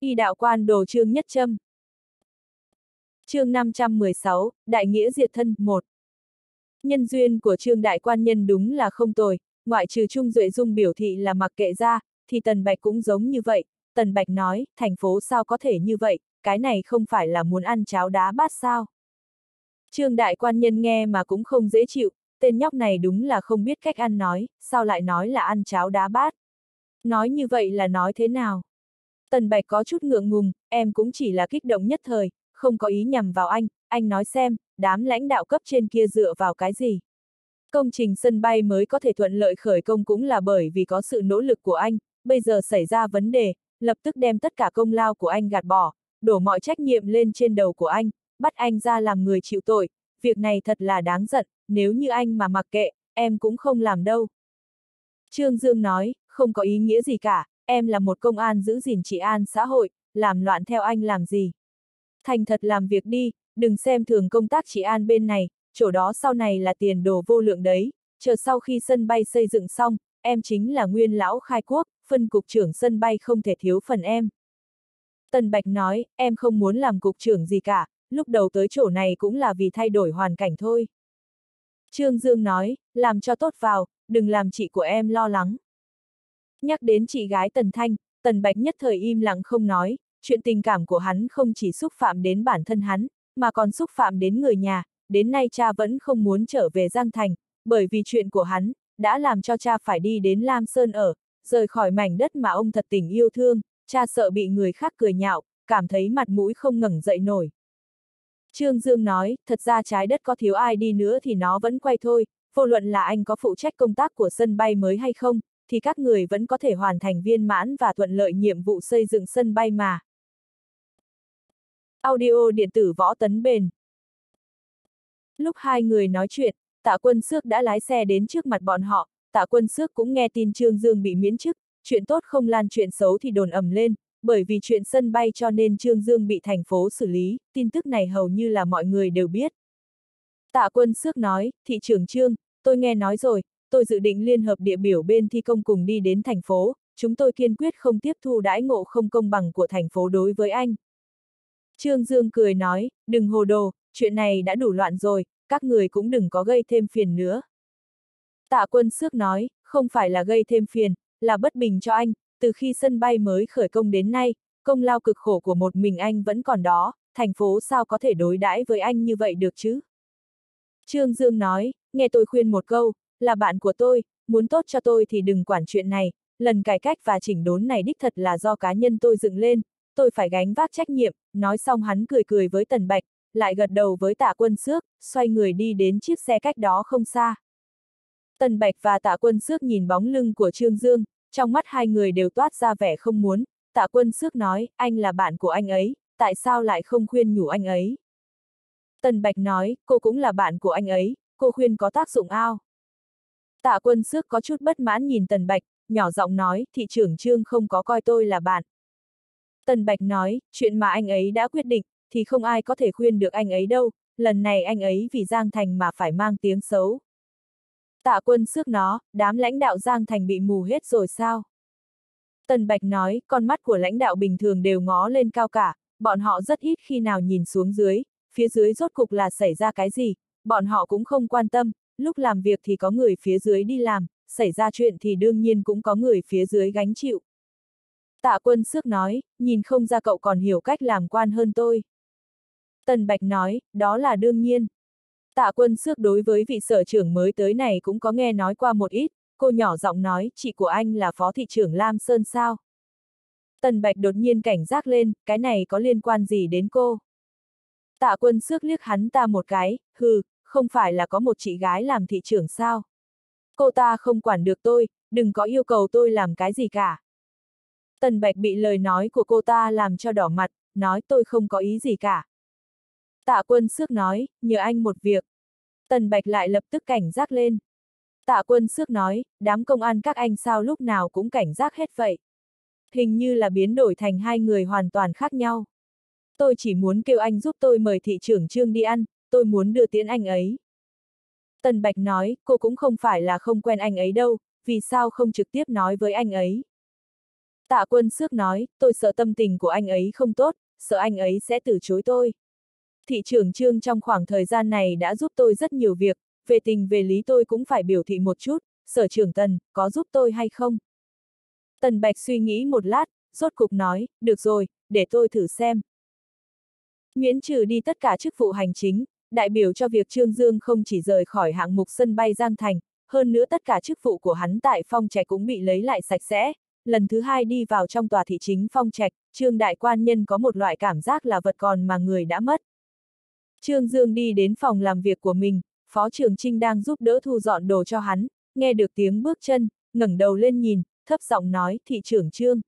Y đạo quan đồ trương nhất châm. chương 516, Đại nghĩa diệt thân, 1. Nhân duyên của trương đại quan nhân đúng là không tồi, ngoại trừ Trung Duệ Dung biểu thị là mặc kệ ra, thì Tần Bạch cũng giống như vậy. Tần Bạch nói, thành phố sao có thể như vậy, cái này không phải là muốn ăn cháo đá bát sao. Trương đại quan nhân nghe mà cũng không dễ chịu, tên nhóc này đúng là không biết cách ăn nói, sao lại nói là ăn cháo đá bát. Nói như vậy là nói thế nào? Tần Bạch có chút ngượng ngùng, em cũng chỉ là kích động nhất thời, không có ý nhằm vào anh, anh nói xem, đám lãnh đạo cấp trên kia dựa vào cái gì? Công trình sân bay mới có thể thuận lợi khởi công cũng là bởi vì có sự nỗ lực của anh, bây giờ xảy ra vấn đề, lập tức đem tất cả công lao của anh gạt bỏ, đổ mọi trách nhiệm lên trên đầu của anh, bắt anh ra làm người chịu tội, việc này thật là đáng giận, nếu như anh mà mặc kệ, em cũng không làm đâu. Trương Dương nói, không có ý nghĩa gì cả, em là một công an giữ gìn trị an xã hội, làm loạn theo anh làm gì. Thành thật làm việc đi, đừng xem thường công tác trị an bên này, chỗ đó sau này là tiền đồ vô lượng đấy, chờ sau khi sân bay xây dựng xong, em chính là nguyên lão khai quốc, phân cục trưởng sân bay không thể thiếu phần em. Tần Bạch nói, em không muốn làm cục trưởng gì cả, lúc đầu tới chỗ này cũng là vì thay đổi hoàn cảnh thôi. Trương Dương nói, làm cho tốt vào, đừng làm chị của em lo lắng. Nhắc đến chị gái Tần Thanh, Tần Bạch nhất thời im lặng không nói, chuyện tình cảm của hắn không chỉ xúc phạm đến bản thân hắn, mà còn xúc phạm đến người nhà, đến nay cha vẫn không muốn trở về Giang Thành, bởi vì chuyện của hắn, đã làm cho cha phải đi đến Lam Sơn ở, rời khỏi mảnh đất mà ông thật tình yêu thương, cha sợ bị người khác cười nhạo, cảm thấy mặt mũi không ngẩng dậy nổi. Trương Dương nói, thật ra trái đất có thiếu ai đi nữa thì nó vẫn quay thôi, vô luận là anh có phụ trách công tác của sân bay mới hay không, thì các người vẫn có thể hoàn thành viên mãn và thuận lợi nhiệm vụ xây dựng sân bay mà. Audio điện tử võ tấn bền Lúc hai người nói chuyện, tạ quân xước đã lái xe đến trước mặt bọn họ, tạ quân xước cũng nghe tin Trương Dương bị miễn chức, chuyện tốt không lan chuyện xấu thì đồn ầm lên, bởi vì chuyện sân bay cho nên Trương Dương bị thành phố xử lý, tin tức này hầu như là mọi người đều biết. Tạ quân xước nói, thị trưởng Trương, tôi nghe nói rồi, tôi dự định liên hợp địa biểu bên thi công cùng đi đến thành phố, chúng tôi kiên quyết không tiếp thu đãi ngộ không công bằng của thành phố đối với anh. Trương Dương cười nói, đừng hồ đồ, chuyện này đã đủ loạn rồi, các người cũng đừng có gây thêm phiền nữa. Tạ quân Sước nói, không phải là gây thêm phiền, là bất bình cho anh, từ khi sân bay mới khởi công đến nay, công lao cực khổ của một mình anh vẫn còn đó, thành phố sao có thể đối đãi với anh như vậy được chứ? Trương Dương nói, nghe tôi khuyên một câu, là bạn của tôi, muốn tốt cho tôi thì đừng quản chuyện này, lần cải cách và chỉnh đốn này đích thật là do cá nhân tôi dựng lên, tôi phải gánh vác trách nhiệm, nói xong hắn cười cười với Tần Bạch, lại gật đầu với tạ quân xước, xoay người đi đến chiếc xe cách đó không xa. Tần Bạch và tạ quân xước nhìn bóng lưng của Trương Dương, trong mắt hai người đều toát ra vẻ không muốn, tạ quân xước nói, anh là bạn của anh ấy, tại sao lại không khuyên nhủ anh ấy? Tần Bạch nói, cô cũng là bạn của anh ấy, cô khuyên có tác dụng ao. Tạ quân Sức có chút bất mãn nhìn Tần Bạch, nhỏ giọng nói, thị trưởng Trương không có coi tôi là bạn. Tần Bạch nói, chuyện mà anh ấy đã quyết định, thì không ai có thể khuyên được anh ấy đâu, lần này anh ấy vì Giang Thành mà phải mang tiếng xấu. Tạ quân Sức nó, đám lãnh đạo Giang Thành bị mù hết rồi sao? Tần Bạch nói, con mắt của lãnh đạo bình thường đều ngó lên cao cả, bọn họ rất ít khi nào nhìn xuống dưới, phía dưới rốt cục là xảy ra cái gì, bọn họ cũng không quan tâm, lúc làm việc thì có người phía dưới đi làm, xảy ra chuyện thì đương nhiên cũng có người phía dưới gánh chịu. Tạ quân Sước nói, nhìn không ra cậu còn hiểu cách làm quan hơn tôi. Tần Bạch nói, đó là đương nhiên. Tạ quân Sước đối với vị sở trưởng mới tới này cũng có nghe nói qua một ít, cô nhỏ giọng nói, chị của anh là phó thị trưởng Lam Sơn sao? Tần Bạch đột nhiên cảnh giác lên, cái này có liên quan gì đến cô? Tạ quân Sước liếc hắn ta một cái, hừ, không phải là có một chị gái làm thị trưởng sao? Cô ta không quản được tôi, đừng có yêu cầu tôi làm cái gì cả. Tần Bạch bị lời nói của cô ta làm cho đỏ mặt, nói tôi không có ý gì cả. Tạ quân xước nói, nhờ anh một việc. Tần Bạch lại lập tức cảnh giác lên. Tạ quân xước nói, đám công an các anh sao lúc nào cũng cảnh giác hết vậy. Hình như là biến đổi thành hai người hoàn toàn khác nhau. Tôi chỉ muốn kêu anh giúp tôi mời thị trưởng Trương đi ăn, tôi muốn đưa tiễn anh ấy. Tần Bạch nói, cô cũng không phải là không quen anh ấy đâu, vì sao không trực tiếp nói với anh ấy. Tạ quân sước nói, tôi sợ tâm tình của anh ấy không tốt, sợ anh ấy sẽ từ chối tôi. Thị trưởng trương trong khoảng thời gian này đã giúp tôi rất nhiều việc, về tình về lý tôi cũng phải biểu thị một chút, sở trưởng tần, có giúp tôi hay không? Tần Bạch suy nghĩ một lát, rốt cục nói, được rồi, để tôi thử xem. Miễn trừ đi tất cả chức vụ hành chính, đại biểu cho việc Trương Dương không chỉ rời khỏi hạng mục sân bay Giang Thành, hơn nữa tất cả chức vụ của hắn tại phong trạch cũng bị lấy lại sạch sẽ. Lần thứ hai đi vào trong tòa thị chính phong trạch, Trương Đại Quan Nhân có một loại cảm giác là vật còn mà người đã mất. Trương Dương đi đến phòng làm việc của mình, Phó Trường Trinh đang giúp đỡ thu dọn đồ cho hắn, nghe được tiếng bước chân, ngẩng đầu lên nhìn, thấp giọng nói, thị trưởng Trương.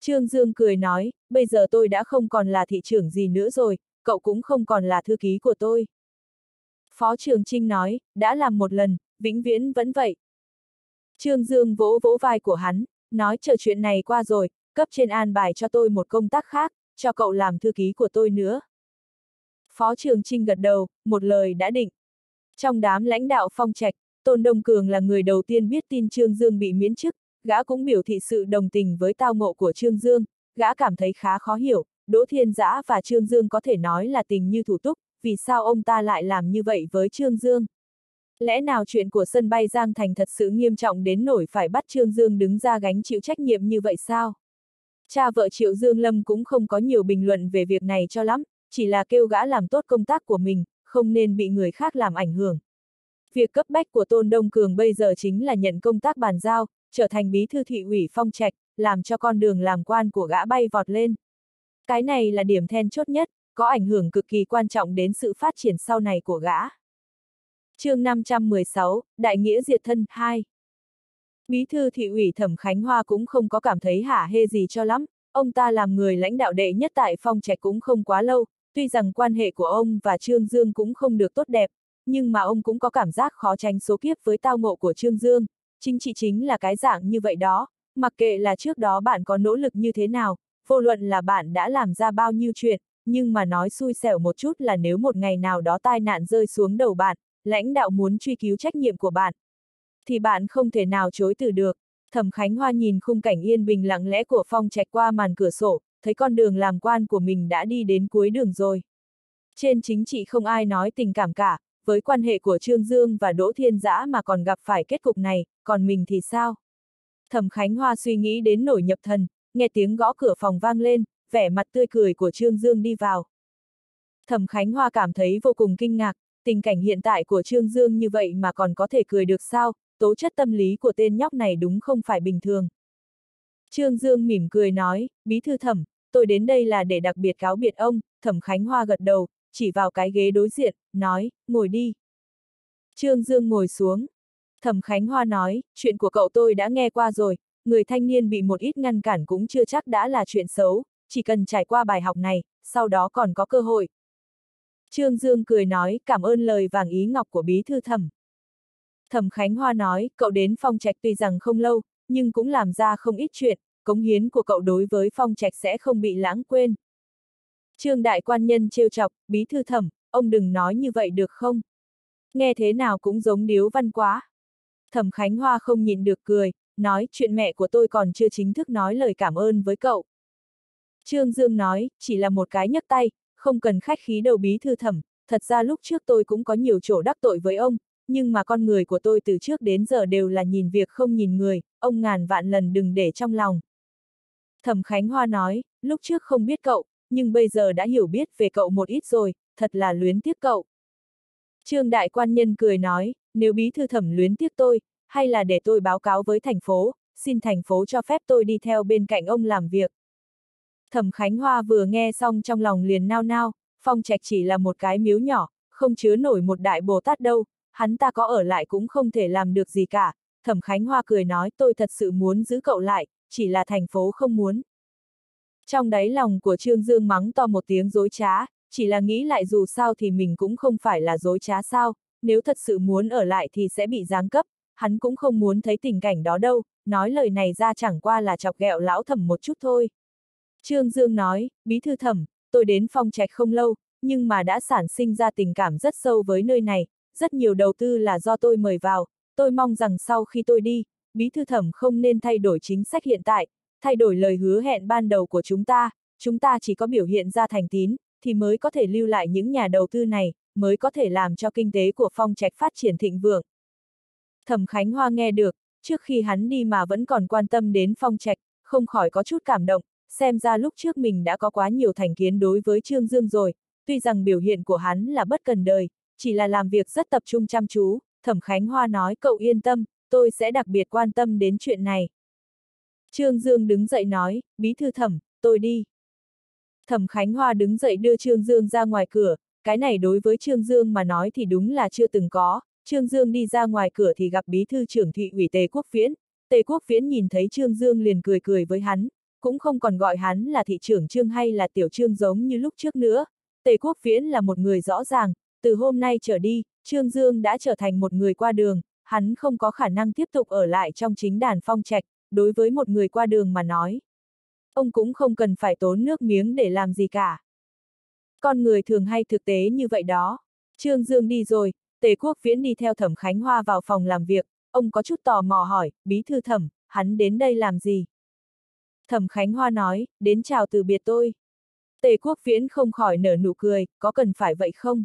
Trương Dương cười nói, bây giờ tôi đã không còn là thị trưởng gì nữa rồi, cậu cũng không còn là thư ký của tôi. Phó Trường Trinh nói, đã làm một lần, vĩnh viễn vẫn vậy. Trương Dương vỗ vỗ vai của hắn, nói chờ chuyện này qua rồi, cấp trên an bài cho tôi một công tác khác, cho cậu làm thư ký của tôi nữa. Phó Trường Trinh gật đầu, một lời đã định. Trong đám lãnh đạo phong trạch, Tôn Đông Cường là người đầu tiên biết tin Trương Dương bị miễn chức, gã cũng biểu thị sự đồng tình với tao ngộ của Trương Dương, gã cảm thấy khá khó hiểu, Đỗ Thiên Giã và Trương Dương có thể nói là tình như thủ túc, vì sao ông ta lại làm như vậy với Trương Dương? Lẽ nào chuyện của sân bay Giang Thành thật sự nghiêm trọng đến nổi phải bắt Trương Dương đứng ra gánh chịu trách nhiệm như vậy sao? Cha vợ Triệu Dương Lâm cũng không có nhiều bình luận về việc này cho lắm, chỉ là kêu gã làm tốt công tác của mình, không nên bị người khác làm ảnh hưởng. Việc cấp bách của Tôn Đông Cường bây giờ chính là nhận công tác bàn giao, trở thành bí thư thị ủy phong trạch, làm cho con đường làm quan của gã bay vọt lên. Cái này là điểm then chốt nhất, có ảnh hưởng cực kỳ quan trọng đến sự phát triển sau này của gã. chương 516, Đại nghĩa diệt thân 2 Bí thư thị ủy Thẩm Khánh Hoa cũng không có cảm thấy hả hê gì cho lắm, ông ta làm người lãnh đạo đệ nhất tại phong trạch cũng không quá lâu, tuy rằng quan hệ của ông và Trương Dương cũng không được tốt đẹp, nhưng mà ông cũng có cảm giác khó tránh số kiếp với tao ngộ của Trương Dương, chính trị chính là cái dạng như vậy đó, mặc kệ là trước đó bạn có nỗ lực như thế nào, vô luận là bạn đã làm ra bao nhiêu chuyện, nhưng mà nói xui xẻo một chút là nếu một ngày nào đó tai nạn rơi xuống đầu bạn, lãnh đạo muốn truy cứu trách nhiệm của bạn, thì bạn không thể nào chối từ được. Thẩm Khánh Hoa nhìn khung cảnh yên bình lặng lẽ của phong trạch qua màn cửa sổ, thấy con đường làm quan của mình đã đi đến cuối đường rồi. Trên chính trị không ai nói tình cảm cả, với quan hệ của Trương Dương và Đỗ Thiên Giã mà còn gặp phải kết cục này, còn mình thì sao? Thẩm Khánh Hoa suy nghĩ đến nổi nhập thần, nghe tiếng gõ cửa phòng vang lên, vẻ mặt tươi cười của Trương Dương đi vào. Thẩm Khánh Hoa cảm thấy vô cùng kinh ngạc, tình cảnh hiện tại của Trương Dương như vậy mà còn có thể cười được sao, tố chất tâm lý của tên nhóc này đúng không phải bình thường. Trương Dương mỉm cười nói, bí thư thẩm, tôi đến đây là để đặc biệt cáo biệt ông, thẩm Khánh Hoa gật đầu, chỉ vào cái ghế đối diện, nói, ngồi đi. Trương Dương ngồi xuống. Thẩm Khánh Hoa nói, chuyện của cậu tôi đã nghe qua rồi, người thanh niên bị một ít ngăn cản cũng chưa chắc đã là chuyện xấu, chỉ cần trải qua bài học này, sau đó còn có cơ hội. Trương Dương cười nói, cảm ơn lời vàng ý ngọc của bí thư thẩm. Thẩm Khánh Hoa nói, cậu đến phong trạch tuy rằng không lâu, nhưng cũng làm ra không ít chuyện, cống hiến của cậu đối với phong trạch sẽ không bị lãng quên. Trương đại quan nhân trêu chọc, bí thư thẩm, ông đừng nói như vậy được không? Nghe thế nào cũng giống điếu văn quá. Thẩm Khánh Hoa không nhịn được cười, nói chuyện mẹ của tôi còn chưa chính thức nói lời cảm ơn với cậu. Trương Dương nói, chỉ là một cái nhấc tay, không cần khách khí đầu bí thư thẩm, thật ra lúc trước tôi cũng có nhiều chỗ đắc tội với ông, nhưng mà con người của tôi từ trước đến giờ đều là nhìn việc không nhìn người, ông ngàn vạn lần đừng để trong lòng. Thẩm Khánh Hoa nói, lúc trước không biết cậu, nhưng bây giờ đã hiểu biết về cậu một ít rồi, thật là luyến tiếc cậu. Trương Đại Quan Nhân cười nói, nếu bí thư thẩm luyến tiếc tôi, hay là để tôi báo cáo với thành phố, xin thành phố cho phép tôi đi theo bên cạnh ông làm việc. Thẩm Khánh Hoa vừa nghe xong trong lòng liền nao nao, phong trạch chỉ là một cái miếu nhỏ, không chứa nổi một đại Bồ Tát đâu, hắn ta có ở lại cũng không thể làm được gì cả. Thẩm Khánh Hoa cười nói tôi thật sự muốn giữ cậu lại, chỉ là thành phố không muốn. Trong đáy lòng của Trương Dương mắng to một tiếng dối trá, chỉ là nghĩ lại dù sao thì mình cũng không phải là dối trá sao, nếu thật sự muốn ở lại thì sẽ bị giáng cấp, hắn cũng không muốn thấy tình cảnh đó đâu, nói lời này ra chẳng qua là chọc ghẹo lão thẩm một chút thôi. Trương Dương nói, bí thư thẩm, tôi đến phong trạch không lâu, nhưng mà đã sản sinh ra tình cảm rất sâu với nơi này, rất nhiều đầu tư là do tôi mời vào, tôi mong rằng sau khi tôi đi, bí thư thẩm không nên thay đổi chính sách hiện tại, thay đổi lời hứa hẹn ban đầu của chúng ta, chúng ta chỉ có biểu hiện ra thành tín, thì mới có thể lưu lại những nhà đầu tư này, mới có thể làm cho kinh tế của phong trạch phát triển thịnh vượng. Thẩm Khánh Hoa nghe được, trước khi hắn đi mà vẫn còn quan tâm đến phong trạch, không khỏi có chút cảm động, xem ra lúc trước mình đã có quá nhiều thành kiến đối với Trương Dương rồi, tuy rằng biểu hiện của hắn là bất cần đời, chỉ là làm việc rất tập trung chăm chú, Thẩm Khánh Hoa nói cậu yên tâm, tôi sẽ đặc biệt quan tâm đến chuyện này. Trương Dương đứng dậy nói, bí thư thẩm, tôi đi. Thẩm Khánh Hoa đứng dậy đưa Trương Dương ra ngoài cửa, cái này đối với Trương Dương mà nói thì đúng là chưa từng có. Trương Dương đi ra ngoài cửa thì gặp bí thư trưởng thị ủy Tề Quốc Viễn. Tề Quốc Viễn nhìn thấy Trương Dương liền cười cười với hắn, cũng không còn gọi hắn là thị trưởng Trương hay là tiểu Trương giống như lúc trước nữa. Tề Quốc Viễn là một người rõ ràng, từ hôm nay trở đi, Trương Dương đã trở thành một người qua đường, hắn không có khả năng tiếp tục ở lại trong chính đàn phong trạch, đối với một người qua đường mà nói. Ông cũng không cần phải tốn nước miếng để làm gì cả. Con người thường hay thực tế như vậy đó. Trương Dương đi rồi, Tề Quốc Viễn đi theo Thẩm Khánh Hoa vào phòng làm việc, ông có chút tò mò hỏi, bí thư thẩm, hắn đến đây làm gì? Thẩm Khánh Hoa nói, đến chào từ biệt tôi. Tề Quốc Viễn không khỏi nở nụ cười, có cần phải vậy không?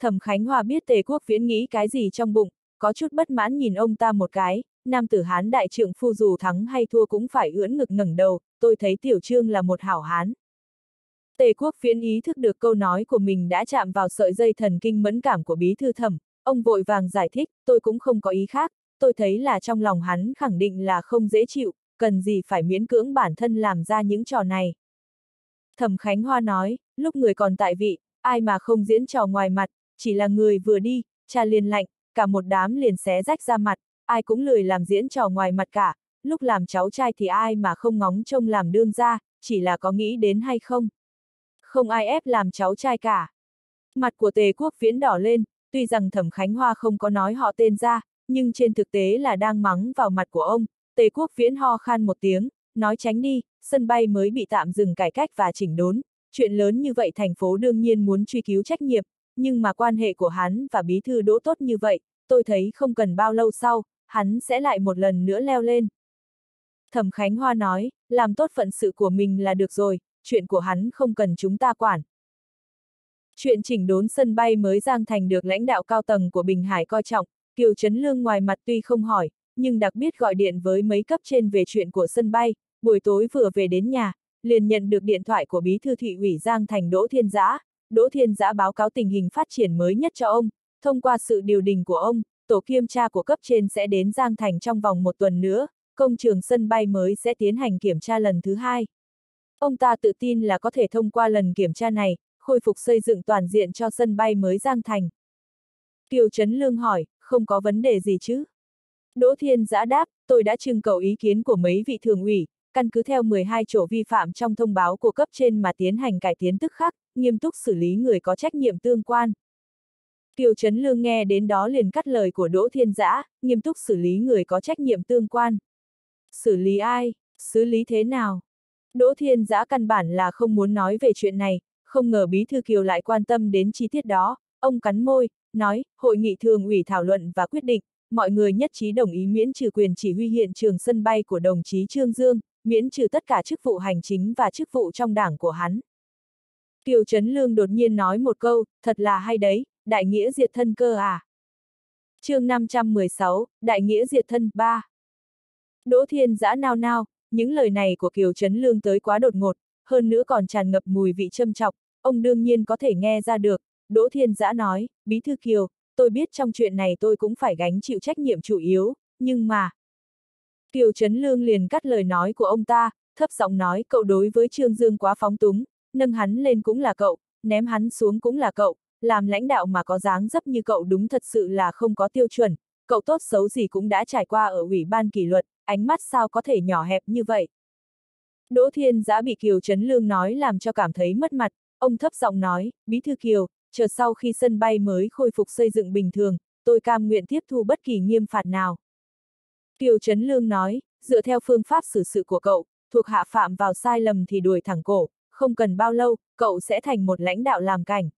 Thẩm Khánh Hoa biết Tề Quốc Viễn nghĩ cái gì trong bụng, có chút bất mãn nhìn ông ta một cái, nam tử hán đại trượng phu dù thắng hay thua cũng phải ưỡn ngực ngẩng đầu, tôi thấy tiểu trương là một hảo hán. Tề quốc phiến ý thức được câu nói của mình đã chạm vào sợi dây thần kinh mẫn cảm của bí thư thẩm, ông vội vàng giải thích, tôi cũng không có ý khác, tôi thấy là trong lòng hắn khẳng định là không dễ chịu, cần gì phải miễn cưỡng bản thân làm ra những trò này. Thẩm Khánh Hoa nói, lúc người còn tại vị, ai mà không diễn trò ngoài mặt, chỉ là người vừa đi, cha liền lạnh, cả một đám liền xé rách ra mặt, ai cũng lười làm diễn trò ngoài mặt cả, lúc làm cháu trai thì ai mà không ngóng trông làm đương ra, chỉ là có nghĩ đến hay không. Không ai ép làm cháu trai cả. Mặt của tề quốc viễn đỏ lên, tuy rằng thẩm Khánh Hoa không có nói họ tên ra, nhưng trên thực tế là đang mắng vào mặt của ông, tề quốc viễn ho khan một tiếng, nói tránh đi, sân bay mới bị tạm dừng cải cách và chỉnh đốn, chuyện lớn như vậy thành phố đương nhiên muốn truy cứu trách nhiệm, nhưng mà quan hệ của hắn và bí thư đỗ tốt như vậy, tôi thấy không cần bao lâu sau, hắn sẽ lại một lần nữa leo lên. Thẩm Khánh Hoa nói, làm tốt phận sự của mình là được rồi, chuyện của hắn không cần chúng ta quản. Chuyện chỉnh đốn sân bay mới Giang Thành được lãnh đạo cao tầng của Bình Hải coi trọng, Kiều Trấn Lương ngoài mặt tuy không hỏi, nhưng đặc biệt gọi điện với mấy cấp trên về chuyện của sân bay, buổi tối vừa về đến nhà, liền nhận được điện thoại của bí thư thị ủy Giang Thành Đỗ Thiên Giã, Đỗ Thiên Giã báo cáo tình hình phát triển mới nhất cho ông, thông qua sự điều đình của ông, tổ kiểm tra của cấp trên sẽ đến Giang Thành trong vòng một tuần nữa, công trường sân bay mới sẽ tiến hành kiểm tra lần thứ hai. Ông ta tự tin là có thể thông qua lần kiểm tra này, khôi phục xây dựng toàn diện cho sân bay mới Giang Thành. Kiều Trấn Lương hỏi, không có vấn đề gì chứ? Đỗ Thiên giã đáp, tôi đã trưng cầu ý kiến của mấy vị thường ủy, căn cứ theo 12 chỗ vi phạm trong thông báo của cấp trên mà tiến hành cải tiến tức khắc, nghiêm túc xử lý người có trách nhiệm tương quan. Kiều Trấn Lương nghe đến đó liền cắt lời của Đỗ Thiên Giã, nghiêm túc xử lý người có trách nhiệm tương quan. Xử lý ai? Xử lý thế nào? Đỗ Thiên Giã căn bản là không muốn nói về chuyện này, không ngờ Bí Thư Kiều lại quan tâm đến chi tiết đó. Ông cắn môi, nói, hội nghị thường ủy thảo luận và quyết định, mọi người nhất trí đồng ý miễn trừ quyền chỉ huy hiện trường sân bay của đồng chí Trương Dương, miễn trừ tất cả chức vụ hành chính và chức vụ trong đảng của hắn. Kiều Trấn Lương đột nhiên nói một câu, thật là hay đấy, đại nghĩa diệt thân cơ à. chương 516, đại nghĩa diệt thân 3. Đỗ Thiên giã nao nao, những lời này của Kiều Trấn Lương tới quá đột ngột, hơn nữa còn tràn ngập mùi vị châm chọc, ông đương nhiên có thể nghe ra được. Đỗ Thiên giã nói, Bí thư Kiều, tôi biết trong chuyện này tôi cũng phải gánh chịu trách nhiệm chủ yếu, nhưng mà... Kiều Trấn Lương liền cắt lời nói của ông ta, thấp giọng nói cậu đối với Trương Dương quá phóng túng, nâng hắn lên cũng là cậu, ném hắn xuống cũng là cậu, làm lãnh đạo mà có dáng dấp như cậu đúng thật sự là không có tiêu chuẩn, cậu tốt xấu gì cũng đã trải qua ở ủy ban kỷ luật, ánh mắt sao có thể nhỏ hẹp như vậy. Đỗ Thiên Giã bị Kiều Trấn Lương nói làm cho cảm thấy mất mặt, ông thấp giọng nói, Bí thư Kiều, chờ sau khi sân bay mới khôi phục xây dựng bình thường, tôi cam nguyện tiếp thu bất kỳ nghiêm phạt nào. Kiều Trấn Lương nói, dựa theo phương pháp xử sự của cậu, thuộc hạ phạm vào sai lầm thì đuổi thẳng cổ, không cần bao lâu, cậu sẽ thành một lãnh đạo làm cảnh.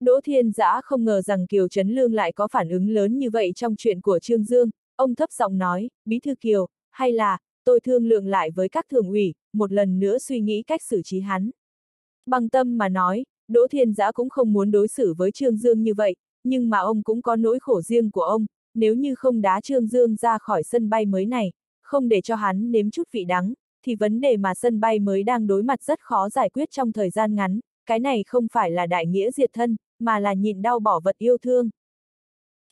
Đỗ Thiên Giã không ngờ rằng Kiều Trấn Lương lại có phản ứng lớn như vậy trong chuyện của Trương Dương, ông thấp giọng nói, Bí thư Kiều, hay là, tôi thương lượng lại với các thường ủy, một lần nữa suy nghĩ cách xử trí hắn. Bằng tâm mà nói, Đỗ Thiên Giã cũng không muốn đối xử với Trương Dương như vậy, nhưng mà ông cũng có nỗi khổ riêng của ông, nếu như không đá Trương Dương ra khỏi sân bay mới này, không để cho hắn nếm chút vị đắng, thì vấn đề mà sân bay mới đang đối mặt rất khó giải quyết trong thời gian ngắn, cái này không phải là đại nghĩa diệt thân, mà là nhịn đau bỏ vật yêu thương.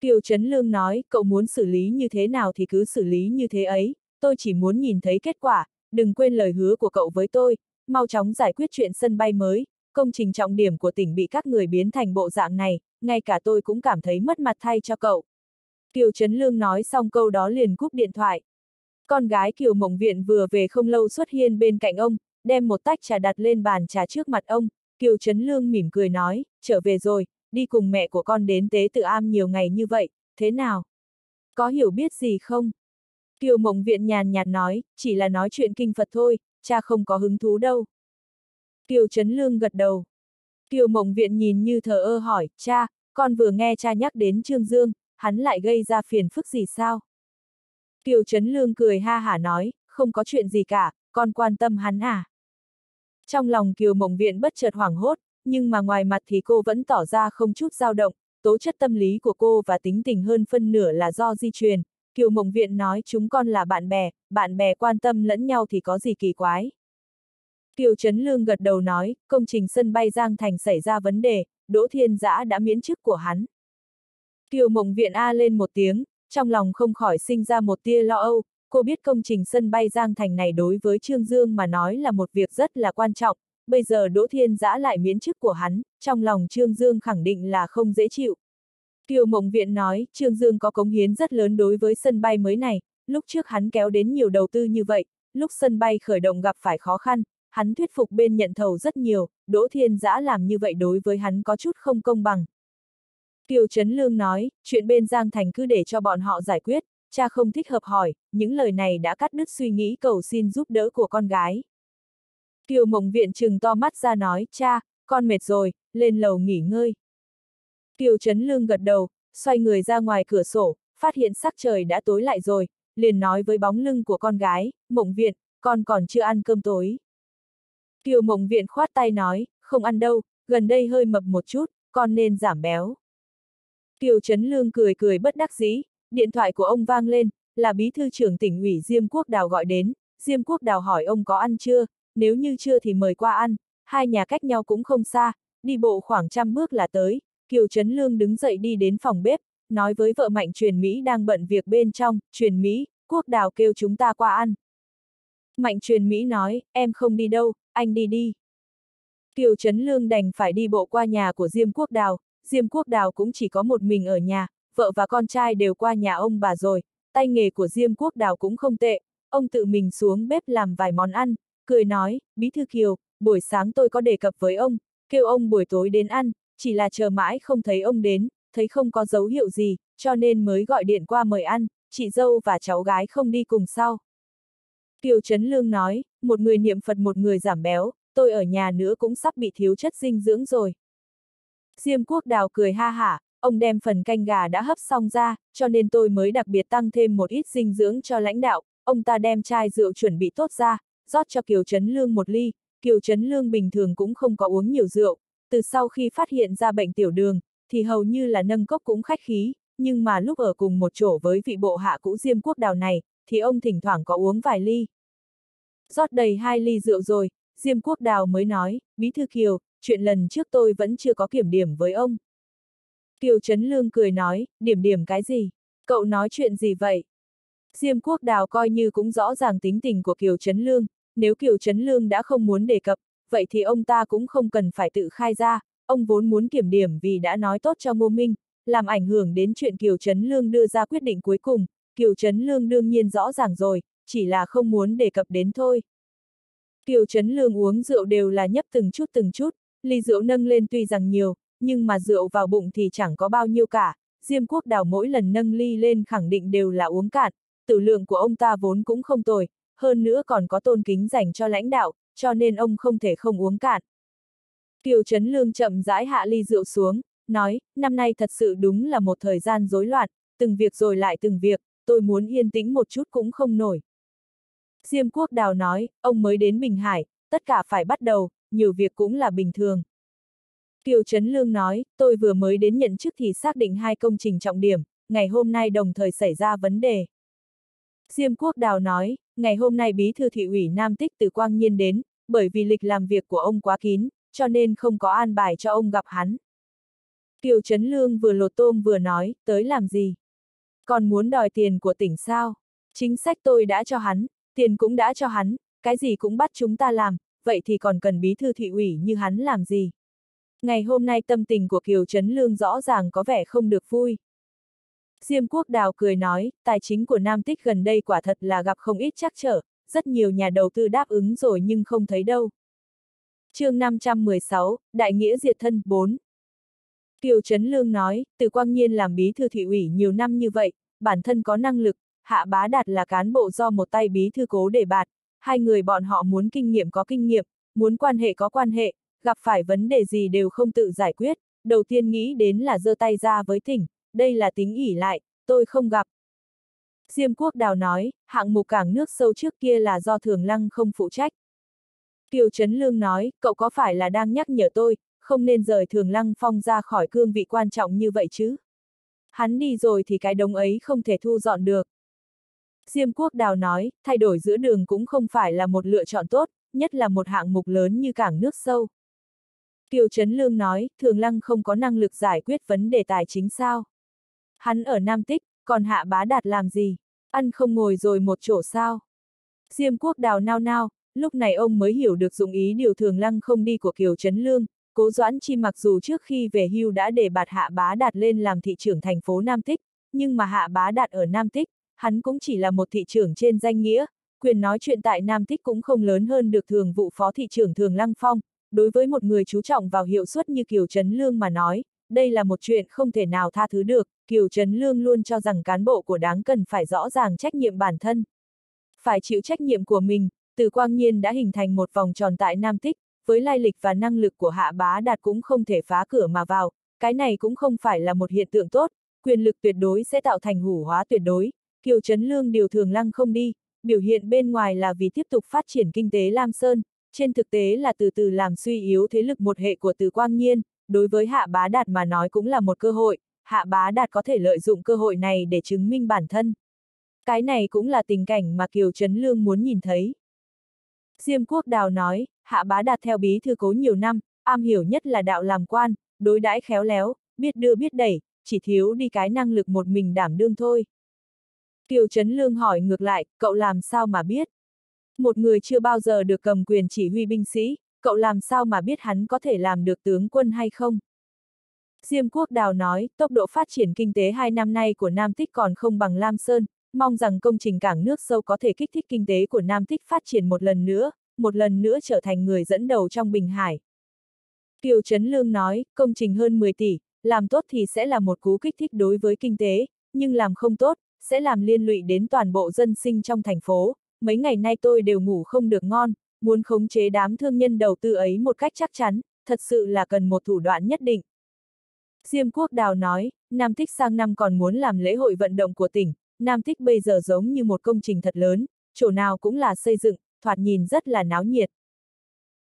Kiều Trấn Lương nói, cậu muốn xử lý như thế nào thì cứ xử lý như thế ấy, tôi chỉ muốn nhìn thấy kết quả, đừng quên lời hứa của cậu với tôi, mau chóng giải quyết chuyện sân bay mới, công trình trọng điểm của tỉnh bị các người biến thành bộ dạng này, ngay cả tôi cũng cảm thấy mất mặt thay cho cậu. Kiều Trấn Lương nói xong câu đó liền cúp điện thoại. Con gái Kiều Mộng Viện vừa về không lâu xuất hiện bên cạnh ông, đem một tách trà đặt lên bàn trà trước mặt ông, Kiều Trấn Lương mỉm cười nói, trở về rồi, đi cùng mẹ của con đến tế tự am nhiều ngày như vậy, thế nào? Có hiểu biết gì không? Kiều Mộng Viện nhàn nhạt nói, chỉ là nói chuyện kinh Phật thôi, cha không có hứng thú đâu. Kiều Trấn Lương gật đầu. Kiều Mộng Viện nhìn như thờ ơ hỏi, cha, con vừa nghe cha nhắc đến Trương Dương, hắn lại gây ra phiền phức gì sao? Kiều Trấn Lương cười ha hả nói, không có chuyện gì cả, con quan tâm hắn à? Trong lòng Kiều Mộng Viện bất chợt hoảng hốt, nhưng mà ngoài mặt thì cô vẫn tỏ ra không chút dao động, tố chất tâm lý của cô và tính tình hơn phân nửa là do di truyền. Kiều Mộng Viện nói chúng con là bạn bè, bạn bè quan tâm lẫn nhau thì có gì kỳ quái. Kiều Trấn Lương gật đầu nói, công trình sân bay Giang Thành xảy ra vấn đề, Đỗ Thiên Giã đã miễn chức của hắn. Kiều Mộng Viện A lên một tiếng, trong lòng không khỏi sinh ra một tia lo âu, cô biết công trình sân bay Giang Thành này đối với Trương Dương mà nói là một việc rất là quan trọng, bây giờ Đỗ Thiên Giã lại miến chức của hắn, trong lòng Trương Dương khẳng định là không dễ chịu. Kiều Mộng Viện nói, Trương Dương có cống hiến rất lớn đối với sân bay mới này, lúc trước hắn kéo đến nhiều đầu tư như vậy, lúc sân bay khởi động gặp phải khó khăn, hắn thuyết phục bên nhận thầu rất nhiều, Đỗ Thiên Giã làm như vậy đối với hắn có chút không công bằng. Kiều Trấn Lương nói, chuyện bên Giang Thành cứ để cho bọn họ giải quyết, cha không thích hợp hỏi, những lời này đã cắt đứt suy nghĩ cầu xin giúp đỡ của con gái. Kiều Mộng Viện trừng to mắt ra nói, cha, con mệt rồi, lên lầu nghỉ ngơi. Kiều Trấn Lương gật đầu, xoay người ra ngoài cửa sổ, phát hiện sắc trời đã tối lại rồi, liền nói với bóng lưng của con gái, Mộng Viện, con còn chưa ăn cơm tối. Kiều Mộng Viện khoát tay nói, không ăn đâu, gần đây hơi mập một chút, con nên giảm béo. Kiều Trấn Lương cười cười bất đắc dĩ, điện thoại của ông vang lên, là bí thư trưởng tỉnh ủy Diêm Quốc Đào gọi đến, Diêm Quốc Đào hỏi ông có ăn chưa, nếu như chưa thì mời qua ăn, hai nhà cách nhau cũng không xa, đi bộ khoảng trăm bước là tới, Kiều Trấn Lương đứng dậy đi đến phòng bếp, nói với vợ Mạnh truyền Mỹ đang bận việc bên trong, truyền Mỹ, Quốc Đào kêu chúng ta qua ăn. Mạnh truyền Mỹ nói, em không đi đâu, anh đi đi. Kiều Trấn Lương đành phải đi bộ qua nhà của Diêm Quốc Đào, Diêm Quốc Đào cũng chỉ có một mình ở nhà, vợ và con trai đều qua nhà ông bà rồi, tay nghề của Diêm Quốc Đào cũng không tệ, ông tự mình xuống bếp làm vài món ăn, cười nói, Bí Thư Kiều, buổi sáng tôi có đề cập với ông, kêu ông buổi tối đến ăn, chỉ là chờ mãi không thấy ông đến, thấy không có dấu hiệu gì, cho nên mới gọi điện qua mời ăn, chị dâu và cháu gái không đi cùng sau. Kiều Trấn Lương nói, một người niệm Phật một người giảm béo, tôi ở nhà nữa cũng sắp bị thiếu chất dinh dưỡng rồi. Diêm Quốc Đào cười ha hả, ông đem phần canh gà đã hấp xong ra, cho nên tôi mới đặc biệt tăng thêm một ít dinh dưỡng cho lãnh đạo, ông ta đem chai rượu chuẩn bị tốt ra, rót cho Kiều Trấn Lương một ly, Kiều Trấn Lương bình thường cũng không có uống nhiều rượu, từ sau khi phát hiện ra bệnh tiểu đường, thì hầu như là nâng cốc cũng khách khí, nhưng mà lúc ở cùng một chỗ với vị bộ hạ cũ Diêm Quốc Đào này, thì ông thỉnh thoảng có uống vài ly. Rót đầy hai ly rượu rồi, Diêm Quốc Đào mới nói, Bí Thư Kiều, chuyện lần trước tôi vẫn chưa có kiểm điểm với ông. Kiều Trấn Lương cười nói, điểm điểm cái gì? Cậu nói chuyện gì vậy? Diêm Quốc Đào coi như cũng rõ ràng tính tình của Kiều Trấn Lương, nếu Kiều Trấn Lương đã không muốn đề cập, vậy thì ông ta cũng không cần phải tự khai ra, ông vốn muốn kiểm điểm vì đã nói tốt cho Ngô Minh, làm ảnh hưởng đến chuyện Kiều Trấn Lương đưa ra quyết định cuối cùng, Kiều Trấn Lương đương nhiên rõ ràng rồi, chỉ là không muốn đề cập đến thôi. Kiều Trấn Lương uống rượu đều là nhấp từng chút từng chút, ly rượu nâng lên tuy rằng nhiều, nhưng mà rượu vào bụng thì chẳng có bao nhiêu cả, Diêm Quốc Đào mỗi lần nâng ly lên khẳng định đều là uống cạn, tử lượng của ông ta vốn cũng không tồi, hơn nữa còn có tôn kính dành cho lãnh đạo, cho nên ông không thể không uống cạn. Kiều Trấn Lương chậm rãi hạ ly rượu xuống, nói, năm nay thật sự đúng là một thời gian rối loạn, từng việc rồi lại từng việc, tôi muốn yên tĩnh một chút cũng không nổi. Diêm Quốc Đào nói, ông mới đến Bình Hải, tất cả phải bắt đầu, nhiều việc cũng là bình thường. Kiều Trấn Lương nói, tôi vừa mới đến nhận chức thì xác định hai công trình trọng điểm, ngày hôm nay đồng thời xảy ra vấn đề. Diêm Quốc Đào nói, ngày hôm nay bí thư thị ủy Nam Tích từ Quang Nhiên đến, bởi vì lịch làm việc của ông quá kín, cho nên không có an bài cho ông gặp hắn. Kiều Trấn Lương vừa lột tôm vừa nói, tới làm gì? Còn muốn đòi tiền của tỉnh sao? Chính sách tôi đã cho hắn, tiền cũng đã cho hắn, cái gì cũng bắt chúng ta làm, vậy thì còn cần bí thư thị ủy như hắn làm gì? Ngày hôm nay tâm tình của Kiều Trấn Lương rõ ràng có vẻ không được vui. Diêm Quốc Đào cười nói, tài chính của Nam Tích gần đây quả thật là gặp không ít trắc trở, rất nhiều nhà đầu tư đáp ứng rồi nhưng không thấy đâu. chương 516, Đại nghĩa diệt thân 4 Kiều Trấn Lương nói, từ quang nhiên làm bí thư thị ủy nhiều năm như vậy, bản thân có năng lực, Hạ Bá Đạt là cán bộ do một tay bí thư cố để bạt, hai người bọn họ muốn kinh nghiệm có kinh nghiệm, muốn quan hệ có quan hệ, gặp phải vấn đề gì đều không tự giải quyết, đầu tiên nghĩ đến là giơ tay ra với tỉnh, đây là tính ỉ lại, tôi không gặp. Diêm Quốc Đào nói, hạng mục cảng nước sâu trước kia là do Thường Lăng không phụ trách. Kiều Trấn Lương nói, cậu có phải là đang nhắc nhở tôi, không nên rời Thường Lăng Phong ra khỏi cương vị quan trọng như vậy chứ? Hắn đi rồi thì cái đống ấy không thể thu dọn được. Diêm Quốc Đào nói, thay đổi giữa đường cũng không phải là một lựa chọn tốt, nhất là một hạng mục lớn như cảng nước sâu. Kiều Trấn Lương nói, Thường Lăng không có năng lực giải quyết vấn đề tài chính sao? Hắn ở Nam Tích, còn Hạ Bá Đạt làm gì? Ăn không ngồi rồi một chỗ sao? Diêm Quốc Đào nao nao, lúc này ông mới hiểu được dụng ý điều Thường Lăng không đi của Kiều Trấn Lương, Cố Doãn Chi mặc dù trước khi về hưu đã để bạt Hạ Bá Đạt lên làm thị trưởng thành phố Nam Tích, nhưng mà Hạ Bá Đạt ở Nam Tích, hắn cũng chỉ là một thị trưởng trên danh nghĩa, quyền nói chuyện tại Nam Tích cũng không lớn hơn được thường vụ phó thị trưởng Thường Lăng Phong, đối với một người chú trọng vào hiệu suất như Kiều Trấn Lương mà nói, đây là một chuyện không thể nào tha thứ được, Kiều Trấn Lương luôn cho rằng cán bộ của đáng cần phải rõ ràng trách nhiệm bản thân. Phải chịu trách nhiệm của mình, từ quang nhiên đã hình thành một vòng tròn tại Nam Tích, với lai lịch và năng lực của hạ bá đạt cũng không thể phá cửa mà vào, cái này cũng không phải là một hiện tượng tốt, quyền lực tuyệt đối sẽ tạo thành hủ hóa tuyệt đối, Kiều Trấn Lương điều thường lăng không đi, biểu hiện bên ngoài là vì tiếp tục phát triển kinh tế Lam Sơn, trên thực tế là từ từ làm suy yếu thế lực một hệ của từ quang nhiên, đối với hạ bá đạt mà nói cũng là một cơ hội, hạ bá đạt có thể lợi dụng cơ hội này để chứng minh bản thân. Cái này cũng là tình cảnh mà Kiều Trấn Lương muốn nhìn thấy. Diêm Quốc Đào nói, hạ bá đạt theo bí thư cố nhiều năm, am hiểu nhất là đạo làm quan, đối đãi khéo léo, biết đưa biết đẩy, chỉ thiếu đi cái năng lực một mình đảm đương thôi. Kiều Trấn Lương hỏi ngược lại, cậu làm sao mà biết? Một người chưa bao giờ được cầm quyền chỉ huy binh sĩ, cậu làm sao mà biết hắn có thể làm được tướng quân hay không? Diêm Quốc Đào nói, tốc độ phát triển kinh tế hai năm nay của Nam Tích còn không bằng Lam Sơn, mong rằng công trình cảng nước sâu có thể kích thích kinh tế của Nam Tích phát triển một lần nữa, một lần nữa trở thành người dẫn đầu trong Bình Hải. Kiều Trấn Lương nói, công trình hơn 10 tỷ, làm tốt thì sẽ là một cú kích thích đối với kinh tế, nhưng làm không tốt, sẽ làm liên lụy đến toàn bộ dân sinh trong thành phố. Mấy ngày nay tôi đều ngủ không được ngon, muốn khống chế đám thương nhân đầu tư ấy một cách chắc chắn, thật sự là cần một thủ đoạn nhất định. Diêm Quốc Đào nói, Nam Tích sang năm còn muốn làm lễ hội vận động của tỉnh, Nam Tích bây giờ giống như một công trình thật lớn, chỗ nào cũng là xây dựng, thoạt nhìn rất là náo nhiệt.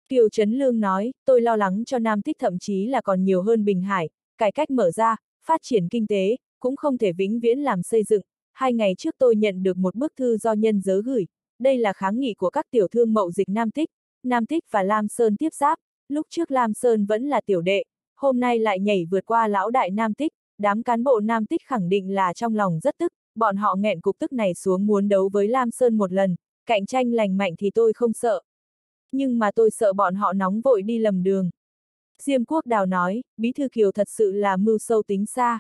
Kiều Trấn Lương nói, tôi lo lắng cho Nam Tích thậm chí là còn nhiều hơn Bình Hải, cải cách mở ra, phát triển kinh tế, cũng không thể vĩnh viễn làm xây dựng. Hai ngày trước tôi nhận được một bức thư do nhân giới gửi, đây là kháng nghị của các tiểu thương mậu dịch Nam Tích, Nam Tích và Lam Sơn tiếp giáp, lúc trước Lam Sơn vẫn là tiểu đệ, hôm nay lại nhảy vượt qua lão đại Nam Tích, đám cán bộ Nam Tích khẳng định là trong lòng rất tức, bọn họ nghẹn cục tức này xuống muốn đấu với Lam Sơn một lần, cạnh tranh lành mạnh thì tôi không sợ. Nhưng mà tôi sợ bọn họ nóng vội đi lầm đường. Diêm Quốc Đào nói, Bí Thư Kiều thật sự là mưu sâu tính xa.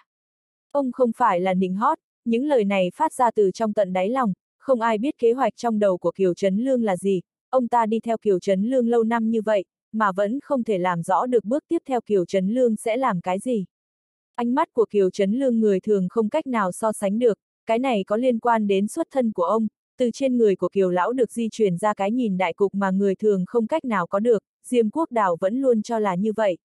Ông không phải là nịnh hót, những lời này phát ra từ trong tận đáy lòng, không ai biết kế hoạch trong đầu của Kiều Trấn Lương là gì, ông ta đi theo Kiều Trấn Lương lâu năm như vậy, mà vẫn không thể làm rõ được bước tiếp theo Kiều Trấn Lương sẽ làm cái gì. Ánh mắt của Kiều Trấn Lương người thường không cách nào so sánh được, cái này có liên quan đến xuất thân của ông, từ trên người của Kiều Lão được di chuyển ra cái nhìn đại cục mà người thường không cách nào có được, Diêm Quốc Đảo vẫn luôn cho là như vậy.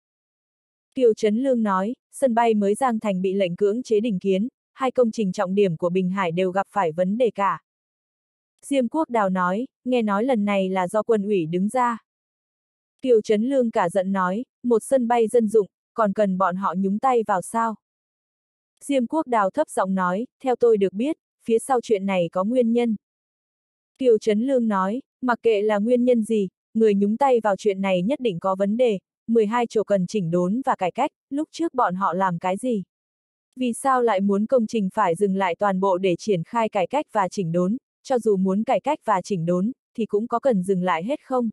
Kiều Trấn Lương nói, sân bay mới Giang Thành bị lệnh cưỡng chế đình kiến, hai công trình trọng điểm của Bình Hải đều gặp phải vấn đề cả. Diêm Quốc Đào nói, nghe nói lần này là do quân ủy đứng ra. Kiều Trấn Lương cả giận nói, một sân bay dân dụng, còn cần bọn họ nhúng tay vào sao? Diêm Quốc Đào thấp giọng nói, theo tôi được biết, phía sau chuyện này có nguyên nhân. Kiều Trấn Lương nói, mặc kệ là nguyên nhân gì, người nhúng tay vào chuyện này nhất định có vấn đề, 12 chỗ cần chỉnh đốn và cải cách, lúc trước bọn họ làm cái gì? Vì sao lại muốn công trình phải dừng lại toàn bộ để triển khai cải cách và chỉnh đốn, cho dù muốn cải cách và chỉnh đốn, thì cũng có cần dừng lại hết không?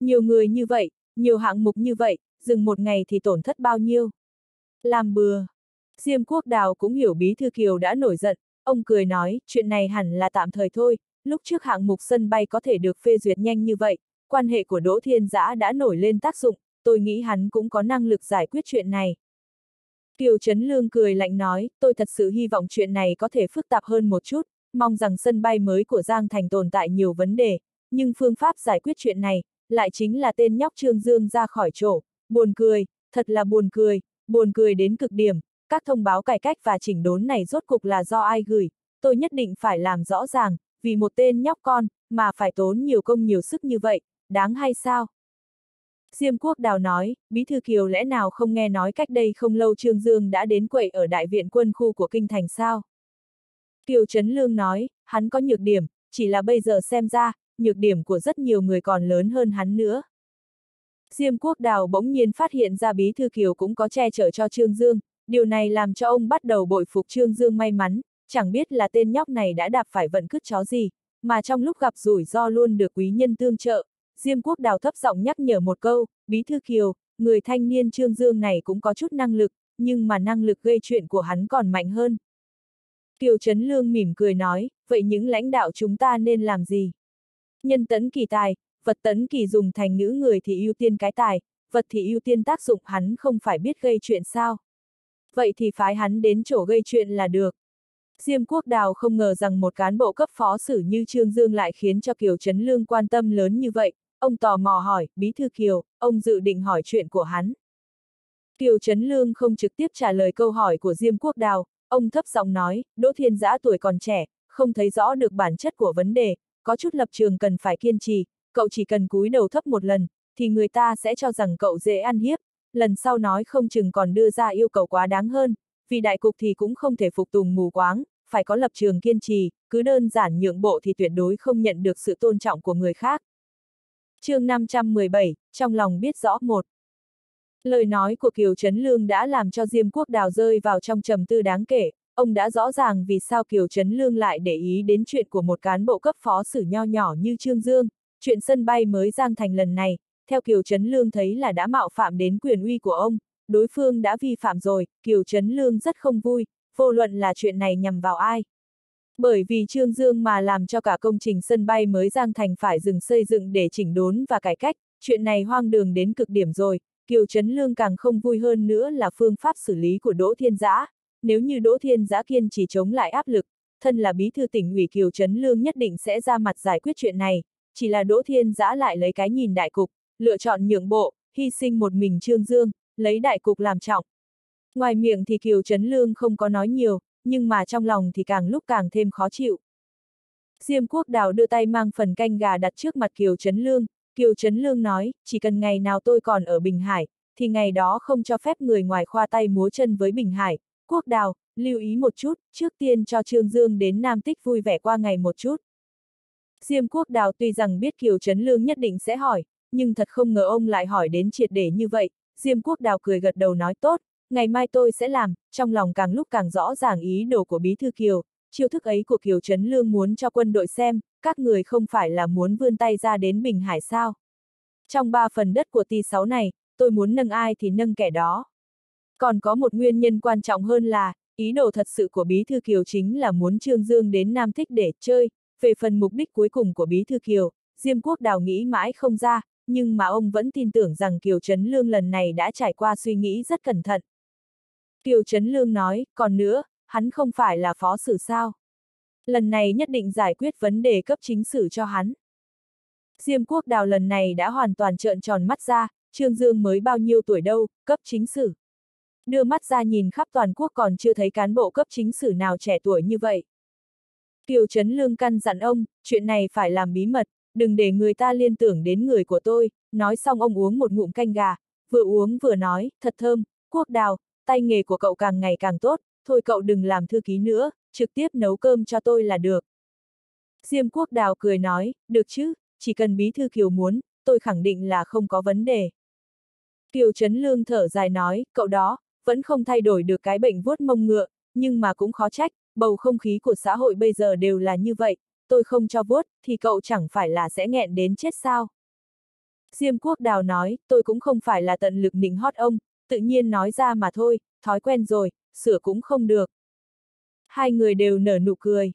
Nhiều người như vậy, nhiều hạng mục như vậy, dừng một ngày thì tổn thất bao nhiêu? Làm bừa. Diêm Quốc Đào cũng hiểu Bí Thư Kiều đã nổi giận, ông cười nói, chuyện này hẳn là tạm thời thôi, lúc trước hạng mục sân bay có thể được phê duyệt nhanh như vậy, quan hệ của Đỗ Thiên Giã đã nổi lên tác dụng, tôi nghĩ hắn cũng có năng lực giải quyết chuyện này. Kiều Trấn Lương cười lạnh nói, tôi thật sự hy vọng chuyện này có thể phức tạp hơn một chút, mong rằng sân bay mới của Giang Thành tồn tại nhiều vấn đề, nhưng phương pháp giải quyết chuyện này, lại chính là tên nhóc Trương Dương ra khỏi chỗ, buồn cười, thật là buồn cười, buồn cười đến cực điểm, các thông báo cải cách và chỉnh đốn này rốt cục là do ai gửi, tôi nhất định phải làm rõ ràng, vì một tên nhóc con, mà phải tốn nhiều công nhiều sức như vậy, đáng hay sao? Diêm Quốc Đào nói, Bí Thư Kiều lẽ nào không nghe nói cách đây không lâu Trương Dương đã đến quậy ở đại viện quân khu của Kinh Thành sao? Kiều Trấn Lương nói, hắn có nhược điểm, chỉ là bây giờ xem ra, nhược điểm của rất nhiều người còn lớn hơn hắn nữa. Diêm Quốc Đào bỗng nhiên phát hiện ra Bí Thư Kiều cũng có che chở cho Trương Dương, điều này làm cho ông bắt đầu bội phục Trương Dương may mắn, chẳng biết là tên nhóc này đã đạp phải vận cứt chó gì, mà trong lúc gặp rủi ro luôn được quý nhân tương trợ. Diêm Quốc Đào thấp giọng nhắc nhở một câu, Bí Thư Kiều, người thanh niên Trương Dương này cũng có chút năng lực, nhưng mà năng lực gây chuyện của hắn còn mạnh hơn. Kiều Trấn Lương mỉm cười nói, vậy những lãnh đạo chúng ta nên làm gì? Nhân tấn kỳ tài, vật tấn kỳ dùng thành ngữ người thì ưu tiên cái tài, vật thì ưu tiên tác dụng hắn không phải biết gây chuyện sao. Vậy thì phái hắn đến chỗ gây chuyện là được. Diêm Quốc Đào không ngờ rằng một cán bộ cấp phó xử như Trương Dương lại khiến cho Kiều Trấn Lương quan tâm lớn như vậy, ông tò mò hỏi, Bí Thư Kiều, ông dự định hỏi chuyện của hắn. Kiều Trấn Lương không trực tiếp trả lời câu hỏi của Diêm Quốc Đào, ông thấp giọng nói, Đỗ Thiên Giã tuổi còn trẻ, không thấy rõ được bản chất của vấn đề, có chút lập trường cần phải kiên trì, cậu chỉ cần cúi đầu thấp một lần, thì người ta sẽ cho rằng cậu dễ ăn hiếp, lần sau nói không chừng còn đưa ra yêu cầu quá đáng hơn, vì đại cục thì cũng không thể phục tùng mù quáng, phải có lập trường kiên trì, cứ đơn giản nhượng bộ thì tuyệt đối không nhận được sự tôn trọng của người khác. chương 517, trong lòng biết rõ một. Lời nói của Kiều Trấn Lương đã làm cho Diêm Quốc Đào rơi vào trong trầm tư đáng kể, ông đã rõ ràng vì sao Kiều Trấn Lương lại để ý đến chuyện của một cán bộ cấp phó sử nho nhỏ như Trương Dương, chuyện sân bay mới Giang Thành lần này, theo Kiều Trấn Lương thấy là đã mạo phạm đến quyền uy của ông, đối phương đã vi phạm rồi, Kiều Trấn Lương rất không vui, vô luận là chuyện này nhằm vào ai. Bởi vì Trương Dương mà làm cho cả công trình sân bay mới Giang Thành phải dừng xây dựng để chỉnh đốn và cải cách, chuyện này hoang đường đến cực điểm rồi, Kiều Trấn Lương càng không vui hơn nữa là phương pháp xử lý của Đỗ Thiên Giã. Nếu như Đỗ Thiên Giã kiên chỉ chống lại áp lực, thân là bí thư tỉnh ủy Kiều Trấn Lương nhất định sẽ ra mặt giải quyết chuyện này, chỉ là Đỗ Thiên Giã lại lấy cái nhìn đại cục, lựa chọn nhượng bộ, hy sinh một mình Trương Dương, lấy đại cục làm trọng. Ngoài miệng thì Kiều Trấn Lương không có nói nhiều, nhưng mà trong lòng thì càng lúc càng thêm khó chịu. Diêm Quốc Đào đưa tay mang phần canh gà đặt trước mặt Kiều Trấn Lương, Kiều Trấn Lương nói, chỉ cần ngày nào tôi còn ở Bình Hải, thì ngày đó không cho phép người ngoài khoa tay múa chân với Bình Hải. Quốc Đào, lưu ý một chút, trước tiên cho Trương Dương đến Nam Tích vui vẻ qua ngày một chút. Diêm Quốc Đào tuy rằng biết Kiều Trấn Lương nhất định sẽ hỏi, nhưng thật không ngờ ông lại hỏi đến triệt để như vậy. Diêm Quốc Đào cười gật đầu nói tốt, ngày mai tôi sẽ làm, trong lòng càng lúc càng rõ ràng ý đồ của Bí Thư Kiều, chiêu thức ấy của Kiều Trấn Lương muốn cho quân đội xem, các người không phải là muốn vươn tay ra đến Bình Hải sao. Trong ba phần đất của t 6 này, tôi muốn nâng ai thì nâng kẻ đó. Còn có một nguyên nhân quan trọng hơn là, ý đồ thật sự của Bí Thư Kiều chính là muốn Trương Dương đến Nam Thích để chơi, về phần mục đích cuối cùng của Bí Thư Kiều, Diêm Quốc Đào nghĩ mãi không ra, nhưng mà ông vẫn tin tưởng rằng Kiều Trấn Lương lần này đã trải qua suy nghĩ rất cẩn thận. Kiều Trấn Lương nói, còn nữa, hắn không phải là phó sử sao. Lần này nhất định giải quyết vấn đề cấp chính sử cho hắn. Diêm quốc đào lần này đã hoàn toàn trợn tròn mắt ra, Trương Dương mới bao nhiêu tuổi đâu, cấp chính sử. Đưa mắt ra nhìn khắp toàn quốc còn chưa thấy cán bộ cấp chính sử nào trẻ tuổi như vậy. Kiều Trấn Lương căn dặn ông, chuyện này phải làm bí mật, đừng để người ta liên tưởng đến người của tôi, nói xong ông uống một ngụm canh gà, vừa uống vừa nói, thật thơm, quốc đào, tay nghề của cậu càng ngày càng tốt, thôi cậu đừng làm thư ký nữa, trực tiếp nấu cơm cho tôi là được. Diêm quốc đào cười nói, được chứ, chỉ cần bí thư Kiều muốn, tôi khẳng định là không có vấn đề. Kiều Trấn Lương thở dài nói, cậu đó, vẫn không thay đổi được cái bệnh vuốt mông ngựa, nhưng mà cũng khó trách, bầu không khí của xã hội bây giờ đều là như vậy, tôi không cho vuốt, thì cậu chẳng phải là sẽ nghẹn đến chết sao. Diêm Quốc Đào nói, tôi cũng không phải là tận lực nịnh hót ông, tự nhiên nói ra mà thôi, thói quen rồi, sửa cũng không được. Hai người đều nở nụ cười.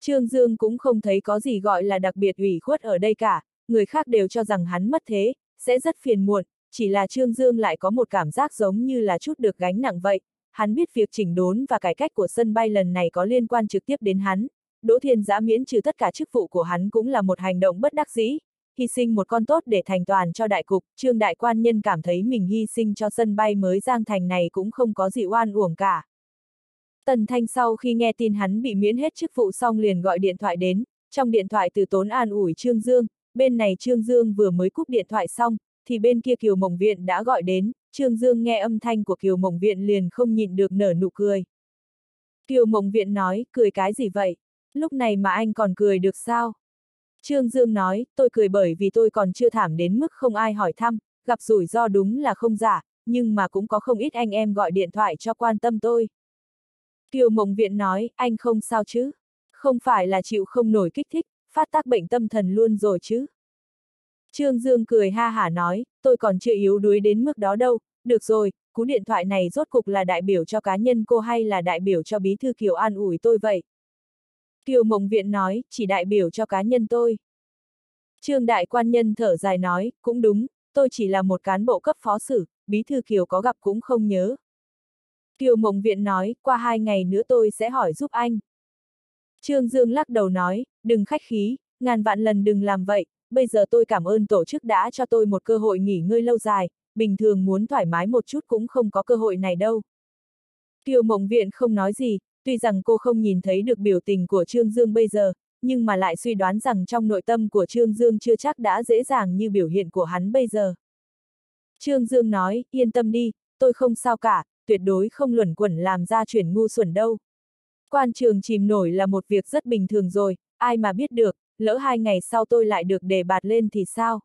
Trương Dương cũng không thấy có gì gọi là đặc biệt ủy khuất ở đây cả, người khác đều cho rằng hắn mất thế, sẽ rất phiền muộn, chỉ là Trương Dương lại có một cảm giác giống như là chút được gánh nặng vậy. Hắn biết việc chỉnh đốn và cải cách của sân bay lần này có liên quan trực tiếp đến hắn. Đỗ Thiên Giã miễn trừ tất cả chức vụ của hắn cũng là một hành động bất đắc dĩ. Hy sinh một con tốt để thành toàn cho đại cục, Trương Đại Quan Nhân cảm thấy mình hy sinh cho sân bay mới Giang Thành này cũng không có gì oan uổng cả. Tần Thanh sau khi nghe tin hắn bị miễn hết chức vụ xong liền gọi điện thoại đến, trong điện thoại từ tốn an ủi Trương Dương, bên này Trương Dương vừa mới cúp điện thoại xong, thì bên kia Kiều Mộng Viện đã gọi đến, Trương Dương nghe âm thanh của Kiều Mộng Viện liền không nhịn được nở nụ cười. Kiều Mộng Viện nói, cười cái gì vậy? Lúc này mà anh còn cười được sao? Trương Dương nói, tôi cười bởi vì tôi còn chưa thảm đến mức không ai hỏi thăm, gặp rủi ro đúng là không giả, nhưng mà cũng có không ít anh em gọi điện thoại cho quan tâm tôi. Kiều Mộng Viện nói, anh không sao chứ? Không phải là chịu không nổi kích thích, phát tác bệnh tâm thần luôn rồi chứ? Trương Dương cười ha hả nói, tôi còn chưa yếu đuối đến mức đó đâu, được rồi, cú điện thoại này rốt cục là đại biểu cho cá nhân cô hay là đại biểu cho bí thư Kiều an ủi tôi vậy? Kiều Mộng Viện nói, chỉ đại biểu cho cá nhân tôi. Trương Đại Quan Nhân thở dài nói, cũng đúng, tôi chỉ là một cán bộ cấp phó sử, bí thư Kiều có gặp cũng không nhớ. Kiều Mộng Viện nói, qua hai ngày nữa tôi sẽ hỏi giúp anh. Trương Dương lắc đầu nói, đừng khách khí, ngàn vạn lần đừng làm vậy, bây giờ tôi cảm ơn tổ chức đã cho tôi một cơ hội nghỉ ngơi lâu dài, bình thường muốn thoải mái một chút cũng không có cơ hội này đâu. Kiều Mộng Viện không nói gì, tuy rằng cô không nhìn thấy được biểu tình của Trương Dương bây giờ, nhưng mà lại suy đoán rằng trong nội tâm của Trương Dương chưa chắc đã dễ dàng như biểu hiện của hắn bây giờ. Trương Dương nói, yên tâm đi, tôi không sao cả, tuyệt đối không luẩn quẩn làm ra chuyện ngu xuẩn đâu. Quan trường chìm nổi là một việc rất bình thường rồi, ai mà biết được, lỡ hai ngày sau tôi lại được đề bạt lên thì sao?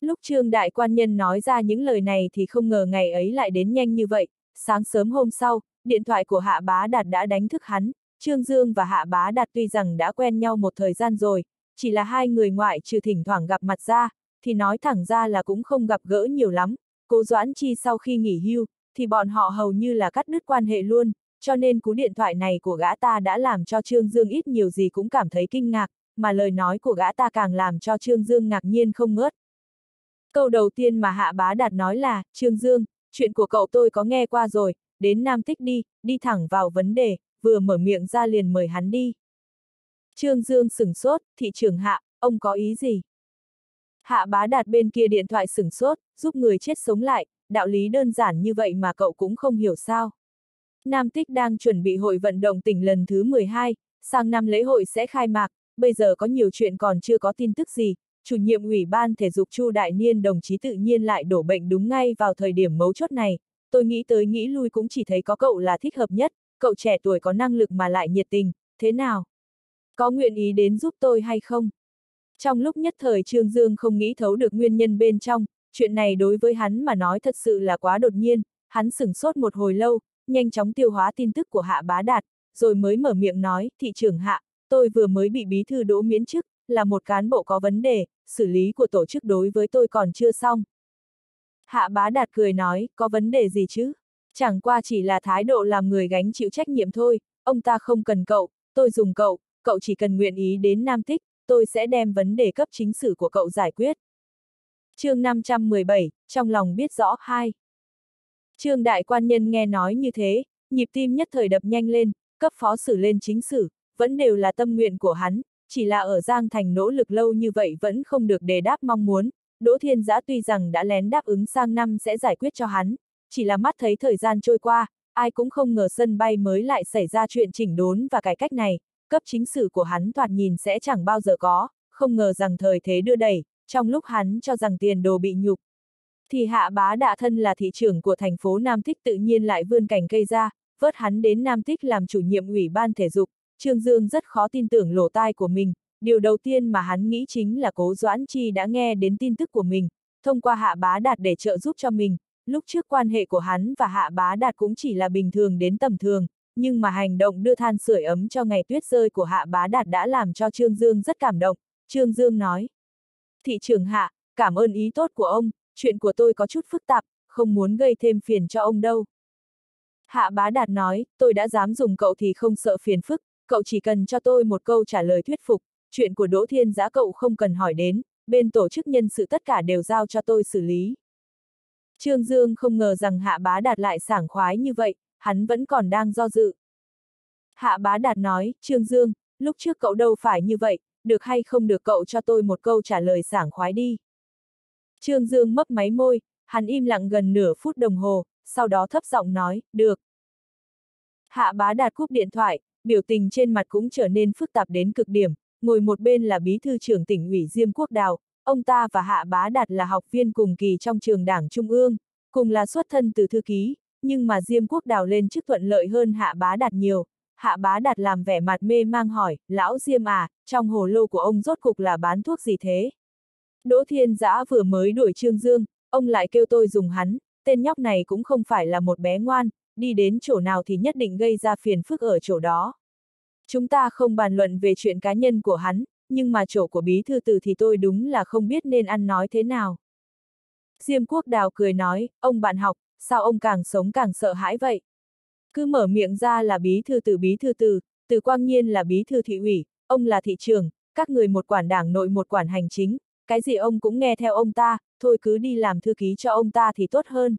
Lúc Trương Đại Quan Nhân nói ra những lời này thì không ngờ ngày ấy lại đến nhanh như vậy, sáng sớm hôm sau, điện thoại của Hạ Bá Đạt đã đánh thức hắn, Trương Dương và Hạ Bá Đạt tuy rằng đã quen nhau một thời gian rồi, chỉ là hai người ngoại trừ thỉnh thoảng gặp mặt ra, thì nói thẳng ra là cũng không gặp gỡ nhiều lắm, cố Doãn Chi sau khi nghỉ hưu, thì bọn họ hầu như là cắt đứt quan hệ luôn, cho nên cú điện thoại này của gã ta đã làm cho Trương Dương ít nhiều gì cũng cảm thấy kinh ngạc, mà lời nói của gã ta càng làm cho Trương Dương ngạc nhiên không ngớt. Câu đầu tiên mà Hạ Bá Đạt nói là, Trương Dương, chuyện của cậu tôi có nghe qua rồi, đến Nam Tích đi, đi thẳng vào vấn đề, vừa mở miệng ra liền mời hắn đi. Trương Dương sửng sốt, thị trường Hạ, ông có ý gì? Hạ Bá Đạt bên kia điện thoại sửng sốt, giúp người chết sống lại, đạo lý đơn giản như vậy mà cậu cũng không hiểu sao. Nam Tích đang chuẩn bị hội vận động tỉnh lần thứ 12, sang năm lễ hội sẽ khai mạc, bây giờ có nhiều chuyện còn chưa có tin tức gì, chủ nhiệm ủy ban thể dục Chu Đại Niên đồng chí tự nhiên lại đổ bệnh đúng ngay vào thời điểm mấu chốt này, tôi nghĩ tới nghĩ lui cũng chỉ thấy có cậu là thích hợp nhất, cậu trẻ tuổi có năng lực mà lại nhiệt tình, thế nào? Có nguyện ý đến giúp tôi hay không? Trong lúc nhất thời Trương Dương không nghĩ thấu được nguyên nhân bên trong, chuyện này đối với hắn mà nói thật sự là quá đột nhiên, hắn sửng sốt một hồi lâu, nhanh chóng tiêu hóa tin tức của Hạ Bá Đạt, rồi mới mở miệng nói, thị trưởng Hạ, tôi vừa mới bị bí thư đỗ miễn chức, là một cán bộ có vấn đề, xử lý của tổ chức đối với tôi còn chưa xong. Hạ bá đạt cười nói, có vấn đề gì chứ? Chẳng qua chỉ là thái độ làm người gánh chịu trách nhiệm thôi, ông ta không cần cậu, tôi dùng cậu, cậu chỉ cần nguyện ý đến Nam Tích, tôi sẽ đem vấn đề cấp chính sử của cậu giải quyết. chương 517, trong lòng biết rõ, hai. Trương đại quan nhân nghe nói như thế, nhịp tim nhất thời đập nhanh lên, cấp phó sử lên chính sử, vẫn đều là tâm nguyện của hắn, chỉ là ở Giang Thành nỗ lực lâu như vậy vẫn không được đề đáp mong muốn. Đỗ Thiên Giã tuy rằng đã lén đáp ứng sang năm sẽ giải quyết cho hắn, chỉ là mắt thấy thời gian trôi qua, ai cũng không ngờ sân bay mới lại xảy ra chuyện chỉnh đốn và cải cách này, cấp chính sử của hắn thoạt nhìn sẽ chẳng bao giờ có, không ngờ rằng thời thế đưa đẩy, trong lúc hắn cho rằng tiền đồ bị nhục. Thì hạ bá đạ thân là thị trưởng của thành phố Nam Thích tự nhiên lại vươn cảnh cây ra, vớt hắn đến Nam Thích làm chủ nhiệm ủy ban thể dục, Trương Dương rất khó tin tưởng lỗ tai của mình, điều đầu tiên mà hắn nghĩ chính là cố Doãn Chi đã nghe đến tin tức của mình, thông qua hạ bá đạt để trợ giúp cho mình, lúc trước quan hệ của hắn và hạ bá đạt cũng chỉ là bình thường đến tầm thường, nhưng mà hành động đưa than sưởi ấm cho ngày tuyết rơi của hạ bá đạt đã làm cho Trương Dương rất cảm động, Trương Dương nói. Thị trưởng hạ, cảm ơn ý tốt của ông, chuyện của tôi có chút phức tạp, không muốn gây thêm phiền cho ông đâu. Hạ bá đạt nói, tôi đã dám dùng cậu thì không sợ phiền phức, cậu chỉ cần cho tôi một câu trả lời thuyết phục, chuyện của Đỗ Thiên Giá cậu không cần hỏi đến, bên tổ chức nhân sự tất cả đều giao cho tôi xử lý. Trương Dương không ngờ rằng Hạ Bá Đạt lại sảng khoái như vậy, hắn vẫn còn đang do dự. Hạ Bá Đạt nói, Trương Dương, lúc trước cậu đâu phải như vậy, được hay không được cậu cho tôi một câu trả lời sảng khoái đi. Trương Dương mấp máy môi, hắn im lặng gần nửa phút đồng hồ, sau đó thấp giọng nói, được. Hạ Bá Đạt cúp điện thoại, biểu tình trên mặt cũng trở nên phức tạp đến cực điểm, ngồi một bên là bí thư trưởng tỉnh ủy Diêm Quốc Đào, ông ta và Hạ Bá Đạt là học viên cùng kỳ trong trường đảng Trung ương, cùng là xuất thân từ thư ký, nhưng mà Diêm Quốc Đào lên chức thuận lợi hơn Hạ Bá Đạt nhiều. Hạ Bá Đạt làm vẻ mặt mê mang hỏi, lão Diêm à, trong hồ lô của ông rốt cục là bán thuốc gì thế? Đỗ Thiên Giã vừa mới đuổi Trương Dương, ông lại kêu tôi dùng hắn, tên nhóc này cũng không phải là một bé ngoan, đi đến chỗ nào thì nhất định gây ra phiền phức ở chỗ đó. Chúng ta không bàn luận về chuyện cá nhân của hắn, nhưng mà chỗ của bí thư từ thì tôi đúng là không biết nên ăn nói thế nào. Diêm Quốc Đào cười nói, ông bạn học, sao ông càng sống càng sợ hãi vậy? Cứ mở miệng ra là bí thư từ bí thư từ, từ quang nhiên là bí thư thị ủy, ông là thị trường, các người một quản đảng nội một quản hành chính, cái gì ông cũng nghe theo ông ta, thôi cứ đi làm thư ký cho ông ta thì tốt hơn.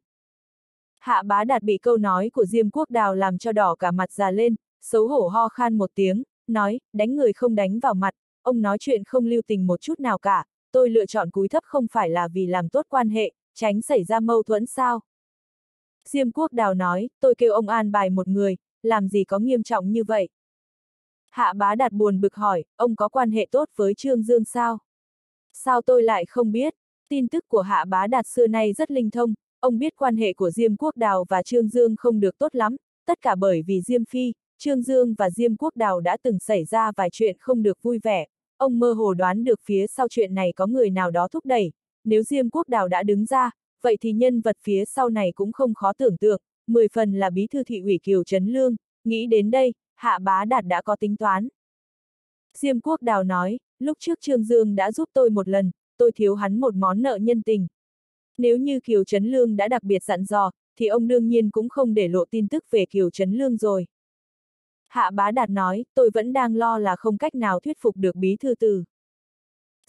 Hạ bá đạt bị câu nói của Diêm Quốc Đào làm cho đỏ cả mặt già lên, xấu hổ ho khan một tiếng, nói, đánh người không đánh vào mặt, ông nói chuyện không lưu tình một chút nào cả, tôi lựa chọn cúi thấp không phải là vì làm tốt quan hệ, tránh xảy ra mâu thuẫn sao. Diêm Quốc Đào nói, tôi kêu ông an bài một người, làm gì có nghiêm trọng như vậy. Hạ bá đạt buồn bực hỏi, ông có quan hệ tốt với Trương Dương sao? Sao tôi lại không biết? Tin tức của Hạ bá đạt xưa nay rất linh thông, ông biết quan hệ của Diêm Quốc Đào và Trương Dương không được tốt lắm, tất cả bởi vì Diêm Phi, Trương Dương và Diêm Quốc Đào đã từng xảy ra vài chuyện không được vui vẻ, ông mơ hồ đoán được phía sau chuyện này có người nào đó thúc đẩy, nếu Diêm Quốc Đào đã đứng ra, vậy thì nhân vật phía sau này cũng không khó tưởng tượng, mười phần là bí thư thị ủy Kiều Trấn Lương, nghĩ đến đây, Hạ Bá Đạt đã có tính toán. Diêm Quốc Đào nói, lúc trước Trương Dương đã giúp tôi một lần, tôi thiếu hắn một món nợ nhân tình. Nếu như Kiều Trấn Lương đã đặc biệt dặn dò, thì ông đương nhiên cũng không để lộ tin tức về Kiều Trấn Lương rồi. Hạ Bá Đạt nói, tôi vẫn đang lo là không cách nào thuyết phục được bí thư từ.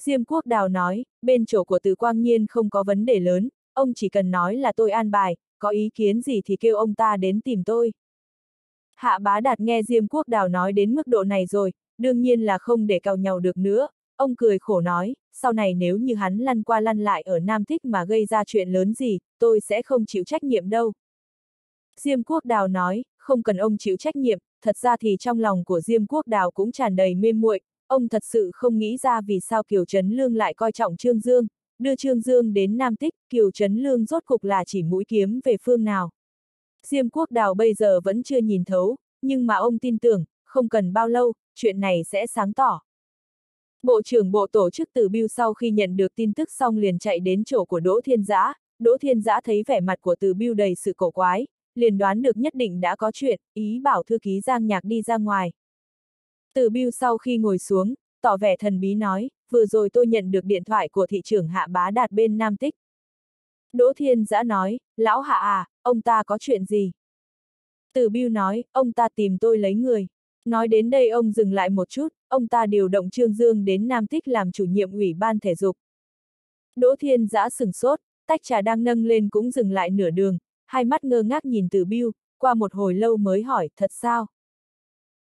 Diêm Quốc Đào nói, bên chỗ của Từ Quang Nhiên không có vấn đề lớn, ông chỉ cần nói là tôi an bài, có ý kiến gì thì kêu ông ta đến tìm tôi. Hạ Bá Đạt nghe Diêm Quốc Đào nói đến mức độ này rồi, đương nhiên là không để cào nhau được nữa, ông cười khổ nói, sau này nếu như hắn lăn qua lăn lại ở Nam Thích mà gây ra chuyện lớn gì, tôi sẽ không chịu trách nhiệm đâu. Diêm Quốc Đào nói, không cần ông chịu trách nhiệm, thật ra thì trong lòng của Diêm Quốc Đào cũng tràn đầy mê muội, ông thật sự không nghĩ ra vì sao Kiều Trấn Lương lại coi trọng Trương Dương, đưa Trương Dương đến Nam Tích, Kiều Trấn Lương rốt cục là chỉ mũi kiếm về phương nào. Diêm Quốc Đào bây giờ vẫn chưa nhìn thấu, nhưng mà ông tin tưởng, không cần bao lâu, chuyện này sẽ sáng tỏ. Bộ trưởng bộ tổ chức từ Biêu sau khi nhận được tin tức xong liền chạy đến chỗ của Đỗ Thiên Giã, Đỗ Thiên Giã thấy vẻ mặt của từ Biêu đầy sự cổ quái, liền đoán được nhất định đã có chuyện, ý bảo thư ký Giang Nhạc đi ra ngoài. Từ Biêu sau khi ngồi xuống, tỏ vẻ thần bí nói, vừa rồi tôi nhận được điện thoại của thị trưởng Hạ Bá Đạt bên Nam Tích. Đỗ Thiên Giã nói, lão Hạ à, ông ta có chuyện gì? Từ Biêu nói, ông ta tìm tôi lấy người. Nói đến đây ông dừng lại một chút, ông ta điều động Trương Dương đến Nam Tích làm chủ nhiệm ủy ban thể dục. Đỗ Thiên Giã sừng sốt, tách trà đang nâng lên cũng dừng lại nửa đường, hai mắt ngơ ngác nhìn từ Bill, qua một hồi lâu mới hỏi, thật sao?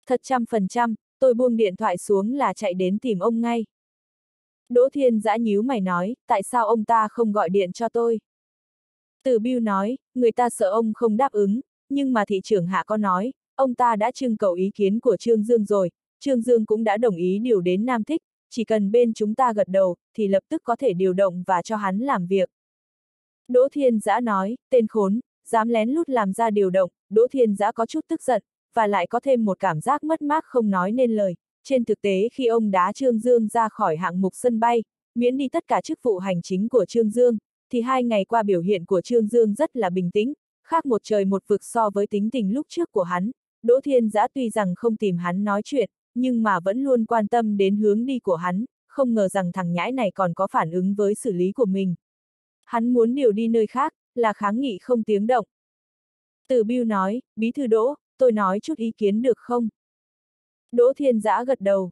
Thật trăm phần trăm, tôi buông điện thoại xuống là chạy đến tìm ông ngay. Đỗ Thiên giã nhíu mày nói, tại sao ông ta không gọi điện cho tôi? Từ Bill nói, người ta sợ ông không đáp ứng, nhưng mà thị trưởng hạ có nói, ông ta đã trưng cầu ý kiến của Trương Dương rồi, Trương Dương cũng đã đồng ý điều đến Nam Thích, chỉ cần bên chúng ta gật đầu, thì lập tức có thể điều động và cho hắn làm việc. Đỗ Thiên Giã nói, tên khốn, dám lén lút làm ra điều động, Đỗ Thiên Giã có chút tức giận, và lại có thêm một cảm giác mất mát không nói nên lời. Trên thực tế khi ông đá Trương Dương ra khỏi hạng mục sân bay, miễn đi tất cả chức vụ hành chính của Trương Dương, thì hai ngày qua biểu hiện của Trương Dương rất là bình tĩnh, khác một trời một vực so với tính tình lúc trước của hắn. Đỗ Thiên Giã tuy rằng không tìm hắn nói chuyện, nhưng mà vẫn luôn quan tâm đến hướng đi của hắn, không ngờ rằng thằng nhãi này còn có phản ứng với xử lý của mình. Hắn muốn điều đi nơi khác, là kháng nghị không tiếng động. Từ Biêu nói, Bí thư Đỗ, tôi nói chút ý kiến được không? Đỗ Thiên Giã gật đầu.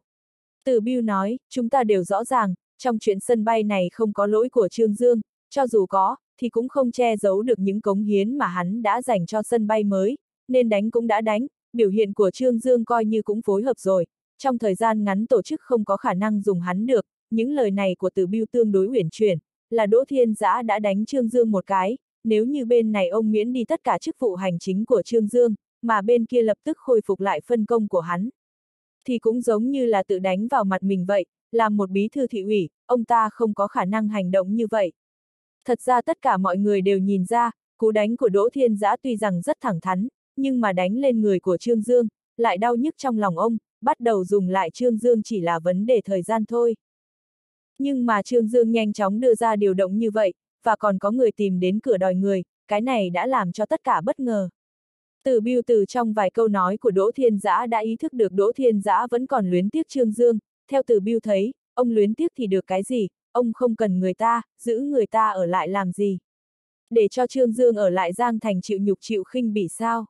Từ Biêu nói, chúng ta đều rõ ràng, trong chuyện sân bay này không có lỗi của Trương Dương, cho dù có, thì cũng không che giấu được những cống hiến mà hắn đã dành cho sân bay mới, nên đánh cũng đã đánh, biểu hiện của Trương Dương coi như cũng phối hợp rồi, trong thời gian ngắn tổ chức không có khả năng dùng hắn được, những lời này của Từ Biêu tương đối uyển chuyển, là Đỗ Thiên Giã đã đánh Trương Dương một cái, nếu như bên này ông miễn đi tất cả chức vụ hành chính của Trương Dương, mà bên kia lập tức khôi phục lại phân công của hắn. Thì cũng giống như là tự đánh vào mặt mình vậy, làm một bí thư thị ủy, ông ta không có khả năng hành động như vậy. Thật ra tất cả mọi người đều nhìn ra, cú đánh của Đỗ Thiên Giã tuy rằng rất thẳng thắn, nhưng mà đánh lên người của Trương Dương, lại đau nhức trong lòng ông, bắt đầu dùng lại Trương Dương chỉ là vấn đề thời gian thôi. Nhưng mà Trương Dương nhanh chóng đưa ra điều động như vậy, và còn có người tìm đến cửa đòi người, cái này đã làm cho tất cả bất ngờ. Từ biêu từ trong vài câu nói của Đỗ Thiên Giã đã ý thức được Đỗ Thiên Giã vẫn còn luyến tiếc Trương Dương, theo từ biêu thấy, ông luyến tiếc thì được cái gì, ông không cần người ta, giữ người ta ở lại làm gì. Để cho Trương Dương ở lại Giang Thành chịu nhục chịu khinh bỉ sao.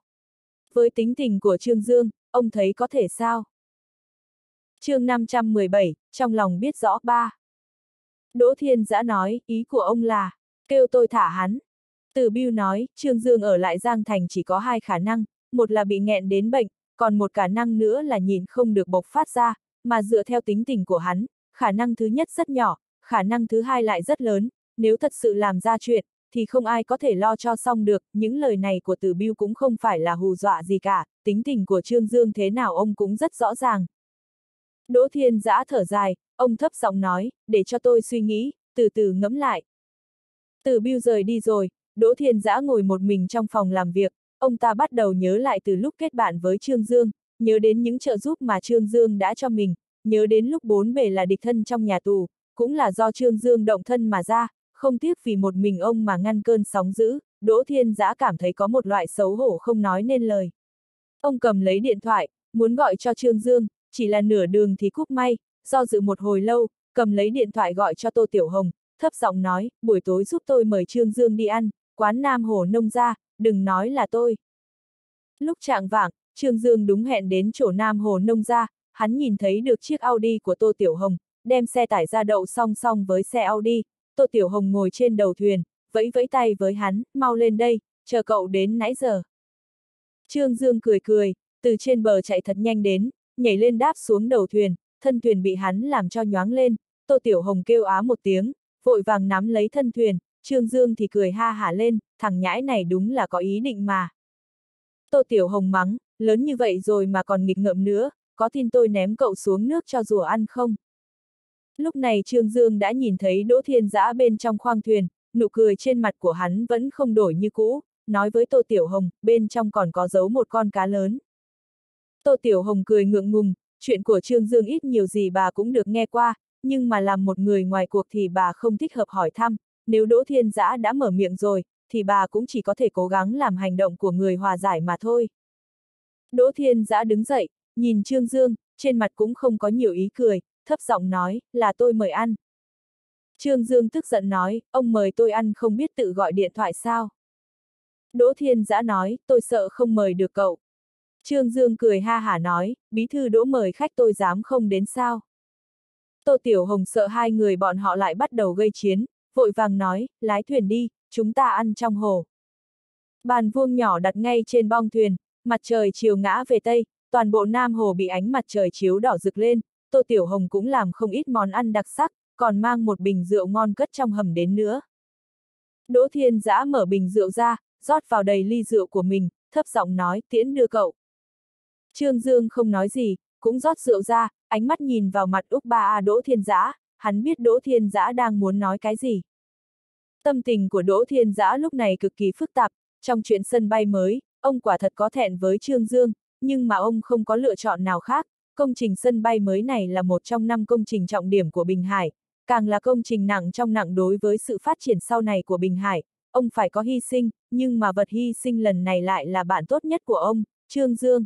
Với tính tình của Trương Dương, ông thấy có thể sao? chương 517, trong lòng biết rõ ba. Đỗ Thiên Giã nói, ý của ông là, kêu tôi thả hắn. Từ Biêu nói, Trương Dương ở lại Giang Thành chỉ có hai khả năng, một là bị nghẹn đến bệnh, còn một khả năng nữa là nhìn không được bộc phát ra, mà dựa theo tính tình của hắn, khả năng thứ nhất rất nhỏ, khả năng thứ hai lại rất lớn, nếu thật sự làm ra chuyện, thì không ai có thể lo cho xong được, những lời này của Từ Biêu cũng không phải là hù dọa gì cả, tính tình của Trương Dương thế nào ông cũng rất rõ ràng. Đỗ Thiên Giã thở dài, ông thấp giọng nói, để cho tôi suy nghĩ, từ từ ngẫm lại. Từ Biêu rời đi rồi, Đỗ Thiên Giã ngồi một mình trong phòng làm việc, ông ta bắt đầu nhớ lại từ lúc kết bạn với Trương Dương, nhớ đến những trợ giúp mà Trương Dương đã cho mình, nhớ đến lúc bốn bề là địch thân trong nhà tù, cũng là do Trương Dương động thân mà ra, không tiếc vì một mình ông mà ngăn cơn sóng dữ, Đỗ Thiên Giã cảm thấy có một loại xấu hổ không nói nên lời. Ông cầm lấy điện thoại, muốn gọi cho Trương Dương, chỉ là nửa đường thì cúp may, do dự một hồi lâu, cầm lấy điện thoại gọi cho Tô Tiểu Hồng, thấp giọng nói, buổi tối giúp tôi mời Trương Dương đi ăn, quán Nam Hồ Nông ra, đừng nói là tôi. Lúc trạng vạng, Trương Dương đúng hẹn đến chỗ Nam Hồ Nông ra, hắn nhìn thấy được chiếc Audi của Tô Tiểu Hồng, đem xe tải ra đậu song song với xe Audi, Tô Tiểu Hồng ngồi trên đầu thuyền, vẫy vẫy tay với hắn, mau lên đây, chờ cậu đến nãy giờ. Trương Dương cười cười, từ trên bờ chạy thật nhanh đến, nhảy lên đáp xuống đầu thuyền, thân thuyền bị hắn làm cho nhoáng lên, Tô Tiểu Hồng kêu á một tiếng, vội vàng nắm lấy thân thuyền, Trương Dương thì cười ha hả lên, thằng nhãi này đúng là có ý định mà. Tô Tiểu Hồng mắng, lớn như vậy rồi mà còn nghịch ngợm nữa, có tin tôi ném cậu xuống nước cho rùa ăn không? Lúc này Trương Dương đã nhìn thấy Đỗ Thiên Giã bên trong khoang thuyền, nụ cười trên mặt của hắn vẫn không đổi như cũ, nói với Tô Tiểu Hồng, bên trong còn có giấu một con cá lớn. Tô Tiểu Hồng cười ngượng ngùng, chuyện của Trương Dương ít nhiều gì bà cũng được nghe qua, nhưng mà làm một người ngoài cuộc thì bà không thích hợp hỏi thăm, nếu Đỗ Thiên Giã đã mở miệng rồi, thì bà cũng chỉ có thể cố gắng làm hành động của người hòa giải mà thôi. Đỗ Thiên Giã đứng dậy, nhìn Trương Dương, trên mặt cũng không có nhiều ý cười, thấp giọng nói, là tôi mời ăn. Trương Dương tức giận nói, ông mời tôi ăn không biết tự gọi điện thoại sao. Đỗ Thiên Giã nói, tôi sợ không mời được cậu. Trương Dương cười ha hả nói, bí thư đỗ mời khách tôi dám không đến sao. Tô Tiểu Hồng sợ hai người bọn họ lại bắt đầu gây chiến, vội vàng nói, lái thuyền đi, chúng ta ăn trong hồ. Bàn vuông nhỏ đặt ngay trên bong thuyền, mặt trời chiều ngã về tây, toàn bộ Nam Hồ bị ánh mặt trời chiếu đỏ rực lên, Tô Tiểu Hồng cũng làm không ít món ăn đặc sắc, còn mang một bình rượu ngon cất trong hầm đến nữa. Đỗ Thiên Giã mở bình rượu ra, rót vào đầy ly rượu của mình, thấp giọng nói, tiễn đưa cậu. Trương Dương không nói gì, cũng rót rượu ra, ánh mắt nhìn vào mặt Úc Ba A Đỗ Thiên Giã, hắn biết Đỗ Thiên Giã đang muốn nói cái gì. Tâm tình của Đỗ Thiên Giã lúc này cực kỳ phức tạp, trong chuyện sân bay mới, ông quả thật có thẹn với Trương Dương, nhưng mà ông không có lựa chọn nào khác. Công trình sân bay mới này là một trong năm công trình trọng điểm của Bình Hải, càng là công trình nặng trong nặng đối với sự phát triển sau này của Bình Hải. Ông phải có hy sinh, nhưng mà vật hy sinh lần này lại là bạn tốt nhất của ông, Trương Dương.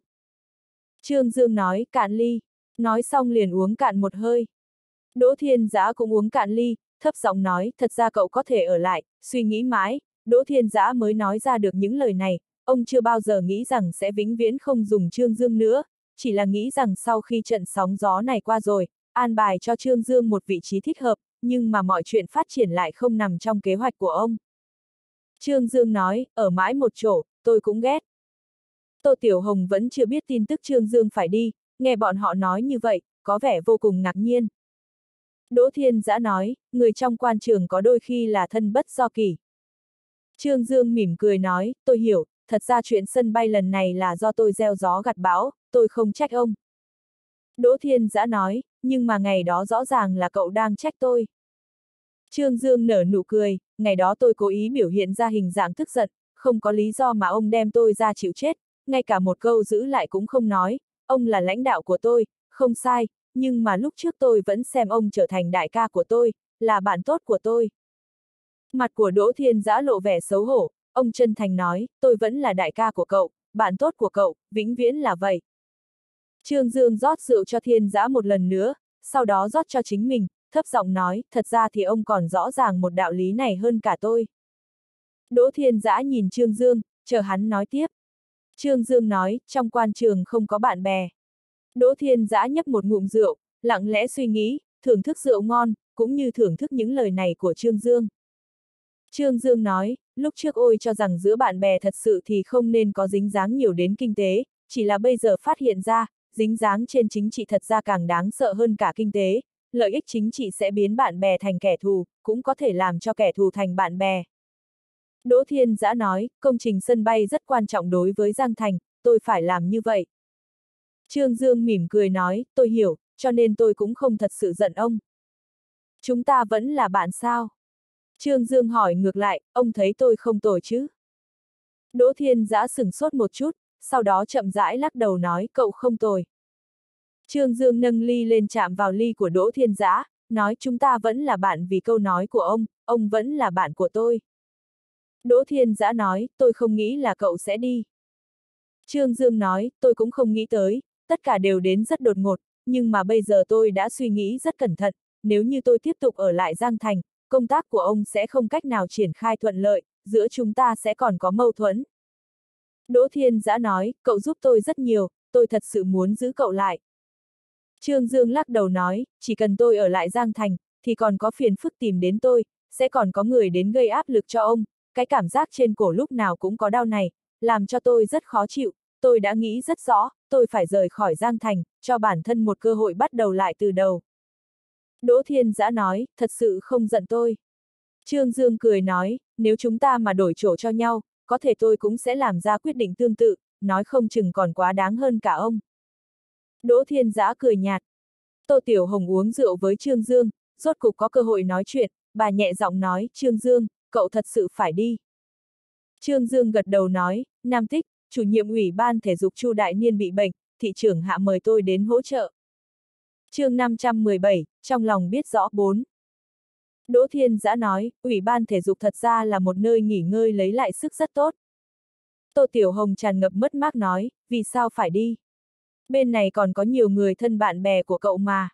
Trương Dương nói, cạn ly. Nói xong liền uống cạn một hơi. Đỗ Thiên Giã cũng uống cạn ly, thấp giọng nói, thật ra cậu có thể ở lại, suy nghĩ mãi, Đỗ Thiên Giã mới nói ra được những lời này, ông chưa bao giờ nghĩ rằng sẽ vĩnh viễn không dùng Trương Dương nữa, chỉ là nghĩ rằng sau khi trận sóng gió này qua rồi, an bài cho Trương Dương một vị trí thích hợp, nhưng mà mọi chuyện phát triển lại không nằm trong kế hoạch của ông. Trương Dương nói, ở mãi một chỗ, tôi cũng ghét. Tô Tiểu Hồng vẫn chưa biết tin tức Trương Dương phải đi, nghe bọn họ nói như vậy, có vẻ vô cùng ngạc nhiên. Đỗ Thiên Giã nói, người trong quan trường có đôi khi là thân bất do kỳ. Trương Dương mỉm cười nói, tôi hiểu, thật ra chuyện sân bay lần này là do tôi gieo gió gặt bão, tôi không trách ông. Đỗ Thiên Giã nói, nhưng mà ngày đó rõ ràng là cậu đang trách tôi. Trương Dương nở nụ cười, ngày đó tôi cố ý biểu hiện ra hình dạng tức giận, không có lý do mà ông đem tôi ra chịu chết, ngay cả một câu giữ lại cũng không nói, ông là lãnh đạo của tôi, không sai, nhưng mà lúc trước tôi vẫn xem ông trở thành đại ca của tôi, là bạn tốt của tôi. Mặt của Đỗ Thiên giã lộ vẻ xấu hổ, ông chân thành nói, tôi vẫn là đại ca của cậu, bạn tốt của cậu, vĩnh viễn là vậy. Trương Dương rót rượu cho Thiên giã một lần nữa, sau đó rót cho chính mình, thấp giọng nói, thật ra thì ông còn rõ ràng một đạo lý này hơn cả tôi. Đỗ Thiên giã nhìn Trương Dương, chờ hắn nói tiếp. Trương Dương nói, trong quan trường không có bạn bè. Đỗ Thiên giã nhấp một ngụm rượu, lặng lẽ suy nghĩ, thưởng thức rượu ngon, cũng như thưởng thức những lời này của Trương Dương. Trương Dương nói, lúc trước ôi cho rằng giữa bạn bè thật sự thì không nên có dính dáng nhiều đến kinh tế, chỉ là bây giờ phát hiện ra, dính dáng trên chính trị thật ra càng đáng sợ hơn cả kinh tế, lợi ích chính trị sẽ biến bạn bè thành kẻ thù, cũng có thể làm cho kẻ thù thành bạn bè. Đỗ Thiên Giã nói, công trình sân bay rất quan trọng đối với Giang Thành, tôi phải làm như vậy. Trương Dương mỉm cười nói, tôi hiểu, cho nên tôi cũng không thật sự giận ông. Chúng ta vẫn là bạn sao? Trương Dương hỏi ngược lại, ông thấy tôi không tồi chứ? Đỗ Thiên Giã sừng sốt một chút, sau đó chậm rãi lắc đầu nói, cậu không tồi. Trương Dương nâng ly lên chạm vào ly của Đỗ Thiên Giã, nói chúng ta vẫn là bạn vì câu nói của ông, ông vẫn là bạn của tôi. Đỗ Thiên Giã nói, tôi không nghĩ là cậu sẽ đi. Trương Dương nói, tôi cũng không nghĩ tới, tất cả đều đến rất đột ngột, nhưng mà bây giờ tôi đã suy nghĩ rất cẩn thận, nếu như tôi tiếp tục ở lại Giang Thành, công tác của ông sẽ không cách nào triển khai thuận lợi, giữa chúng ta sẽ còn có mâu thuẫn. Đỗ Thiên Giã nói, cậu giúp tôi rất nhiều, tôi thật sự muốn giữ cậu lại. Trương Dương lắc đầu nói, chỉ cần tôi ở lại Giang Thành, thì còn có phiền phức tìm đến tôi, sẽ còn có người đến gây áp lực cho ông, cái cảm giác trên cổ lúc nào cũng có đau này, làm cho tôi rất khó chịu, tôi đã nghĩ rất rõ, tôi phải rời khỏi Giang Thành, cho bản thân một cơ hội bắt đầu lại từ đầu. Đỗ Thiên Giã nói, thật sự không giận tôi. Trương Dương cười nói, nếu chúng ta mà đổi chỗ cho nhau, có thể tôi cũng sẽ làm ra quyết định tương tự, nói không chừng còn quá đáng hơn cả ông. Đỗ Thiên Giã cười nhạt. Tô Tiểu Hồng uống rượu với Trương Dương, rốt cục có cơ hội nói chuyện, bà nhẹ giọng nói, Trương Dương, cậu thật sự phải đi. Trương Dương gật đầu nói, Nam Tích, chủ nhiệm ủy ban thể dục Chu Đại Niên bị bệnh, thị trưởng hạ mời tôi đến hỗ trợ chương 517, trong lòng biết rõ bốn. Đỗ Thiên Giã nói, ủy ban thể dục thật ra là một nơi nghỉ ngơi lấy lại sức rất tốt. Tô Tiểu Hồng tràn ngập mất mát nói, vì sao phải đi? Bên này còn có nhiều người thân bạn bè của cậu mà.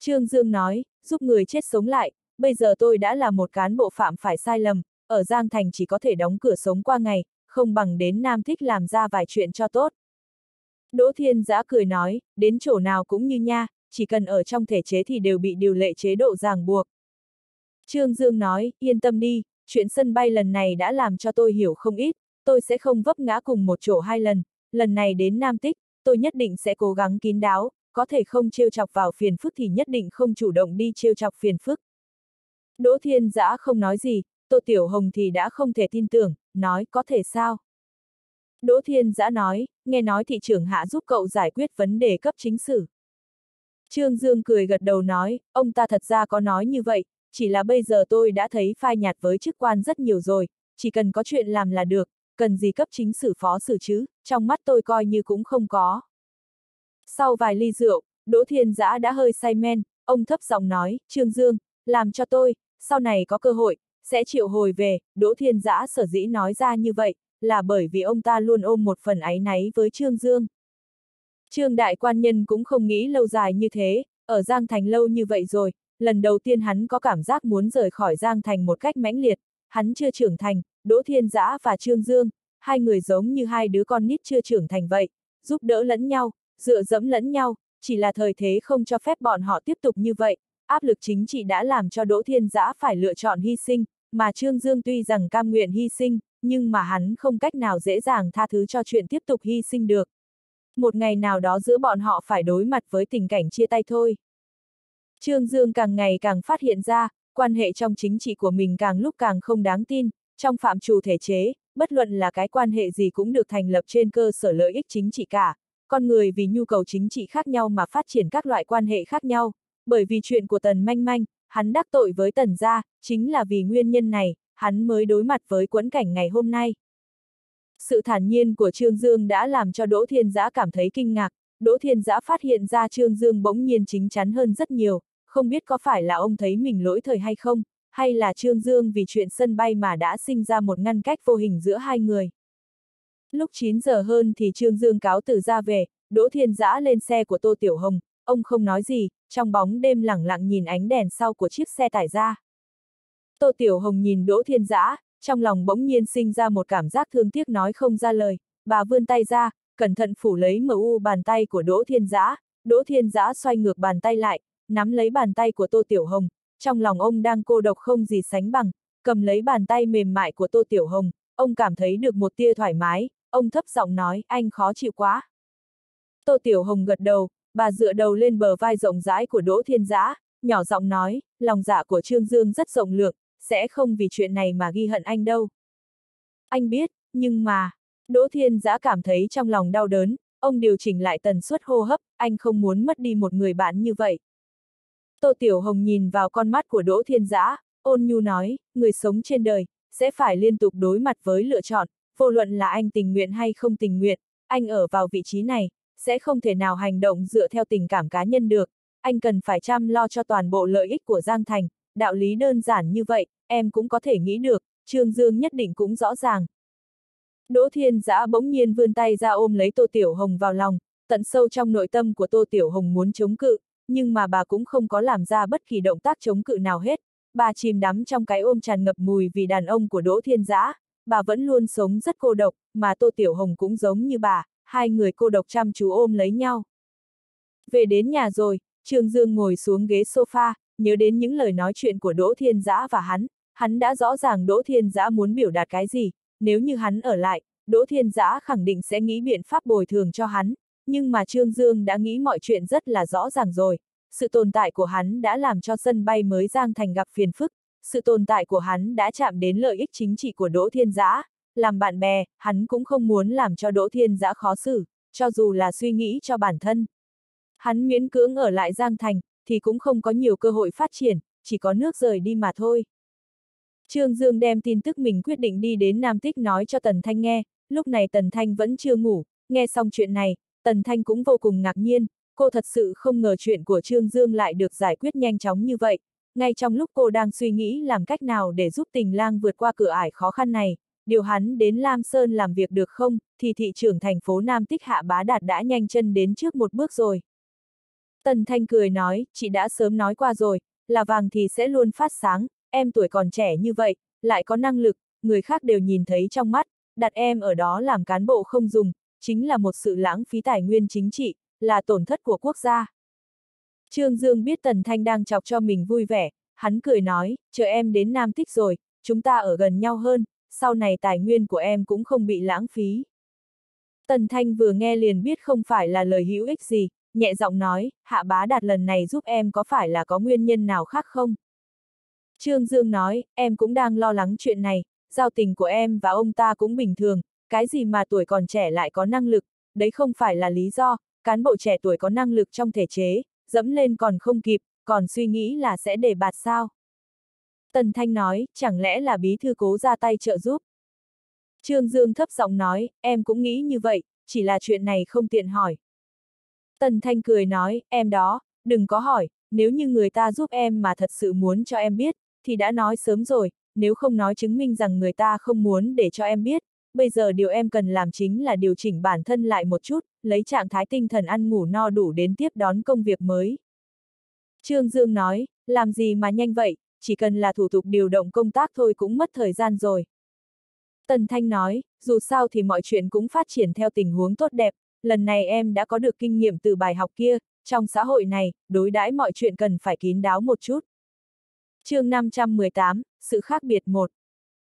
Trương Dương nói, giúp người chết sống lại, bây giờ tôi đã là một cán bộ phạm phải sai lầm, ở Giang Thành chỉ có thể đóng cửa sống qua ngày, không bằng đến Nam Thích làm ra vài chuyện cho tốt. Đỗ Thiên Giã cười nói, đến chỗ nào cũng như nha, chỉ cần ở trong thể chế thì đều bị điều lệ chế độ ràng buộc. Trương Dương nói, yên tâm đi, chuyện sân bay lần này đã làm cho tôi hiểu không ít, tôi sẽ không vấp ngã cùng một chỗ hai lần, lần này đến Nam Tích, tôi nhất định sẽ cố gắng kín đáo, có thể không trêu chọc vào phiền phức thì nhất định không chủ động đi trêu chọc phiền phức. Đỗ Thiên Giã không nói gì, Tô Tiểu Hồng thì đã không thể tin tưởng, nói có thể sao? Đỗ Thiên Giã nói, nghe nói thị trưởng hạ giúp cậu giải quyết vấn đề cấp chính sử. Trương Dương cười gật đầu nói, ông ta thật ra có nói như vậy, chỉ là bây giờ tôi đã thấy phai nhạt với chức quan rất nhiều rồi, chỉ cần có chuyện làm là được, cần gì cấp chính sử phó xử chứ, trong mắt tôi coi như cũng không có. Sau vài ly rượu, Đỗ Thiên Giã đã hơi say men, ông thấp giọng nói, Trương Dương, làm cho tôi, sau này có cơ hội, sẽ triệu hồi về, Đỗ Thiên Giã sở dĩ nói ra như vậy, là bởi vì ông ta luôn ôm một phần áy náy với Trương Dương. Trương Đại Quan Nhân cũng không nghĩ lâu dài như thế, ở Giang Thành lâu như vậy rồi, lần đầu tiên hắn có cảm giác muốn rời khỏi Giang Thành một cách mãnh liệt, hắn chưa trưởng thành, Đỗ Thiên Giã và Trương Dương, hai người giống như hai đứa con nít chưa trưởng thành vậy, giúp đỡ lẫn nhau, dựa dẫm lẫn nhau, chỉ là thời thế không cho phép bọn họ tiếp tục như vậy, áp lực chính trị đã làm cho Đỗ Thiên Giã phải lựa chọn hy sinh, mà Trương Dương tuy rằng cam nguyện hy sinh, nhưng mà hắn không cách nào dễ dàng tha thứ cho chuyện tiếp tục hy sinh được. Một ngày nào đó giữa bọn họ phải đối mặt với tình cảnh chia tay thôi. Trương Dương càng ngày càng phát hiện ra, quan hệ trong chính trị của mình càng lúc càng không đáng tin, trong phạm trù thể chế, bất luận là cái quan hệ gì cũng được thành lập trên cơ sở lợi ích chính trị cả. Con người vì nhu cầu chính trị khác nhau mà phát triển các loại quan hệ khác nhau, bởi vì chuyện của Tần Manh Manh, hắn đắc tội với Tần gia, chính là vì nguyên nhân này, hắn mới đối mặt với quẫn cảnh ngày hôm nay. Sự thản nhiên của Trương Dương đã làm cho Đỗ Thiên Giã cảm thấy kinh ngạc, Đỗ Thiên Giã phát hiện ra Trương Dương bỗng nhiên chính chắn hơn rất nhiều, không biết có phải là ông thấy mình lỗi thời hay không, hay là Trương Dương vì chuyện sân bay mà đã sinh ra một ngăn cách vô hình giữa hai người. Lúc 9 giờ hơn thì Trương Dương cáo từ ra về, Đỗ Thiên Giã lên xe của Tô Tiểu Hồng, ông không nói gì, trong bóng đêm lẳng lặng nhìn ánh đèn sau của chiếc xe tải ra. Tô Tiểu Hồng nhìn Đỗ Thiên Giã, trong lòng bỗng nhiên sinh ra một cảm giác thương tiếc nói không ra lời, bà vươn tay ra, cẩn thận phủ lấy mờ u bàn tay của Đỗ Thiên Giã, Đỗ Thiên Giã xoay ngược bàn tay lại, nắm lấy bàn tay của Tô Tiểu Hồng, trong lòng ông đang cô độc không gì sánh bằng, cầm lấy bàn tay mềm mại của Tô Tiểu Hồng, ông cảm thấy được một tia thoải mái, ông thấp giọng nói, anh khó chịu quá. Tô Tiểu Hồng gật đầu, bà dựa đầu lên bờ vai rộng rãi của Đỗ Thiên Giã, nhỏ giọng nói, lòng dạ của Trương Dương rất rộng lượng, sẽ không vì chuyện này mà ghi hận anh đâu. Anh biết, nhưng mà, Đỗ Thiên Giã cảm thấy trong lòng đau đớn, ông điều chỉnh lại tần suất hô hấp, anh không muốn mất đi một người bạn như vậy. Tô Tiểu Hồng nhìn vào con mắt của Đỗ Thiên Giã, ôn nhu nói, người sống trên đời, sẽ phải liên tục đối mặt với lựa chọn, vô luận là anh tình nguyện hay không tình nguyện, anh ở vào vị trí này, sẽ không thể nào hành động dựa theo tình cảm cá nhân được, anh cần phải chăm lo cho toàn bộ lợi ích của Giang Thành, đạo lý đơn giản như vậy, em cũng có thể nghĩ được, Trương Dương nhất định cũng rõ ràng. Đỗ Thiên Giã bỗng nhiên vươn tay ra ôm lấy Tô Tiểu Hồng vào lòng, tận sâu trong nội tâm của Tô Tiểu Hồng muốn chống cự, nhưng mà bà cũng không có làm ra bất kỳ động tác chống cự nào hết, bà chìm đắm trong cái ôm tràn ngập mùi vì đàn ông của Đỗ Thiên Giã, bà vẫn luôn sống rất cô độc, mà Tô Tiểu Hồng cũng giống như bà, hai người cô độc chăm chú ôm lấy nhau. Về đến nhà rồi, Trương Dương ngồi xuống ghế sofa, nhớ đến những lời nói chuyện của Đỗ Thiên Giã và hắn, hắn đã rõ ràng Đỗ Thiên Giã muốn biểu đạt cái gì, nếu như hắn ở lại, Đỗ Thiên Giã khẳng định sẽ nghĩ biện pháp bồi thường cho hắn, nhưng mà Trương Dương đã nghĩ mọi chuyện rất là rõ ràng rồi, sự tồn tại của hắn đã làm cho sân bay mới Giang Thành gặp phiền phức, sự tồn tại của hắn đã chạm đến lợi ích chính trị của Đỗ Thiên Giã, làm bạn bè, hắn cũng không muốn làm cho Đỗ Thiên Giã khó xử, cho dù là suy nghĩ cho bản thân. Hắn miễn cưỡng ở lại Giang Thành, thì cũng không có nhiều cơ hội phát triển, chỉ có nước rời đi mà thôi. Trương Dương đem tin tức mình quyết định đi đến Nam Tích nói cho Tần Thanh nghe, lúc này Tần Thanh vẫn chưa ngủ, nghe xong chuyện này, Tần Thanh cũng vô cùng ngạc nhiên, cô thật sự không ngờ chuyện của Trương Dương lại được giải quyết nhanh chóng như vậy. Ngay trong lúc cô đang suy nghĩ làm cách nào để giúp tình lang vượt qua cửa ải khó khăn này, điều hắn đến Lam Sơn làm việc được không, thì thị trưởng thành phố Nam Tích Hạ Bá Đạt đã nhanh chân đến trước một bước rồi. Tần Thanh cười nói, chị đã sớm nói qua rồi, là vàng thì sẽ luôn phát sáng, em tuổi còn trẻ như vậy, lại có năng lực, người khác đều nhìn thấy trong mắt, đặt em ở đó làm cán bộ không dùng, chính là một sự lãng phí tài nguyên chính trị, là tổn thất của quốc gia. Trương Dương biết Tần Thanh đang chọc cho mình vui vẻ, hắn cười nói, chờ em đến Nam Tích rồi, chúng ta ở gần nhau hơn, sau này tài nguyên của em cũng không bị lãng phí. Tần Thanh vừa nghe liền biết không phải là lời hữu ích gì, nhẹ giọng nói, hạ bá đạt lần này giúp em có phải là có nguyên nhân nào khác không? Trương Dương nói, em cũng đang lo lắng chuyện này, giao tình của em và ông ta cũng bình thường, cái gì mà tuổi còn trẻ lại có năng lực, đấy không phải là lý do, cán bộ trẻ tuổi có năng lực trong thể chế, dẫm lên còn không kịp, còn suy nghĩ là sẽ để bạt sao. Tần Thanh nói, chẳng lẽ là bí thư cố ra tay trợ giúp. Trương Dương thấp giọng nói, em cũng nghĩ như vậy, chỉ là chuyện này không tiện hỏi. Tần Thanh cười nói, em đó, đừng có hỏi, nếu như người ta giúp em mà thật sự muốn cho em biết, thì đã nói sớm rồi, nếu không nói chứng minh rằng người ta không muốn để cho em biết, bây giờ điều em cần làm chính là điều chỉnh bản thân lại một chút, lấy trạng thái tinh thần ăn ngủ no đủ đến tiếp đón công việc mới. Trương Dương nói, làm gì mà nhanh vậy, chỉ cần là thủ tục điều động công tác thôi cũng mất thời gian rồi. Tần Thanh nói, dù sao thì mọi chuyện cũng phát triển theo tình huống tốt đẹp, lần này em đã có được kinh nghiệm từ bài học kia, trong xã hội này, đối đãi mọi chuyện cần phải kín đáo một chút chương 518, Sự khác biệt một.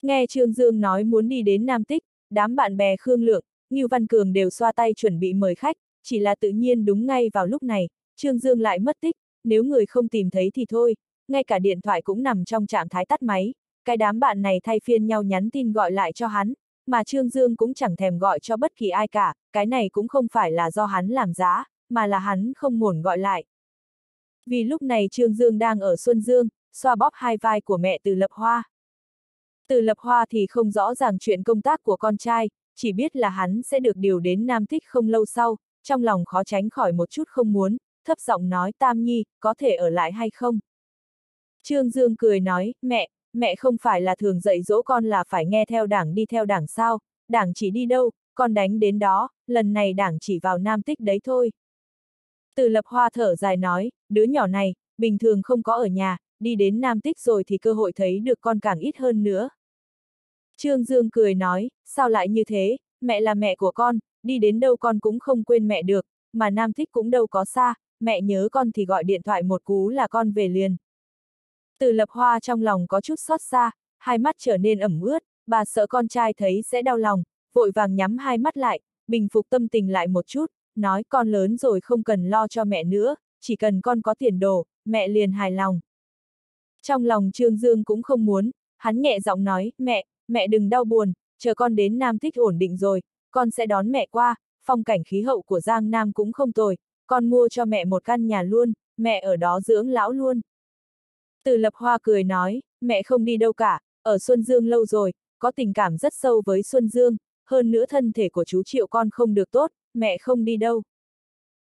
Nghe Trương Dương nói muốn đi đến Nam Tích, đám bạn bè Khương Lượng, Ngưu Văn Cường đều xoa tay chuẩn bị mời khách, chỉ là tự nhiên đúng ngay vào lúc này, Trương Dương lại mất tích, nếu người không tìm thấy thì thôi, ngay cả điện thoại cũng nằm trong trạng thái tắt máy, cái đám bạn này thay phiên nhau nhắn tin gọi lại cho hắn, mà Trương Dương cũng chẳng thèm gọi cho bất kỳ ai cả, cái này cũng không phải là do hắn làm giá, mà là hắn không muốn gọi lại. Vì lúc này Trương Dương đang ở Xuân Dương, xoa bóp hai vai của mẹ từ lập hoa. Từ lập hoa thì không rõ ràng chuyện công tác của con trai, chỉ biết là hắn sẽ được điều đến Nam Thích không lâu sau, trong lòng khó tránh khỏi một chút không muốn, thấp giọng nói Tam Nhi, có thể ở lại hay không? Trương Dương cười nói, mẹ, mẹ không phải là thường dạy dỗ con là phải nghe theo đảng đi theo đảng sao, đảng chỉ đi đâu, con đánh đến đó, lần này đảng chỉ vào Nam Tích đấy thôi. Từ lập hoa thở dài nói, đứa nhỏ này, bình thường không có ở nhà, đi đến Nam Tích rồi thì cơ hội thấy được con càng ít hơn nữa. Trương Dương cười nói, sao lại như thế, mẹ là mẹ của con, đi đến đâu con cũng không quên mẹ được, mà Nam Tích cũng đâu có xa, mẹ nhớ con thì gọi điện thoại một cú là con về liền. Từ lập hoa trong lòng có chút xót xa, hai mắt trở nên ẩm ướt, bà sợ con trai thấy sẽ đau lòng, vội vàng nhắm hai mắt lại, bình phục tâm tình lại một chút, nói con lớn rồi không cần lo cho mẹ nữa, chỉ cần con có tiền đồ, mẹ liền hài lòng. Trong lòng Trương Dương cũng không muốn, hắn nhẹ giọng nói, mẹ, mẹ đừng đau buồn, chờ con đến Nam Thích ổn định rồi, con sẽ đón mẹ qua, phong cảnh khí hậu của Giang Nam cũng không tồi, con mua cho mẹ một căn nhà luôn, mẹ ở đó dưỡng lão luôn. Từ lập hoa cười nói, mẹ không đi đâu cả, ở Xuân Dương lâu rồi, có tình cảm rất sâu với Xuân Dương, hơn nữa thân thể của chú Triệu con không được tốt, mẹ không đi đâu.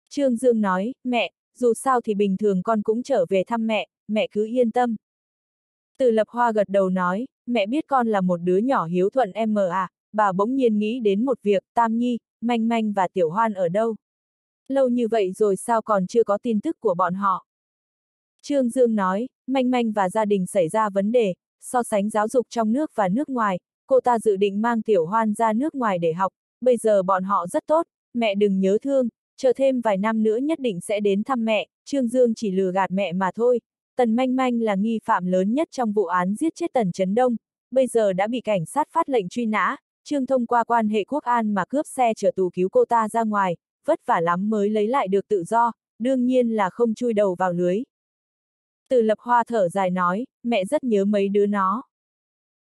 Trương Dương nói, mẹ, dù sao thì bình thường con cũng trở về thăm mẹ, mẹ cứ yên tâm. Từ lập hoa gật đầu nói, mẹ biết con là một đứa nhỏ hiếu thuận em à, bà bỗng nhiên nghĩ đến một việc, Tam Nhi, Manh Manh và Tiểu Hoan ở đâu. Lâu như vậy rồi sao còn chưa có tin tức của bọn họ. Trương Dương nói, Manh Manh và gia đình xảy ra vấn đề, so sánh giáo dục trong nước và nước ngoài, cô ta dự định mang Tiểu Hoan ra nước ngoài để học, bây giờ bọn họ rất tốt, mẹ đừng nhớ thương, chờ thêm vài năm nữa nhất định sẽ đến thăm mẹ, Trương Dương chỉ lừa gạt mẹ mà thôi. Tần Manh Manh là nghi phạm lớn nhất trong vụ án giết chết Tần Trấn Đông, bây giờ đã bị cảnh sát phát lệnh truy nã, Trương thông qua quan hệ quốc an mà cướp xe chở tù cứu cô ta ra ngoài, vất vả lắm mới lấy lại được tự do, đương nhiên là không chui đầu vào lưới. Từ lập hoa thở dài nói, mẹ rất nhớ mấy đứa nó.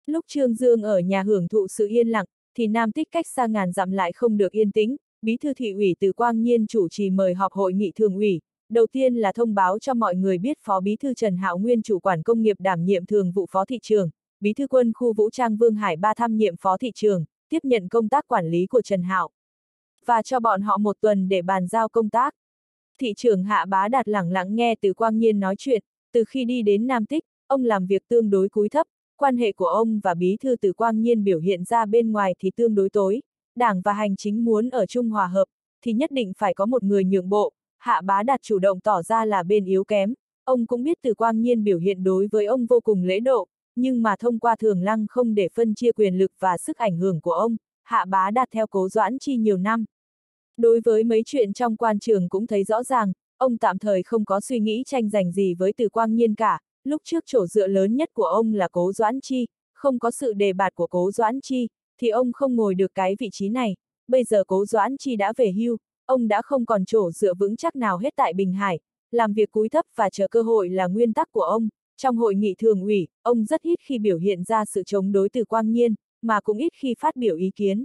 Lúc Trương Dương ở nhà hưởng thụ sự yên lặng, thì Nam Tích cách xa ngàn dặm lại không được yên tĩnh, bí thư thị ủy từ Quang Nhiên chủ trì mời họp hội nghị thường ủy, đầu tiên là thông báo cho mọi người biết Phó Bí thư Trần Hạo Nguyên chủ quản công nghiệp đảm nhiệm thường vụ Phó thị trường, Bí thư quân khu vũ trang Vương Hải ba tham nhiệm Phó thị trường, tiếp nhận công tác quản lý của Trần Hạo. Và cho bọn họ một tuần để bàn giao công tác. Thị trưởng Hạ Bá Đạt lẳng lặng nghe từ Quang Nhiên nói chuyện, từ khi đi đến Nam Tích, ông làm việc tương đối cúi thấp, quan hệ của ông và bí thư từ Quang Nhiên biểu hiện ra bên ngoài thì tương đối tối, đảng và hành chính muốn ở chung hòa hợp, thì nhất định phải có một người nhượng bộ, hạ bá đạt chủ động tỏ ra là bên yếu kém, ông cũng biết từ quang nhiên biểu hiện đối với ông vô cùng lễ độ, nhưng mà thông qua thường lăng không để phân chia quyền lực và sức ảnh hưởng của ông, hạ bá đạt theo cố doãn chi nhiều năm. Đối với mấy chuyện trong quan trường cũng thấy rõ ràng, ông tạm thời không có suy nghĩ tranh giành gì với từ quang nhiên cả, lúc trước chỗ dựa lớn nhất của ông là cố doãn chi, không có sự đề bạt của cố doãn chi, thì ông không ngồi được cái vị trí này, bây giờ cố Doãn Chi đã về hưu, ông đã không còn chỗ dựa vững chắc nào hết tại Bình Hải, làm việc cúi thấp và chờ cơ hội là nguyên tắc của ông. Trong hội nghị thường ủy, ông rất ít khi biểu hiện ra sự chống đối từ quang nhiên, mà cũng ít khi phát biểu ý kiến.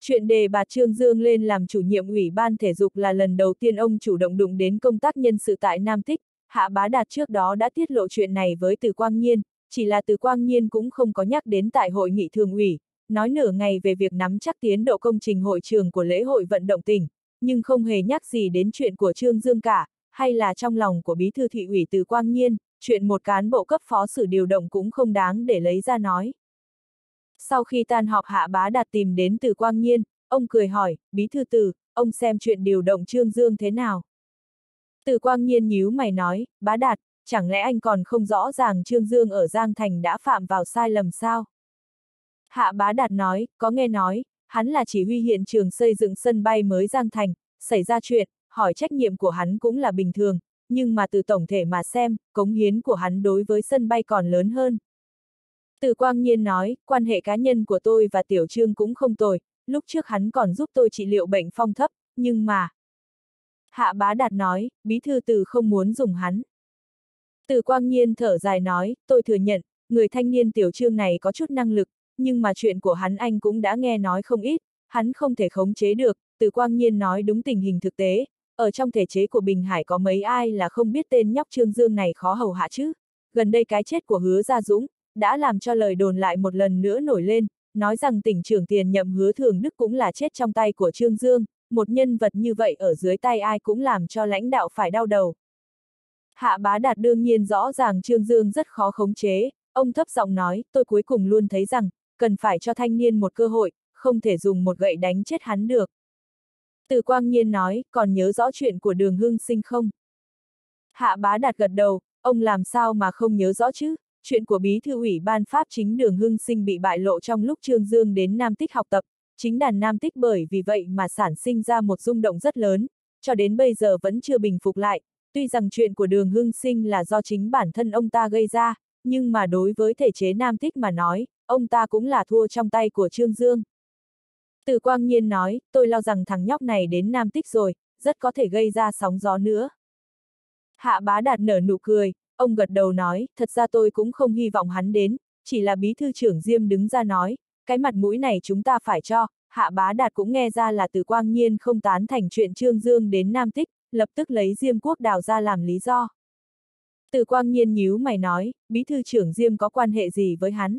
Chuyện đề bà Trương Dương lên làm chủ nhiệm ủy ban thể dục là lần đầu tiên ông chủ động đụng đến công tác nhân sự tại Nam Tích, Hạ Bá Đạt trước đó đã tiết lộ chuyện này với Từ Quang Nhiên, chỉ là Từ Quang Nhiên cũng không có nhắc đến tại hội nghị thường ủy, nói nửa ngày về việc nắm chắc tiến độ công trình hội trường của lễ hội vận động tỉnh, nhưng không hề nhắc gì đến chuyện của Trương Dương cả, hay là trong lòng của bí thư thị ủy Từ Quang Nhiên, chuyện một cán bộ cấp phó xử điều động cũng không đáng để lấy ra nói. Sau khi tan họp Hạ Bá Đạt tìm đến Từ Quang Nhiên, ông cười hỏi, bí thư Từ, ông xem chuyện điều động Trương Dương thế nào? Từ Quang Nhiên nhíu mày nói, Bá Đạt, chẳng lẽ anh còn không rõ ràng Trương Dương ở Giang Thành đã phạm vào sai lầm sao? Hạ Bá Đạt nói, có nghe nói, hắn là chỉ huy hiện trường xây dựng sân bay mới Giang Thành, xảy ra chuyện, hỏi trách nhiệm của hắn cũng là bình thường, nhưng mà từ tổng thể mà xem, cống hiến của hắn đối với sân bay còn lớn hơn. Từ Quang Nhiên nói, quan hệ cá nhân của tôi và Tiểu Trương cũng không tồi, lúc trước hắn còn giúp tôi trị liệu bệnh phong thấp, nhưng mà... Hạ Bá Đạt nói, bí thư từ không muốn dùng hắn. Từ Quang Nhiên thở dài nói, tôi thừa nhận, người thanh niên Tiểu Trương này có chút năng lực, nhưng mà chuyện của hắn anh cũng đã nghe nói không ít, hắn không thể khống chế được, từ quang nhiên nói đúng tình hình thực tế, ở trong thể chế của Bình Hải có mấy ai là không biết tên nhóc Trương Dương này khó hầu hạ chứ, gần đây cái chết của hứa Gia Dũng, đã làm cho lời đồn lại một lần nữa nổi lên, nói rằng tỉnh trưởng tiền nhậm hứa thường Đức cũng là chết trong tay của Trương Dương, một nhân vật như vậy ở dưới tay ai cũng làm cho lãnh đạo phải đau đầu. Hạ bá đạt đương nhiên rõ ràng Trương Dương rất khó khống chế, ông thấp giọng nói, tôi cuối cùng luôn thấy rằng, cần phải cho thanh niên một cơ hội, không thể dùng một gậy đánh chết hắn được. Từ quang nhiên nói, còn nhớ rõ chuyện của đường Hương sinh không? Hạ bá đạt gật đầu, ông làm sao mà không nhớ rõ chứ? Chuyện của bí thư ủy ban Pháp chính đường hưng sinh bị bại lộ trong lúc Trương Dương đến Nam Tích học tập, chính đàn Nam Tích bởi vì vậy mà sản sinh ra một rung động rất lớn, cho đến bây giờ vẫn chưa bình phục lại, tuy rằng chuyện của đường hưng sinh là do chính bản thân ông ta gây ra, nhưng mà đối với thể chế Nam Tích mà nói, ông ta cũng là thua trong tay của Trương Dương. Từ quang nhiên nói, tôi lo rằng thằng nhóc này đến Nam Tích rồi, rất có thể gây ra sóng gió nữa. Hạ bá đạt nở nụ cười, ông gật đầu nói, thật ra tôi cũng không hy vọng hắn đến, chỉ là bí thư trưởng Diêm đứng ra nói, cái mặt mũi này chúng ta phải cho, hạ bá đạt cũng nghe ra là từ quang nhiên không tán thành chuyện Trương Dương đến Nam Tích, lập tức lấy Diêm quốc đào ra làm lý do. Từ quang nhiên nhíu mày nói, bí thư trưởng Diêm có quan hệ gì với hắn?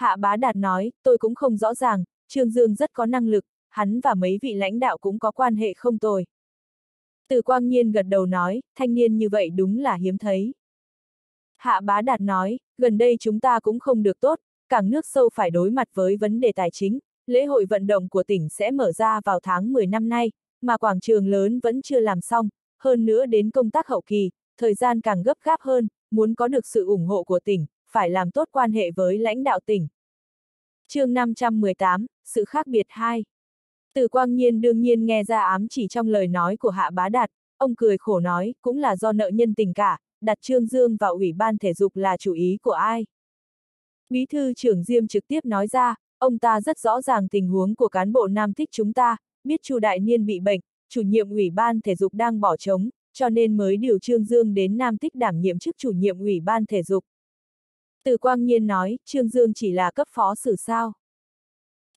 Hạ bá đạt nói, tôi cũng không rõ ràng, Trương Dương rất có năng lực, hắn và mấy vị lãnh đạo cũng có quan hệ không tồi. Từ quang nhiên gật đầu nói, thanh niên như vậy đúng là hiếm thấy. Hạ bá đạt nói, gần đây chúng ta cũng không được tốt, cảng nước sâu phải đối mặt với vấn đề tài chính, lễ hội vận động của tỉnh sẽ mở ra vào tháng 10 năm nay, mà quảng trường lớn vẫn chưa làm xong, hơn nữa đến công tác hậu kỳ, thời gian càng gấp gáp hơn, muốn có được sự ủng hộ của tỉnh, phải làm tốt quan hệ với lãnh đạo tỉnh. chương 518, sự khác biệt 2. Từ quang nhiên đương nhiên nghe ra ám chỉ trong lời nói của Hạ Bá Đạt, ông cười khổ nói, cũng là do nợ nhân tình cả, đặt Trương Dương vào Ủy ban Thể dục là chủ ý của ai. Bí thư trưởng Diêm trực tiếp nói ra, ông ta rất rõ ràng tình huống của cán bộ nam thích chúng ta, biết Chu Đại Niên bị bệnh, chủ nhiệm Ủy ban Thể dục đang bỏ trống, cho nên mới điều Trương Dương đến Nam Tích đảm nhiệm chức chủ nhiệm Ủy ban Thể dục. Từ quang nhiên nói, Trương Dương chỉ là cấp phó xử sao.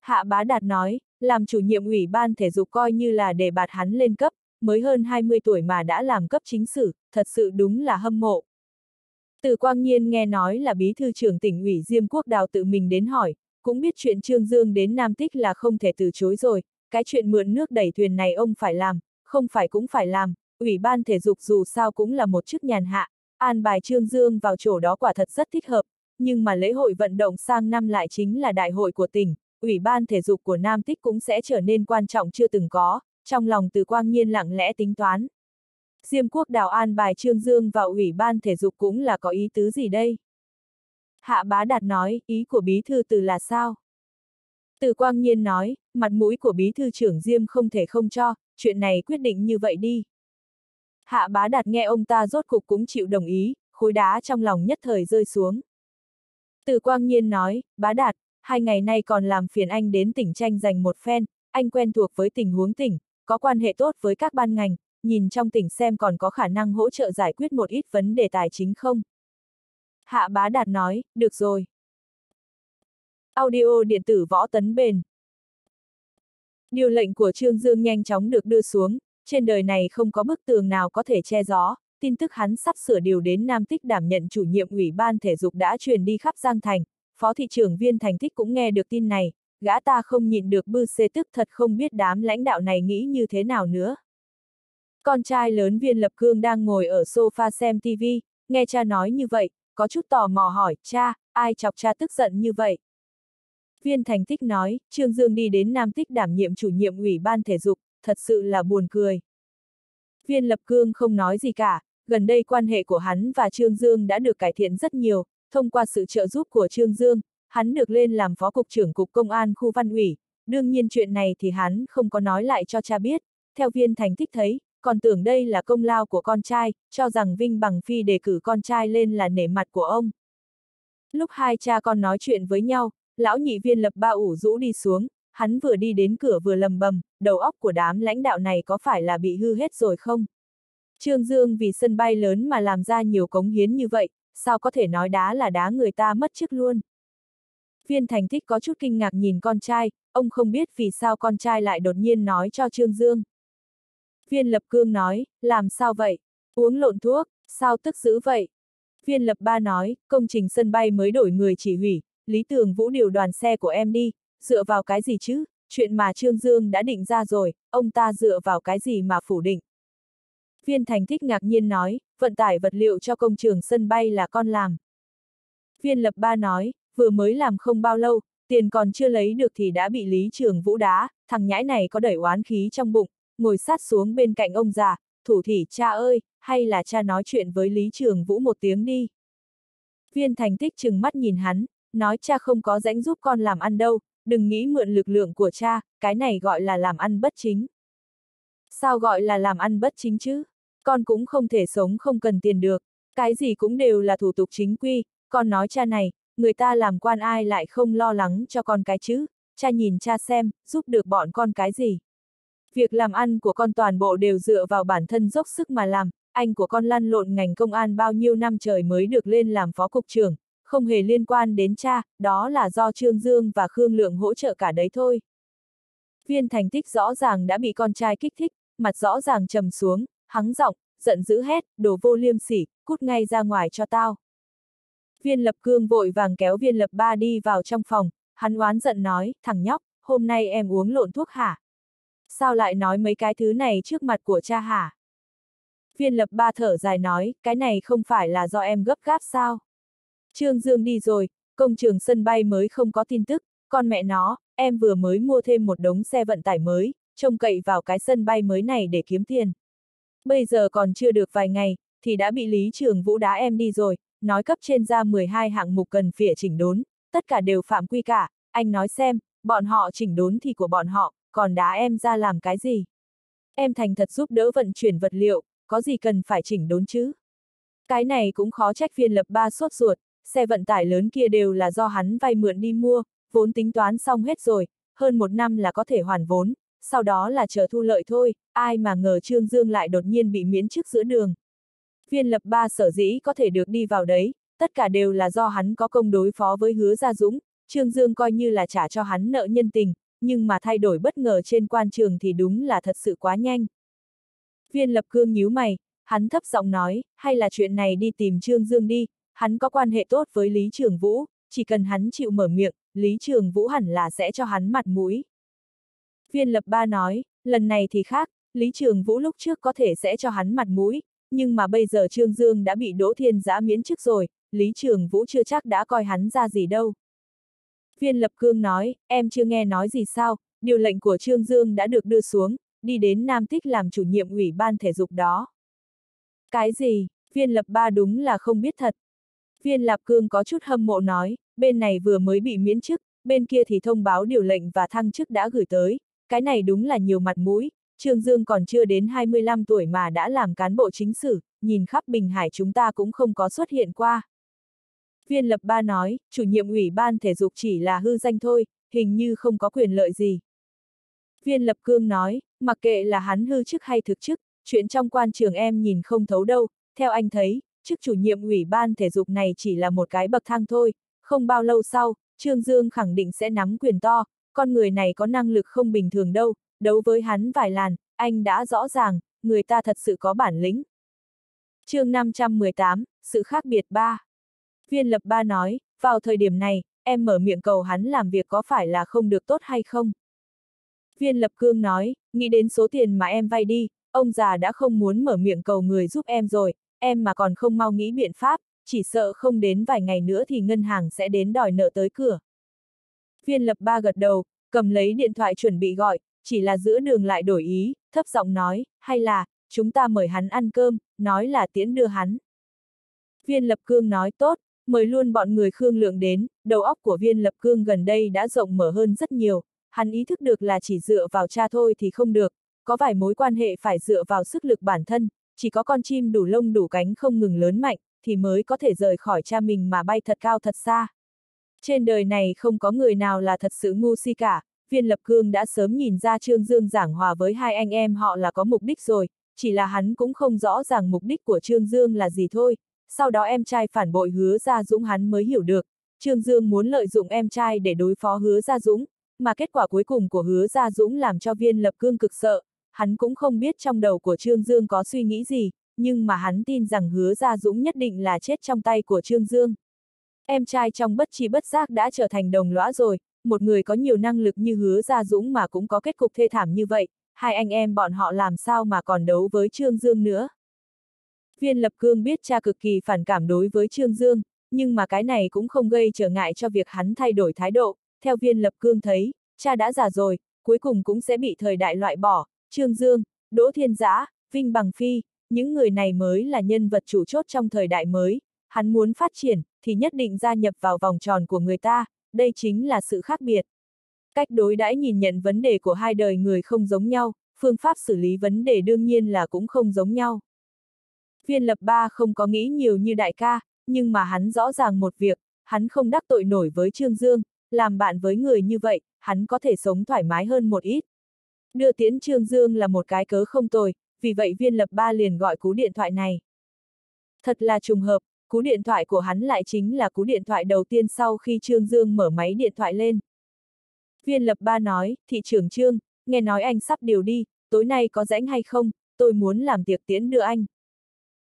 Hạ bá đạt nói, làm chủ nhiệm ủy ban thể dục coi như là để bạt hắn lên cấp, mới hơn 20 tuổi mà đã làm cấp chính sử, thật sự đúng là hâm mộ. Từ quang nhiên nghe nói là bí thư trưởng tỉnh ủy Diêm Quốc Đào tự mình đến hỏi, cũng biết chuyện Trương Dương đến Nam Tích là không thể từ chối rồi, cái chuyện mượn nước đẩy thuyền này ông phải làm, không phải cũng phải làm, ủy ban thể dục dù sao cũng là một chức nhàn hạ, an bài Trương Dương vào chỗ đó quả thật rất thích hợp, nhưng mà lễ hội vận động sang năm lại chính là đại hội của tỉnh, ủy ban thể dục của Nam Tích cũng sẽ trở nên quan trọng chưa từng có, trong lòng từ quang nhiên lặng lẽ tính toán. Diêm quốc đào an bài Trương Dương vào ủy ban thể dục cũng là có ý tứ gì đây? Hạ bá đạt nói, ý của bí thư từ là sao? Từ quang nhiên nói, mặt mũi của bí thư trưởng Diêm không thể không cho, chuyện này quyết định như vậy đi. Hạ bá đạt nghe ông ta rốt cục cũng chịu đồng ý, khối đá trong lòng nhất thời rơi xuống. Từ quang nhiên nói, bá đạt, hai ngày nay còn làm phiền anh đến tỉnh tranh giành một phen, anh quen thuộc với tình huống tỉnh, có quan hệ tốt với các ban ngành, nhìn trong tỉnh xem còn có khả năng hỗ trợ giải quyết một ít vấn đề tài chính không. Hạ bá đạt nói, được rồi. Audio điện tử võ tấn bền Điều lệnh của Trương Dương nhanh chóng được đưa xuống, trên đời này không có bức tường nào có thể che gió, tin tức hắn sắp sửa điều đến Nam Tích đảm nhận chủ nhiệm ủy ban thể dục đã truyền đi khắp Giang Thành, phó thị trưởng viên thành tích cũng nghe được tin này, gã ta không nhịn được bư xê tức thật không biết đám lãnh đạo này nghĩ như thế nào nữa. Con trai lớn viên lập cương đang ngồi ở sofa xem TV, nghe cha nói như vậy, có chút tò mò hỏi, cha, ai chọc cha tức giận như vậy? Viên thành tích nói, Trương Dương đi đến Nam Tích đảm nhiệm chủ nhiệm ủy ban thể dục, thật sự là buồn cười. Viên lập cương không nói gì cả, gần đây quan hệ của hắn và Trương Dương đã được cải thiện rất nhiều, thông qua sự trợ giúp của Trương Dương, hắn được lên làm phó cục trưởng cục công an khu văn ủy, đương nhiên chuyện này thì hắn không có nói lại cho cha biết, theo viên thành tích thấy, còn tưởng đây là công lao của con trai, cho rằng Vinh Bằng Phi đề cử con trai lên là nể mặt của ông. Lúc hai cha con nói chuyện với nhau, lão nhị viên lập ba ủ rũ đi xuống, hắn vừa đi đến cửa vừa lầm bầm, đầu óc của đám lãnh đạo này có phải là bị hư hết rồi không? Trương Dương vì sân bay lớn mà làm ra nhiều cống hiến như vậy, sao có thể nói đá là đá người ta mất chức luôn? Viên thành Thích có chút kinh ngạc nhìn con trai, ông không biết vì sao con trai lại đột nhiên nói cho Trương Dương. Viên lập cương nói, làm sao vậy? Uống lộn thuốc, sao tức dữ vậy? Viên lập ba nói, công trình sân bay mới đổi người chỉ hủy, Lý Tường Vũ điều đoàn xe của em đi, dựa vào cái gì chứ? Chuyện mà Trương Dương đã định ra rồi, ông ta dựa vào cái gì mà phủ định? Viên thành thích ngạc nhiên nói, vận tải vật liệu cho công trường sân bay là con làm. Viên lập ba nói, vừa mới làm không bao lâu, tiền còn chưa lấy được thì đã bị Lý Trường Vũ đá, thằng nhãi này có đẩy oán khí trong bụng, ngồi sát xuống bên cạnh ông già, thủ thỉ cha ơi, hay là cha nói chuyện với Lý Trường Vũ một tiếng đi. Viên thành tích chừng mắt nhìn hắn, nói cha không có rãnh giúp con làm ăn đâu, đừng nghĩ mượn lực lượng của cha, cái này gọi là làm ăn bất chính. Sao gọi là làm ăn bất chính chứ? Con cũng không thể sống không cần tiền được, cái gì cũng đều là thủ tục chính quy, con nói cha này, người ta làm quan ai lại không lo lắng cho con cái chứ, cha nhìn cha xem, giúp được bọn con cái gì. Việc làm ăn của con toàn bộ đều dựa vào bản thân dốc sức mà làm, anh của con lăn lộn ngành công an bao nhiêu năm trời mới được lên làm phó cục trưởng, không hề liên quan đến cha, đó là do Trương Dương và Khương Lượng hỗ trợ cả đấy thôi. Viên thành tích rõ ràng đã bị con trai kích thích, mặt rõ ràng trầm xuống, hắng giọng, giận dữ hét, đồ vô liêm sỉ, cút ngay ra ngoài cho tao. Viên lập cương vội vàng kéo viên lập ba đi vào trong phòng, hắn oán giận nói, thằng nhóc, hôm nay em uống lộn thuốc hả? Sao lại nói mấy cái thứ này trước mặt của cha hả? Viên lập ba thở dài nói, cái này không phải là do em gấp gáp sao? Trương Dương đi rồi, công trường sân bay mới không có tin tức, con mẹ nó, em vừa mới mua thêm một đống xe vận tải mới, trông cậy vào cái sân bay mới này để kiếm tiền. Bây giờ còn chưa được vài ngày, thì đã bị Lý Trường Vũ đá em đi rồi, nói cấp trên ra 12 hạng mục cần phỉa chỉnh đốn, tất cả đều phạm quy cả, anh nói xem, bọn họ chỉnh đốn thì của bọn họ, còn đá em ra làm cái gì? Em thành thật giúp đỡ vận chuyển vật liệu, có gì cần phải chỉnh đốn chứ? Cái này cũng khó trách viên lập ba sốt ruột, xe vận tải lớn kia đều là do hắn vay mượn đi mua, vốn tính toán xong hết rồi, hơn một năm là có thể hoàn vốn, sau đó là chờ thu lợi thôi, ai mà ngờ Trương Dương lại đột nhiên bị miễn chức giữa đường. Viên lập ba sở dĩ có thể được đi vào đấy, tất cả đều là do hắn có công đối phó với hứa Gia Dũng, Trương Dương coi như là trả cho hắn nợ nhân tình, nhưng mà thay đổi bất ngờ trên quan trường thì đúng là thật sự quá nhanh. Viên lập cương nhíu mày, hắn thấp giọng nói, hay là chuyện này đi tìm Trương Dương đi, hắn có quan hệ tốt với Lý Trường Vũ, chỉ cần hắn chịu mở miệng, Lý Trường Vũ hẳn là sẽ cho hắn mặt mũi. Viên lập ba nói, lần này thì khác, Lý Trường Vũ lúc trước có thể sẽ cho hắn mặt mũi, nhưng mà bây giờ Trương Dương đã bị Đỗ Thiên Giã miễn chức rồi, Lý Trường Vũ chưa chắc đã coi hắn ra gì đâu. Viên Lập Cương nói, em chưa nghe nói gì sao, điều lệnh của Trương Dương đã được đưa xuống, đi đến Nam Tích làm chủ nhiệm ủy ban thể dục đó. Cái gì, viên lập ba đúng là không biết thật. Viên lập Cương có chút hâm mộ nói, bên này vừa mới bị miễn chức, bên kia thì thông báo điều lệnh và thăng chức đã gửi tới, cái này đúng là nhiều mặt mũi, Trương Dương còn chưa đến 25 tuổi mà đã làm cán bộ chính sử, nhìn khắp Bình Hải chúng ta cũng không có xuất hiện qua. Viên lập ba nói, chủ nhiệm ủy ban thể dục chỉ là hư danh thôi, hình như không có quyền lợi gì. Viên lập cương nói, mặc kệ là hắn hư chức hay thực chức, chuyện trong quan trường em nhìn không thấu đâu, theo anh thấy, chức chủ nhiệm ủy ban thể dục này chỉ là một cái bậc thang thôi, không bao lâu sau, Trương Dương khẳng định sẽ nắm quyền to, con người này có năng lực không bình thường đâu, đấu với hắn vài làn, anh đã rõ ràng, người ta thật sự có bản lĩnh. chương 518, sự khác biệt ba. Viên lập ba nói, vào thời điểm này, em mở miệng cầu hắn làm việc có phải là không được tốt hay không? Viên lập cương nói, nghĩ đến số tiền mà em vay đi, ông già đã không muốn mở miệng cầu người giúp em rồi, em mà còn không mau nghĩ biện pháp, chỉ sợ không đến vài ngày nữa thì ngân hàng sẽ đến đòi nợ tới cửa. Viên lập ba gật đầu, cầm lấy điện thoại chuẩn bị gọi, chỉ là giữa đường lại đổi ý, thấp giọng nói, hay là, chúng ta mời hắn ăn cơm, nói là tiễn đưa hắn. Viên lập cương nói tốt, mời luôn bọn người Khương Lượng đến, đầu óc của viên lập cương gần đây đã rộng mở hơn rất nhiều, hắn ý thức được là chỉ dựa vào cha thôi thì không được, có vài mối quan hệ phải dựa vào sức lực bản thân, chỉ có con chim đủ lông đủ cánh không ngừng lớn mạnh, thì mới có thể rời khỏi cha mình mà bay thật cao thật xa. Trên đời này không có người nào là thật sự ngu si cả, viên lập cương đã sớm nhìn ra Trương Dương giảng hòa với hai anh em họ là có mục đích rồi, chỉ là hắn cũng không rõ ràng mục đích của Trương Dương là gì thôi, sau đó em trai phản bội hứa Gia Dũng hắn mới hiểu được, Trương Dương muốn lợi dụng em trai để đối phó hứa Gia Dũng, mà kết quả cuối cùng của hứa Gia Dũng làm cho viên lập cương cực sợ, hắn cũng không biết trong đầu của Trương Dương có suy nghĩ gì, nhưng mà hắn tin rằng hứa Gia Dũng nhất định là chết trong tay của Trương Dương. Em trai trong bất chi bất giác đã trở thành đồng lõa rồi, một người có nhiều năng lực như hứa Gia Dũng mà cũng có kết cục thê thảm như vậy, hai anh em bọn họ làm sao mà còn đấu với Trương Dương nữa. Viên Lập Cương biết cha cực kỳ phản cảm đối với Trương Dương, nhưng mà cái này cũng không gây trở ngại cho việc hắn thay đổi thái độ, theo viên Lập Cương thấy, cha đã già rồi, cuối cùng cũng sẽ bị thời đại loại bỏ, Trương Dương, Đỗ Thiên Giã, Vinh Bằng Phi, những người này mới là nhân vật chủ chốt trong thời đại mới, hắn muốn phát triển, thì nhất định gia nhập vào vòng tròn của người ta, đây chính là sự khác biệt. Cách đối đãi nhìn nhận vấn đề của hai đời người không giống nhau, phương pháp xử lý vấn đề đương nhiên là cũng không giống nhau. Viên lập ba không có nghĩ nhiều như đại ca, nhưng mà hắn rõ ràng một việc, hắn không đắc tội nổi với Trương Dương, làm bạn với người như vậy, hắn có thể sống thoải mái hơn một ít. Đưa tiễn Trương Dương là một cái cớ không tồi, vì vậy viên lập ba liền gọi cú điện thoại này. Thật là trùng hợp, cú điện thoại của hắn lại chính là cú điện thoại đầu tiên sau khi Trương Dương mở máy điện thoại lên. Viên lập ba nói, thị trưởng Trương, nghe nói anh sắp điều đi, tối nay có rãnh hay không, tôi muốn làm tiệc tiễn đưa anh.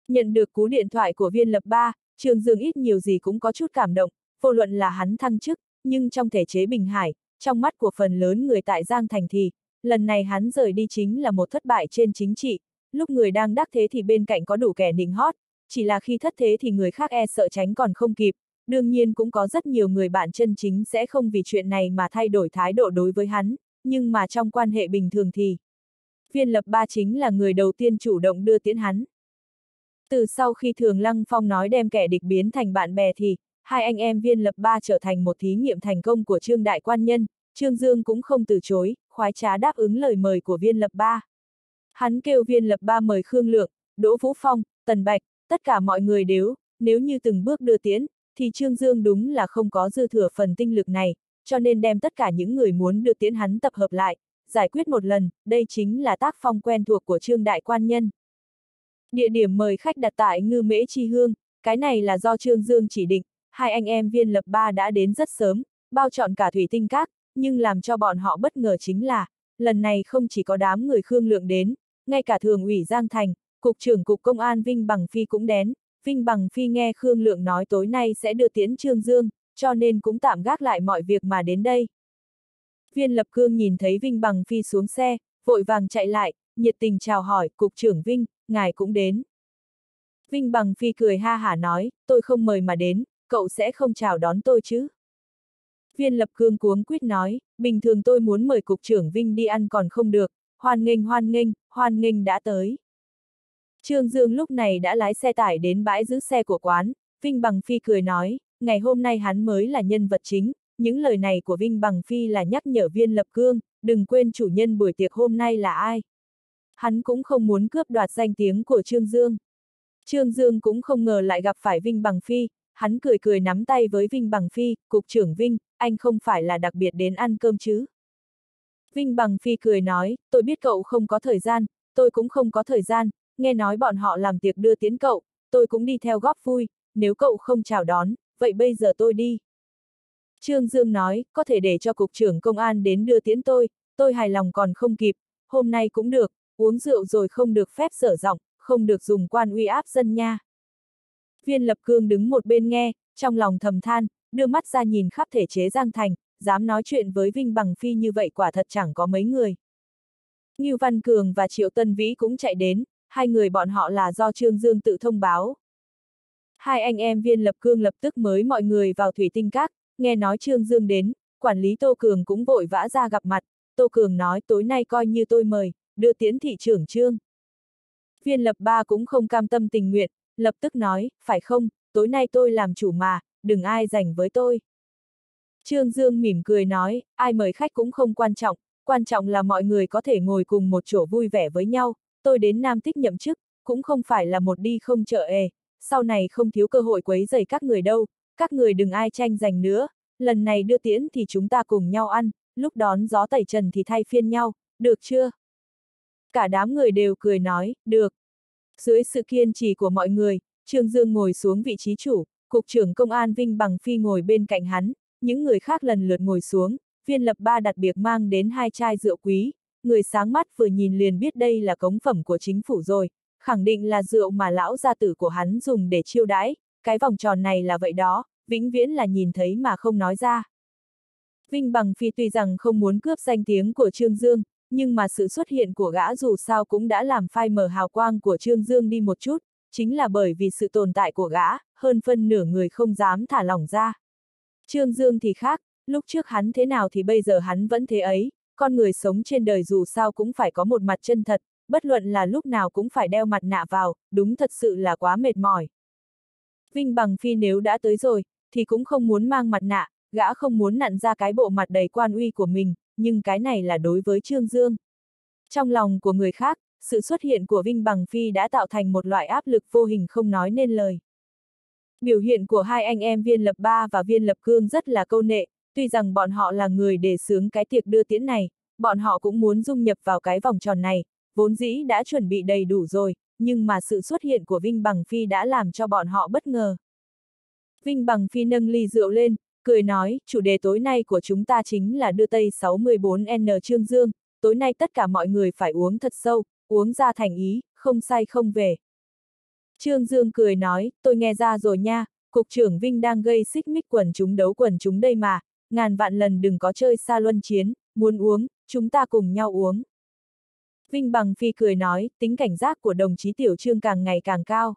Nhận được cú điện thoại của viên lập ba, Trương Dương ít nhiều gì cũng có chút cảm động, vô luận là hắn thăng chức, nhưng trong thể chế Bình Hải, trong mắt của phần lớn người tại Giang Thành thì, lần này hắn rời đi chính là một thất bại trên chính trị, lúc người đang đắc thế thì bên cạnh có đủ kẻ nịnh hót, chỉ là khi thất thế thì người khác e sợ tránh còn không kịp, đương nhiên cũng có rất nhiều người bạn chân chính sẽ không vì chuyện này mà thay đổi thái độ đối với hắn, nhưng mà trong quan hệ bình thường thì, viên lập ba chính là người đầu tiên chủ động đưa tiễn hắn. Từ sau khi Thường Lăng Phong nói đem kẻ địch biến thành bạn bè thì, hai anh em viên lập ba trở thành một thí nghiệm thành công của Trương Đại Quan Nhân, Trương Dương cũng không từ chối, khoái trá đáp ứng lời mời của viên lập ba. Hắn kêu viên lập ba mời Khương Lượng, Đỗ Vũ Phong, Tần Bạch, tất cả mọi người đều, nếu như từng bước đưa tiến, thì Trương Dương đúng là không có dư thừa phần tinh lực này, cho nên đem tất cả những người muốn đưa tiến hắn tập hợp lại, giải quyết một lần, đây chính là tác phong quen thuộc của Trương Đại Quan Nhân. Địa điểm mời khách đặt tại Ngư Mễ Chi Hương, cái này là do Trương Dương chỉ định, hai anh em viên lập ba đã đến rất sớm, bao chọn cả thủy tinh các, nhưng làm cho bọn họ bất ngờ chính là, lần này không chỉ có đám người Khương Lượng đến, ngay cả thường ủy Giang Thành, Cục trưởng Cục Công an Vinh Bằng Phi cũng đến, Vinh Bằng Phi nghe Khương Lượng nói tối nay sẽ đưa tiến Trương Dương, cho nên cũng tạm gác lại mọi việc mà đến đây. Viên Lập Cương nhìn thấy Vinh Bằng Phi xuống xe, vội vàng chạy lại, nhiệt tình chào hỏi, Cục trưởng Vinh, ngài cũng đến. Vinh Bằng Phi cười ha hả nói, tôi không mời mà đến, cậu sẽ không chào đón tôi chứ. Viên lập cương cuống quyết nói, bình thường tôi muốn mời cục trưởng Vinh đi ăn còn không được, hoan nghênh hoan nghênh, hoan nghênh đã tới. Trương Dương lúc này đã lái xe tải đến bãi giữ xe của quán, Vinh Bằng Phi cười nói, ngày hôm nay hắn mới là nhân vật chính, những lời này của Vinh Bằng Phi là nhắc nhở viên lập cương, đừng quên chủ nhân buổi tiệc hôm nay là ai. Hắn cũng không muốn cướp đoạt danh tiếng của Trương Dương. Trương Dương cũng không ngờ lại gặp phải Vinh Bằng Phi, hắn cười cười nắm tay với Vinh Bằng Phi, Cục trưởng Vinh, anh không phải là đặc biệt đến ăn cơm chứ. Vinh Bằng Phi cười nói, tôi biết cậu không có thời gian, tôi cũng không có thời gian, nghe nói bọn họ làm tiệc đưa tiến cậu, tôi cũng đi theo góp vui, nếu cậu không chào đón, vậy bây giờ tôi đi. Trương Dương nói, có thể để cho Cục trưởng Công an đến đưa tiến tôi, tôi hài lòng còn không kịp, hôm nay cũng được, uống rượu rồi không được phép sở giọng, không được dùng quan uy áp dân nha. Viên lập cương đứng một bên nghe, trong lòng thầm than, đưa mắt ra nhìn khắp thể chế Giang Thành, dám nói chuyện với Vinh Bằng Phi như vậy quả thật chẳng có mấy người. Ngưu Văn Cường và Triệu Tân Vĩ cũng chạy đến, hai người bọn họ là do Trương Dương tự thông báo. Hai anh em viên lập cương lập tức mới mọi người vào thủy tinh các, nghe nói Trương Dương đến, quản lý Tô Cường cũng vội vã ra gặp mặt, Tô Cường nói tối nay coi như tôi mời, đưa tiến thị trưởng Trương. Viên lập ba cũng không cam tâm tình nguyện, lập tức nói, phải không, tối nay tôi làm chủ mà, đừng ai giành với tôi. Trương Dương mỉm cười nói, ai mời khách cũng không quan trọng, quan trọng là mọi người có thể ngồi cùng một chỗ vui vẻ với nhau, tôi đến Nam Tích nhậm chức, cũng không phải là một đi không trợ ề, sau này không thiếu cơ hội quấy rầy các người đâu, các người đừng ai tranh giành nữa, lần này đưa tiễn thì chúng ta cùng nhau ăn, lúc đón gió tẩy trần thì thay phiên nhau, được chưa? Cả đám người đều cười nói, được. Dưới sự kiên trì của mọi người, Trương Dương ngồi xuống vị trí chủ, Cục trưởng Công an Vinh Bằng Phi ngồi bên cạnh hắn, những người khác lần lượt ngồi xuống, viên lập ba đặt biệt mang đến hai chai rượu quý, người sáng mắt vừa nhìn liền biết đây là cống phẩm của chính phủ rồi, khẳng định là rượu mà lão gia tử của hắn dùng để chiêu đãi, cái vòng tròn này là vậy đó, vĩnh viễn là nhìn thấy mà không nói ra. Vinh Bằng Phi tuy rằng không muốn cướp danh tiếng của Trương Dương, nhưng mà sự xuất hiện của gã dù sao cũng đã làm phai mờ hào quang của Trương Dương đi một chút, chính là bởi vì sự tồn tại của gã, hơn phân nửa người không dám thả lỏng ra. Trương Dương thì khác, lúc trước hắn thế nào thì bây giờ hắn vẫn thế ấy, con người sống trên đời dù sao cũng phải có một mặt chân thật, bất luận là lúc nào cũng phải đeo mặt nạ vào, đúng thật sự là quá mệt mỏi. Vinh Bằng Phi nếu đã tới rồi, thì cũng không muốn mang mặt nạ, gã không muốn nặn ra cái bộ mặt đầy quan uy của mình, nhưng cái này là đối với Trương Dương. Trong lòng của người khác, sự xuất hiện của Vinh Bằng Phi đã tạo thành một loại áp lực vô hình không nói nên lời. Biểu hiện của hai anh em viên lập ba và viên lập cương rất là câu nệ, tuy rằng bọn họ là người đề xướng cái tiệc đưa tiễn này, bọn họ cũng muốn dung nhập vào cái vòng tròn này, vốn dĩ đã chuẩn bị đầy đủ rồi, nhưng mà sự xuất hiện của Vinh Bằng Phi đã làm cho bọn họ bất ngờ. Vinh Bằng Phi nâng ly rượu lên, cười nói, chủ đề tối nay của chúng ta chính là đưa Tây 64 n Trương Dương, tối nay tất cả mọi người phải uống thật sâu, uống ra thành ý, không say không về. Trương Dương cười nói, tôi nghe ra rồi nha, Cục trưởng Vinh đang gây xích mích quần chúng đấu quần chúng đây mà, ngàn vạn lần đừng có chơi xa luân chiến, muốn uống, chúng ta cùng nhau uống. Vinh Bằng Phi cười nói, tính cảnh giác của đồng chí Tiểu Trương càng ngày càng cao.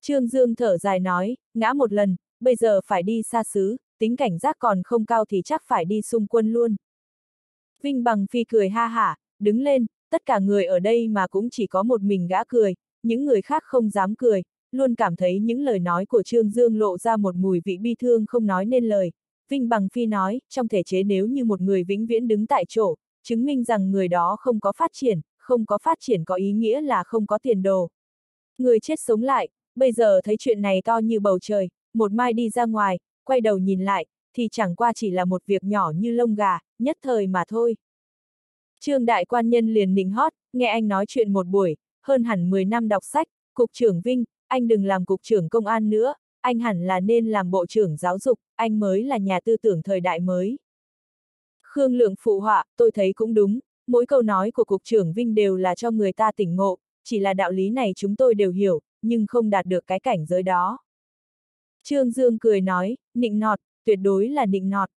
Trương Dương thở dài nói, ngã một lần, bây giờ phải đi xa xứ, tính cảnh giác còn không cao thì chắc phải đi xung quân luôn. Vinh Bằng Phi cười ha hả, đứng lên, tất cả người ở đây mà cũng chỉ có một mình gã cười, những người khác không dám cười, luôn cảm thấy những lời nói của Trương Dương lộ ra một mùi vị bi thương không nói nên lời. Vinh Bằng Phi nói, trong thể chế nếu như một người vĩnh viễn đứng tại chỗ, chứng minh rằng người đó không có phát triển, không có phát triển có ý nghĩa là không có tiền đồ. Người chết sống lại, bây giờ thấy chuyện này to như bầu trời, một mai đi ra ngoài, quay đầu nhìn lại, thì chẳng qua chỉ là một việc nhỏ như lông gà, nhất thời mà thôi. Trương đại quan nhân liền nịnh hót, nghe anh nói chuyện một buổi, hơn hẳn 10 năm đọc sách, cục trưởng Vinh, anh đừng làm cục trưởng công an nữa, anh hẳn là nên làm bộ trưởng giáo dục, anh mới là nhà tư tưởng thời đại mới. Khương Lượng phụ họa, tôi thấy cũng đúng, mỗi câu nói của cục trưởng Vinh đều là cho người ta tỉnh ngộ, chỉ là đạo lý này chúng tôi đều hiểu, nhưng không đạt được cái cảnh giới đó. Trương Dương cười nói, nịnh nọt, tuyệt đối là nịnh nọt.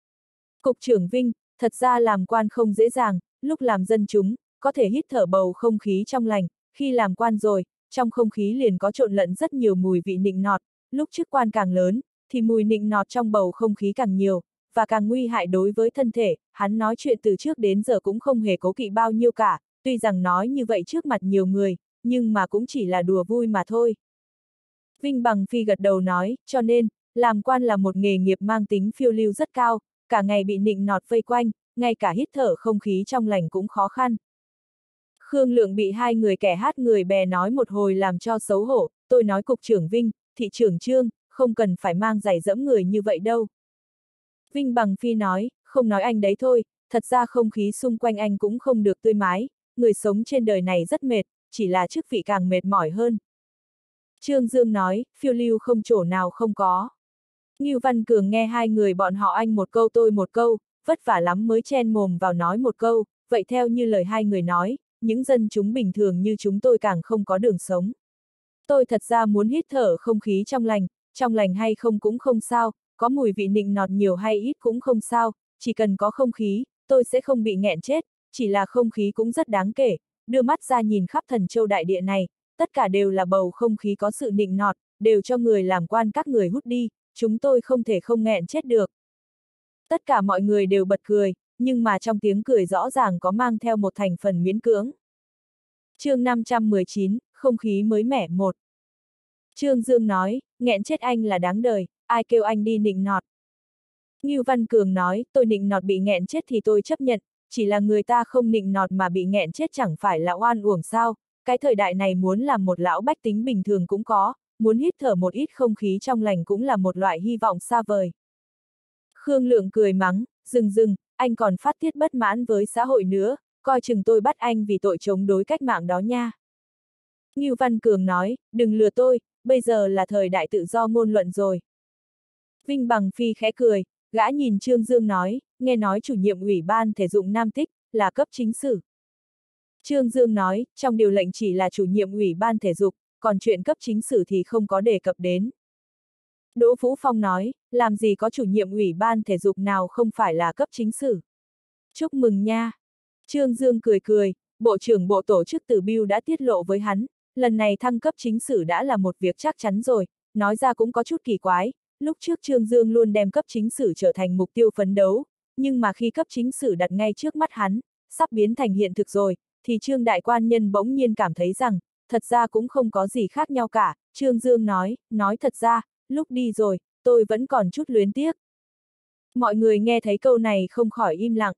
Cục trưởng Vinh, thật ra làm quan không dễ dàng, lúc làm dân chúng, có thể hít thở bầu không khí trong lành, khi làm quan rồi, trong không khí liền có trộn lẫn rất nhiều mùi vị nịnh nọt, lúc chức quan càng lớn, thì mùi nịnh nọt trong bầu không khí càng nhiều, và càng nguy hại đối với thân thể, hắn nói chuyện từ trước đến giờ cũng không hề cố kỵ bao nhiêu cả, tuy rằng nói như vậy trước mặt nhiều người, nhưng mà cũng chỉ là đùa vui mà thôi. Vinh Bằng Phi gật đầu nói, cho nên, làm quan là một nghề nghiệp mang tính phiêu lưu rất cao, cả ngày bị nịnh nọt vây quanh, ngay cả hít thở không khí trong lành cũng khó khăn. Khương Lượng bị hai người kẻ hát người bè nói một hồi làm cho xấu hổ, tôi nói cục trưởng Vinh, thị trưởng Trương, không cần phải mang giày dẫm người như vậy đâu. Vinh Bằng Phi nói, không nói anh đấy thôi, thật ra không khí xung quanh anh cũng không được tươi mái, người sống trên đời này rất mệt, chỉ là chức vị càng mệt mỏi hơn. Trương Dương nói, phiêu lưu không chỗ nào không có. Ngưu Văn Cường nghe hai người bọn họ anh một câu tôi một câu, vất vả lắm mới chen mồm vào nói một câu, vậy theo như lời hai người nói, những dân chúng bình thường như chúng tôi càng không có đường sống. Tôi thật ra muốn hít thở không khí trong lành, trong lành hay không cũng không sao, có mùi vị nịnh nọt nhiều hay ít cũng không sao, chỉ cần có không khí, tôi sẽ không bị nghẹn chết, chỉ là không khí cũng rất đáng kể, đưa mắt ra nhìn khắp thần châu đại địa này, tất cả đều là bầu không khí có sự nịnh nọt, đều cho người làm quan các người hút đi, chúng tôi không thể không nghẹn chết được. Tất cả mọi người đều bật cười, nhưng mà trong tiếng cười rõ ràng có mang theo một thành phần miễn cưỡng. chương 519, không khí mới mẻ một. Trương Dương nói, nghẹn chết anh là đáng đời, ai kêu anh đi nịnh nọt. Ngưu Văn Cường nói, tôi nịnh nọt bị nghẹn chết thì tôi chấp nhận, chỉ là người ta không nịnh nọt mà bị nghẹn chết chẳng phải là oan uổng sao, cái thời đại này muốn làm một lão bách tính bình thường cũng có, muốn hít thở một ít không khí trong lành cũng là một loại hy vọng xa vời. Khương Lượng cười mắng, dừng dừng, anh còn phát tiết bất mãn với xã hội nữa, coi chừng tôi bắt anh vì tội chống đối cách mạng đó nha. Ngưu Văn Cường nói, đừng lừa tôi, bây giờ là thời đại tự do ngôn luận rồi. Vinh Bằng Phi khẽ cười, gã nhìn Trương Dương nói, nghe nói chủ nhiệm ủy ban thể dụng Nam Tích, là cấp chính sử. Trương Dương nói, trong điều lệnh chỉ là chủ nhiệm ủy ban thể dục, còn chuyện cấp chính sử thì không có đề cập đến. Đỗ Vũ Phong nói, làm gì có chủ nhiệm ủy ban thể dục nào không phải là cấp chính sử. Chúc mừng nha. Trương Dương cười cười, Bộ trưởng Bộ Tổ chức Tử Biêu đã tiết lộ với hắn, lần này thăng cấp chính sử đã là một việc chắc chắn rồi, nói ra cũng có chút kỳ quái, lúc trước Trương Dương luôn đem cấp chính sử trở thành mục tiêu phấn đấu, nhưng mà khi cấp chính sử đặt ngay trước mắt hắn, sắp biến thành hiện thực rồi, thì Trương Đại Quan Nhân bỗng nhiên cảm thấy rằng, thật ra cũng không có gì khác nhau cả, Trương Dương nói, nói thật ra, lúc đi rồi, tôi vẫn còn chút luyến tiếc. Mọi người nghe thấy câu này không khỏi im lặng.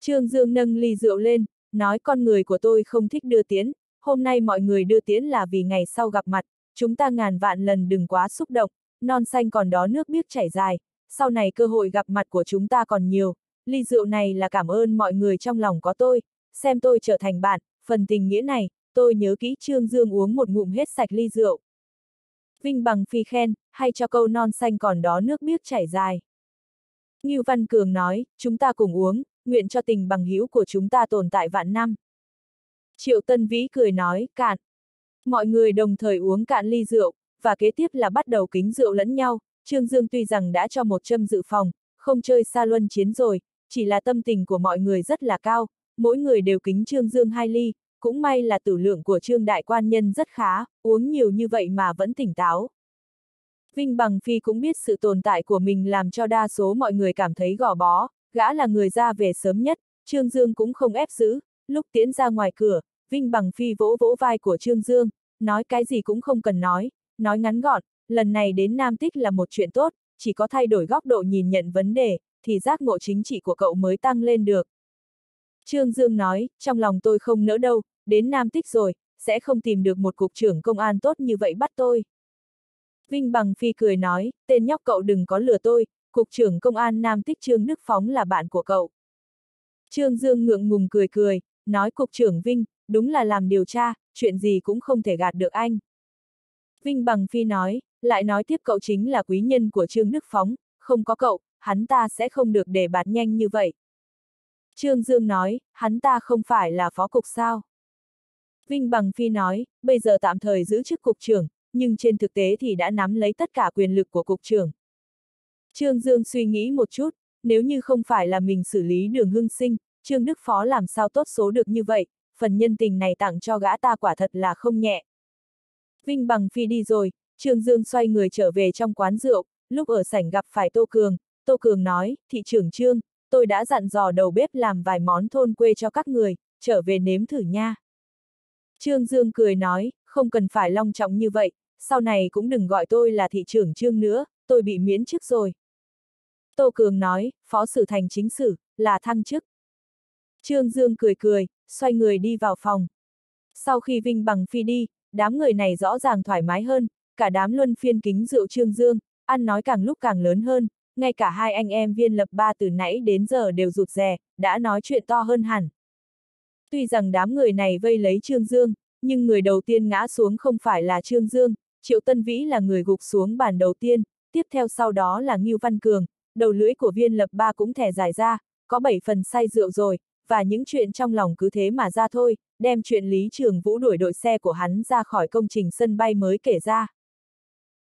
Trương Dương nâng ly rượu lên, nói con người của tôi không thích đưa tiến, hôm nay mọi người đưa tiến là vì ngày sau gặp mặt, chúng ta ngàn vạn lần đừng quá xúc động, non xanh còn đó nước biếc chảy dài, sau này cơ hội gặp mặt của chúng ta còn nhiều, ly rượu này là cảm ơn mọi người trong lòng có tôi, xem tôi trở thành bạn, phần tình nghĩa này, tôi nhớ kỹ Trương Dương uống một ngụm hết sạch ly rượu. Vinh bằng phi khen, hay cho câu non xanh còn đó nước biếc chảy dài. Ngưu Văn Cường nói, chúng ta cùng uống, nguyện cho tình bằng hữu của chúng ta tồn tại vạn năm. Triệu Tân Vĩ cười nói, cạn. Mọi người đồng thời uống cạn ly rượu, và kế tiếp là bắt đầu kính rượu lẫn nhau, Trương Dương tuy rằng đã cho một châm dự phòng, không chơi xa luân chiến rồi, chỉ là tâm tình của mọi người rất là cao, mỗi người đều kính Trương Dương hai ly, cũng may là tử lượng của Trương Đại Quan Nhân rất khá, uống nhiều như vậy mà vẫn tỉnh táo. Vinh Bằng Phi cũng biết sự tồn tại của mình làm cho đa số mọi người cảm thấy gò bó, gã là người ra về sớm nhất, Trương Dương cũng không ép giữ, lúc tiễn ra ngoài cửa, Vinh Bằng Phi vỗ vỗ vai của Trương Dương, nói cái gì cũng không cần nói, nói ngắn gọn, lần này đến Nam Tích là một chuyện tốt, chỉ có thay đổi góc độ nhìn nhận vấn đề, thì giác ngộ chính trị của cậu mới tăng lên được. Trương Dương nói, trong lòng tôi không nỡ đâu, đến Nam Tích rồi, sẽ không tìm được một cục trưởng công an tốt như vậy bắt tôi. Vinh Bằng Phi cười nói, tên nhóc cậu đừng có lừa tôi, cục trưởng công an Nam Tích Trương Đức Phóng là bạn của cậu. Trương Dương ngượng ngùng cười cười, nói cục trưởng Vinh, đúng là làm điều tra, chuyện gì cũng không thể gạt được anh. Vinh Bằng Phi nói, lại nói tiếp cậu chính là quý nhân của Trương Đức Phóng, không có cậu, hắn ta sẽ không được đề bạt nhanh như vậy. Trương Dương nói, hắn ta không phải là phó cục sao. Vinh Bằng Phi nói, bây giờ tạm thời giữ chức cục trưởng, nhưng trên thực tế thì đã nắm lấy tất cả quyền lực của cục trưởng. Trương Dương suy nghĩ một chút, nếu như không phải là mình xử lý đường hưng sinh, Trương Đức Phó làm sao tốt số được như vậy, phần nhân tình này tặng cho gã ta quả thật là không nhẹ. Vinh Bằng Phi đi rồi, Trương Dương xoay người trở về trong quán rượu, lúc ở sảnh gặp phải Tô Cường, Tô Cường nói, thị trưởng Trương, tôi đã dặn dò đầu bếp làm vài món thôn quê cho các người, trở về nếm thử nha. Trương Dương cười nói, không cần phải long trọng như vậy, sau này cũng đừng gọi tôi là thị trưởng Trương nữa, tôi bị miễn chức rồi. Tô Cường nói, phó sử thành chính sử, là thăng chức. Trương Dương cười cười, xoay người đi vào phòng. Sau khi Vinh Bằng Phi đi, đám người này rõ ràng thoải mái hơn, cả đám luân phiên kính rượu Trương Dương, ăn nói càng lúc càng lớn hơn, ngay cả hai anh em viên lập ba từ nãy đến giờ đều rụt rè, đã nói chuyện to hơn hẳn. Tuy rằng đám người này vây lấy Trương Dương, nhưng người đầu tiên ngã xuống không phải là Trương Dương, Triệu Tân Vĩ là người gục xuống bàn đầu tiên, tiếp theo sau đó là Ngưu Văn Cường, đầu lưỡi của viên lập ba cũng thẻ dài ra, có bảy phần say rượu rồi, và những chuyện trong lòng cứ thế mà ra thôi, đem chuyện Lý Trường Vũ đuổi đội xe của hắn ra khỏi công trình sân bay mới kể ra.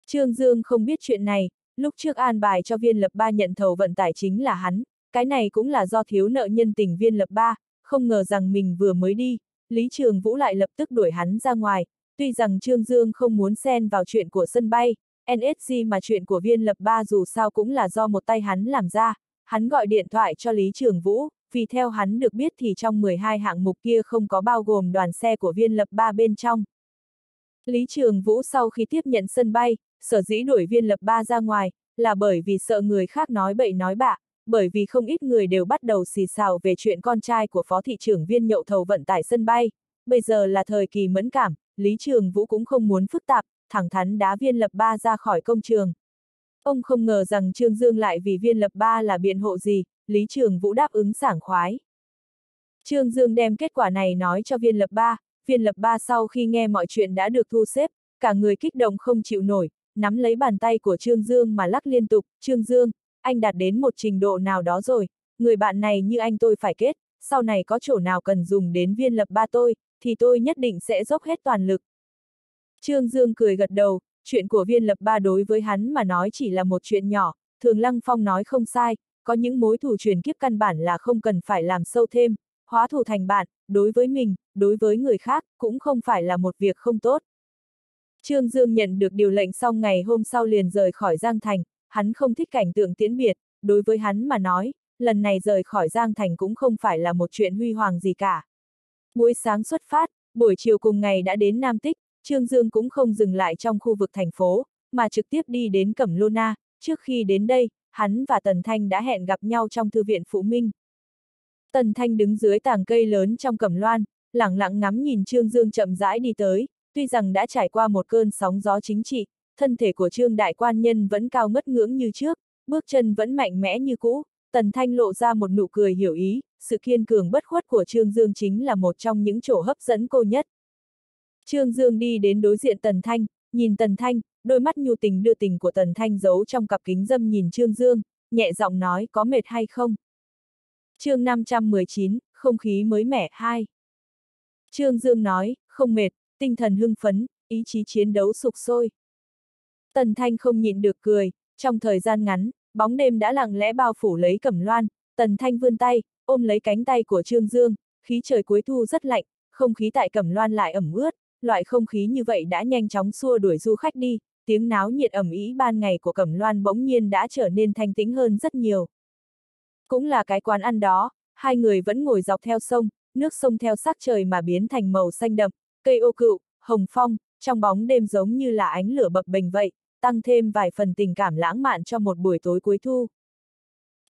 Trương Dương không biết chuyện này, lúc trước an bài cho viên lập ba nhận thầu vận tải chính là hắn, cái này cũng là do thiếu nợ nhân tình viên lập ba, không ngờ rằng mình vừa mới đi, Lý Trường Vũ lại lập tức đuổi hắn ra ngoài, tuy rằng Trương Dương không muốn xen vào chuyện của sân bay, NSG mà chuyện của viên lập ba dù sao cũng là do một tay hắn làm ra, hắn gọi điện thoại cho Lý Trường Vũ, vì theo hắn được biết thì trong 12 hạng mục kia không có bao gồm đoàn xe của viên lập ba bên trong. Lý Trường Vũ sau khi tiếp nhận sân bay, sở dĩ đuổi viên lập ba ra ngoài, là bởi vì sợ người khác nói bậy nói bạ, bởi vì không ít người đều bắt đầu xì xào về chuyện con trai của phó thị trưởng viên nhậu thầu vận tải sân bay. Bây giờ là thời kỳ mẫn cảm, Lý Trường Vũ cũng không muốn phức tạp, thẳng thắn đá viên lập ba ra khỏi công trường. Ông không ngờ rằng Trương Dương lại vì viên lập ba là biện hộ gì, Lý Trường Vũ đáp ứng sảng khoái. Trương Dương đem kết quả này nói cho viên lập ba, viên lập ba sau khi nghe mọi chuyện đã được thu xếp, cả người kích động không chịu nổi, nắm lấy bàn tay của Trương Dương mà lắc liên tục, Trương Dương, anh đạt đến một trình độ nào đó rồi, người bạn này như anh tôi phải kết, sau này có chỗ nào cần dùng đến viên lập ba tôi, thì tôi nhất định sẽ dốc hết toàn lực. Trương Dương cười gật đầu, chuyện của viên lập ba đối với hắn mà nói chỉ là một chuyện nhỏ, thường Lăng Phong nói không sai, có những mối thù truyền kiếp căn bản là không cần phải làm sâu thêm, hóa thù thành bạn, đối với mình, đối với người khác, cũng không phải là một việc không tốt. Trương Dương nhận được điều lệnh xong ngày hôm sau liền rời khỏi Giang Thành, hắn không thích cảnh tượng tiễn biệt, đối với hắn mà nói, lần này rời khỏi Giang Thành cũng không phải là một chuyện huy hoàng gì cả. Buổi sáng xuất phát, buổi chiều cùng ngày đã đến Nam Tích, Trương Dương cũng không dừng lại trong khu vực thành phố, mà trực tiếp đi đến Cẩm Lô Na, trước khi đến đây, hắn và Tần Thanh đã hẹn gặp nhau trong thư viện Phụ Minh. Tần Thanh đứng dưới tàng cây lớn trong Cẩm Loan, lặng lặng ngắm nhìn Trương Dương chậm rãi đi tới, tuy rằng đã trải qua một cơn sóng gió chính trị, thân thể của Trương Đại Quan Nhân vẫn cao ngất ngưỡng như trước, bước chân vẫn mạnh mẽ như cũ, Tần Thanh lộ ra một nụ cười hiểu ý, sự kiên cường bất khuất của Trương Dương chính là một trong những chỗ hấp dẫn cô nhất. Trương Dương đi đến đối diện Tần Thanh, nhìn Tần Thanh, đôi mắt nhu tình đưa tình của Tần Thanh giấu trong cặp kính dâm nhìn Trương Dương, nhẹ giọng nói có mệt hay không? chương 519, không khí mới mẻ 2. Trương Dương nói, không mệt, tinh thần hưng phấn, ý chí chiến đấu sục sôi. Tần Thanh không nhịn được cười, trong thời gian ngắn, bóng đêm đã lặng lẽ bao phủ lấy cẩm loan, Tần Thanh vươn tay, ôm lấy cánh tay của Trương Dương, khí trời cuối thu rất lạnh, không khí tại cẩm loan lại ẩm ướt, loại không khí như vậy đã nhanh chóng xua đuổi du khách đi, tiếng náo nhiệt ẩm ý ban ngày của cẩm loan bỗng nhiên đã trở nên thanh tĩnh hơn rất nhiều. Cũng là cái quán ăn đó, hai người vẫn ngồi dọc theo sông, nước sông theo sắc trời mà biến thành màu xanh đậm, cây ô cựu, hồng phong, trong bóng đêm giống như là ánh lửa bập bềnh vậy, tăng thêm vài phần tình cảm lãng mạn cho một buổi tối cuối thu.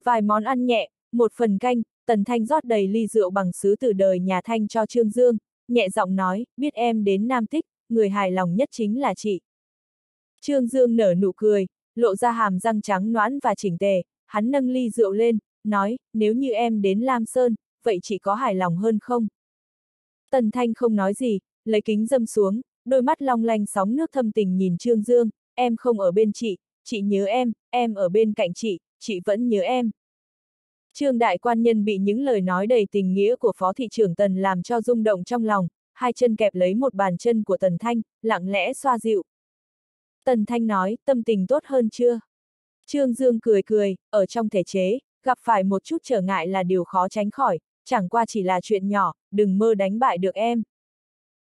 Vài món ăn nhẹ, một phần canh, Tần Thanh rót đầy ly rượu bằng sứ từ đời nhà Thanh cho Trương Dương, nhẹ giọng nói, biết em đến Nam Tích, người hài lòng nhất chính là chị. Trương Dương nở nụ cười, lộ ra hàm răng trắng noãn và chỉnh tề, hắn nâng ly rượu lên, nói, nếu như em đến Lam Sơn, vậy chị có hài lòng hơn không? Tần Thanh không nói gì, lấy kính dâm xuống, đôi mắt long lanh sóng nước thâm tình nhìn Trương Dương, em không ở bên chị, chị nhớ em, em ở bên cạnh chị, chị vẫn nhớ em. Trương đại quan nhân bị những lời nói đầy tình nghĩa của phó thị trưởng Tần làm cho rung động trong lòng, hai chân kẹp lấy một bàn chân của Tần Thanh, lặng lẽ xoa dịu. Tần Thanh nói, tâm tình tốt hơn chưa? Trương Dương cười cười, ở trong thể chế, gặp phải một chút trở ngại là điều khó tránh khỏi, chẳng qua chỉ là chuyện nhỏ, đừng mơ đánh bại được em.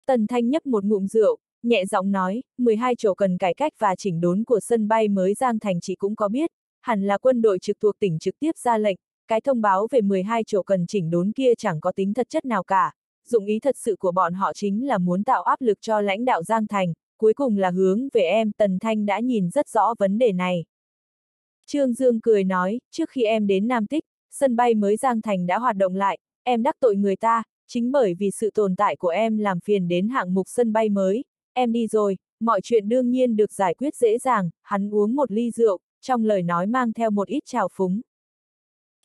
Tần Thanh nhấp một ngụm rượu, nhẹ giọng nói, 12 chỗ cần cải cách và chỉnh đốn của sân bay mới Giang Thành chị cũng có biết, hẳn là quân đội trực thuộc tỉnh trực tiếp ra lệnh, cái thông báo về 12 chỗ cần chỉnh đốn kia chẳng có tính thật chất nào cả, dụng ý thật sự của bọn họ chính là muốn tạo áp lực cho lãnh đạo Giang Thành, cuối cùng là hướng về em Tần Thanh đã nhìn rất rõ vấn đề này. Trương Dương cười nói, trước khi em đến Nam Tích, sân bay mới Giang Thành đã hoạt động lại, em đắc tội người ta, chính bởi vì sự tồn tại của em làm phiền đến hạng mục sân bay mới, em đi rồi, mọi chuyện đương nhiên được giải quyết dễ dàng, hắn uống một ly rượu, trong lời nói mang theo một ít trào phúng.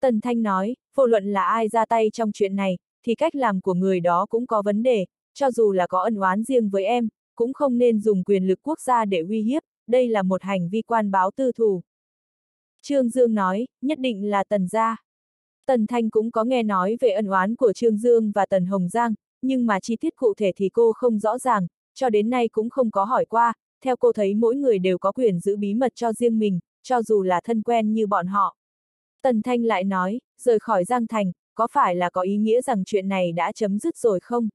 Tần Thanh nói, vô luận là ai ra tay trong chuyện này, thì cách làm của người đó cũng có vấn đề, cho dù là có ân oán riêng với em, cũng không nên dùng quyền lực quốc gia để uy hiếp, đây là một hành vi quan báo tư thù. Trương Dương nói, nhất định là tần gia. Tần Thanh cũng có nghe nói về ân oán của Trương Dương và Tần Hồng Giang, nhưng mà chi tiết cụ thể thì cô không rõ ràng, cho đến nay cũng không có hỏi qua, theo cô thấy mỗi người đều có quyền giữ bí mật cho riêng mình, cho dù là thân quen như bọn họ. Tần Thanh lại nói, rời khỏi Giang Thành, có phải là có ý nghĩa rằng chuyện này đã chấm dứt rồi không?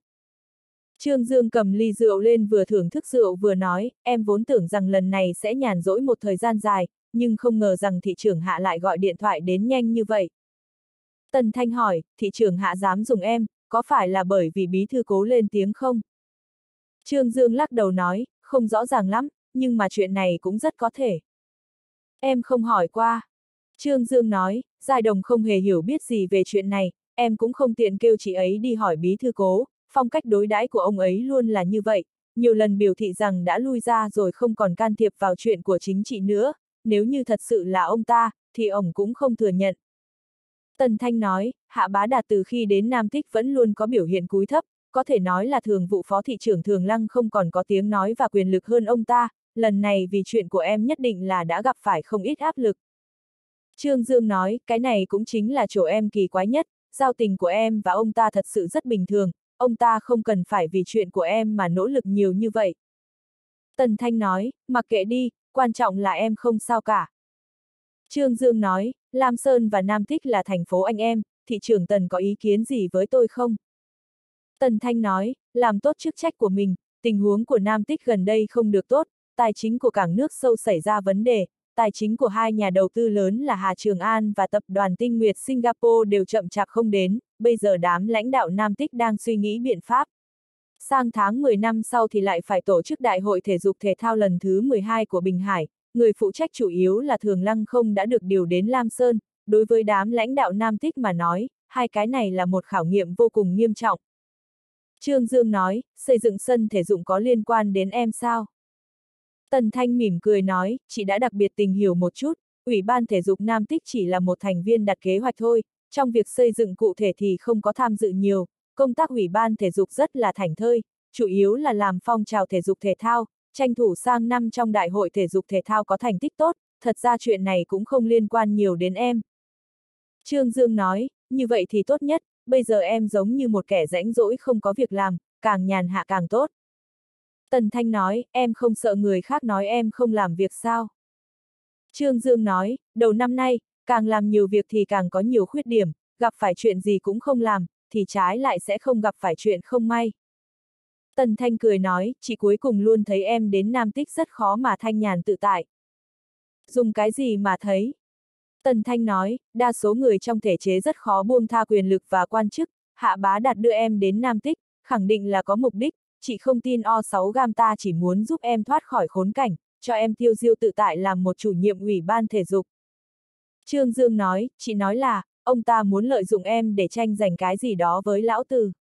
Trương Dương cầm ly rượu lên vừa thưởng thức rượu vừa nói, em vốn tưởng rằng lần này sẽ nhàn rỗi một thời gian dài, nhưng không ngờ rằng thị trưởng hạ lại gọi điện thoại đến nhanh như vậy. Tần Thanh hỏi, thị trưởng hạ dám dùng em, có phải là bởi vì bí thư cố lên tiếng không? Trương Dương lắc đầu nói, không rõ ràng lắm, nhưng mà chuyện này cũng rất có thể. Em không hỏi qua. Trương Dương nói, Giai Đồng không hề hiểu biết gì về chuyện này, em cũng không tiện kêu chị ấy đi hỏi bí thư cố, phong cách đối đãi của ông ấy luôn là như vậy, nhiều lần biểu thị rằng đã lui ra rồi không còn can thiệp vào chuyện của chính trị nữa, nếu như thật sự là ông ta, thì ông cũng không thừa nhận. Tần Thanh nói, Hạ Bá Đạt từ khi đến Nam Tích vẫn luôn có biểu hiện cúi thấp, có thể nói là thường vụ phó thị trưởng Thường Lăng không còn có tiếng nói và quyền lực hơn ông ta, lần này vì chuyện của em nhất định là đã gặp phải không ít áp lực. Trương Dương nói, cái này cũng chính là chỗ em kỳ quái nhất, giao tình của em và ông ta thật sự rất bình thường, ông ta không cần phải vì chuyện của em mà nỗ lực nhiều như vậy. Tần Thanh nói, mặc kệ đi, quan trọng là em không sao cả. Trương Dương nói, Lam Sơn và Nam Thích là thành phố anh em, thị trưởng Tần có ý kiến gì với tôi không? Tần Thanh nói, làm tốt chức trách của mình, tình huống của Nam Tích gần đây không được tốt, tài chính của cảng nước sâu xảy ra vấn đề, tài chính của hai nhà đầu tư lớn là Hà Trường An và tập đoàn Tinh Nguyệt Singapore đều chậm chạp không đến, bây giờ đám lãnh đạo Nam Tích đang suy nghĩ biện pháp. Sang tháng 10 năm sau thì lại phải tổ chức Đại hội Thể dục Thể thao lần thứ 12 của Bình Hải, người phụ trách chủ yếu là Thường Lăng không đã được điều đến Lam Sơn, đối với đám lãnh đạo Nam Tích mà nói, hai cái này là một khảo nghiệm vô cùng nghiêm trọng. Trương Dương nói, xây dựng sân thể dụng có liên quan đến em sao? Tần Thanh mỉm cười nói, chị đã đặc biệt tình hiểu một chút, Ủy ban Thể dục Nam Tích chỉ là một thành viên đặt kế hoạch thôi, trong việc xây dựng cụ thể thì không có tham dự nhiều, công tác Ủy ban Thể dục rất là thành thơi, chủ yếu là làm phong trào thể dục thể thao, tranh thủ sang năm trong đại hội thể dục thể thao có thành tích tốt, thật ra chuyện này cũng không liên quan nhiều đến em. Trương Dương nói, như vậy thì tốt nhất, bây giờ em giống như một kẻ rãnh rỗi không có việc làm, càng nhàn hạ càng tốt. Tần Thanh nói, em không sợ người khác nói em không làm việc sao? Trương Dương nói, đầu năm nay, càng làm nhiều việc thì càng có nhiều khuyết điểm, gặp phải chuyện gì cũng không làm, thì trái lại sẽ không gặp phải chuyện không may. Tần Thanh cười nói, chị cuối cùng luôn thấy em đến Nam Tích rất khó mà thanh nhàn tự tại. Dùng cái gì mà thấy? Tần Thanh nói, đa số người trong thể chế rất khó buông tha quyền lực và quan chức, hạ bá đạt đưa em đến Nam Tích, khẳng định là có mục đích, chị không tin O6 gam ta chỉ muốn giúp em thoát khỏi khốn cảnh, cho em tiêu diêu tự tại làm một chủ nhiệm ủy ban thể dục. Trương Dương nói, chị nói là, ông ta muốn lợi dụng em để tranh giành cái gì đó với lão tử.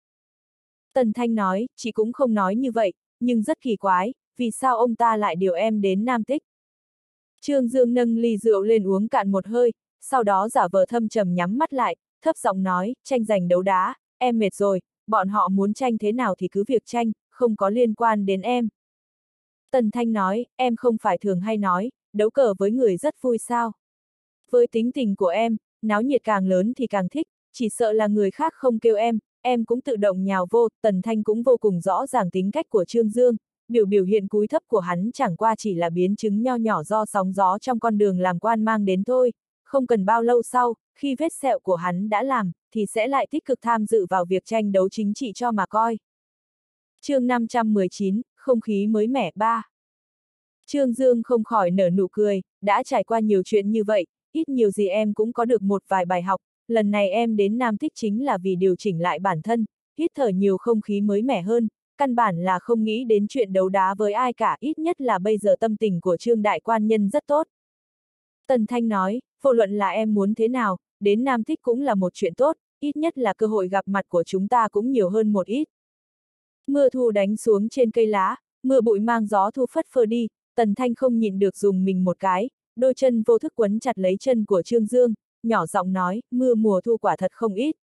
Tần Thanh nói, chị cũng không nói như vậy, nhưng rất kỳ quái, vì sao ông ta lại điều em đến Nam Tích? Trương Dương nâng ly rượu lên uống cạn một hơi, sau đó giả vờ thâm trầm nhắm mắt lại, thấp giọng nói, tranh giành đấu đá, em mệt rồi, bọn họ muốn tranh thế nào thì cứ việc tranh, không có liên quan đến em. Tần Thanh nói, em không phải thường hay nói, đấu cờ với người rất vui sao. Với tính tình của em, náo nhiệt càng lớn thì càng thích, chỉ sợ là người khác không kêu em, em cũng tự động nhào vô, Tần Thanh cũng vô cùng rõ ràng tính cách của Trương Dương, biểu biểu hiện cúi thấp của hắn chẳng qua chỉ là biến chứng nho nhỏ do sóng gió trong con đường làm quan mang đến thôi, không cần bao lâu sau, khi vết sẹo của hắn đã làm, thì sẽ lại tích cực tham dự vào việc tranh đấu chính trị cho mà coi. chương 519, không khí mới mẻ 3 Trương Dương không khỏi nở nụ cười, đã trải qua nhiều chuyện như vậy, ít nhiều gì em cũng có được một vài bài học, lần này em đến Nam Thích chính là vì điều chỉnh lại bản thân, hít thở nhiều không khí mới mẻ hơn, căn bản là không nghĩ đến chuyện đấu đá với ai cả, ít nhất là bây giờ tâm tình của Trương Đại Quan Nhân rất tốt. Tần Thanh nói, vô luận là em muốn thế nào, đến Nam Thích cũng là một chuyện tốt, ít nhất là cơ hội gặp mặt của chúng ta cũng nhiều hơn một ít. Mưa thu đánh xuống trên cây lá, mưa bụi mang gió thu phất phơ đi, Tần Thanh không nhìn được dùng mình một cái, đôi chân vô thức quấn chặt lấy chân của Trương Dương, nhỏ giọng nói, mưa mùa thu quả thật không ít.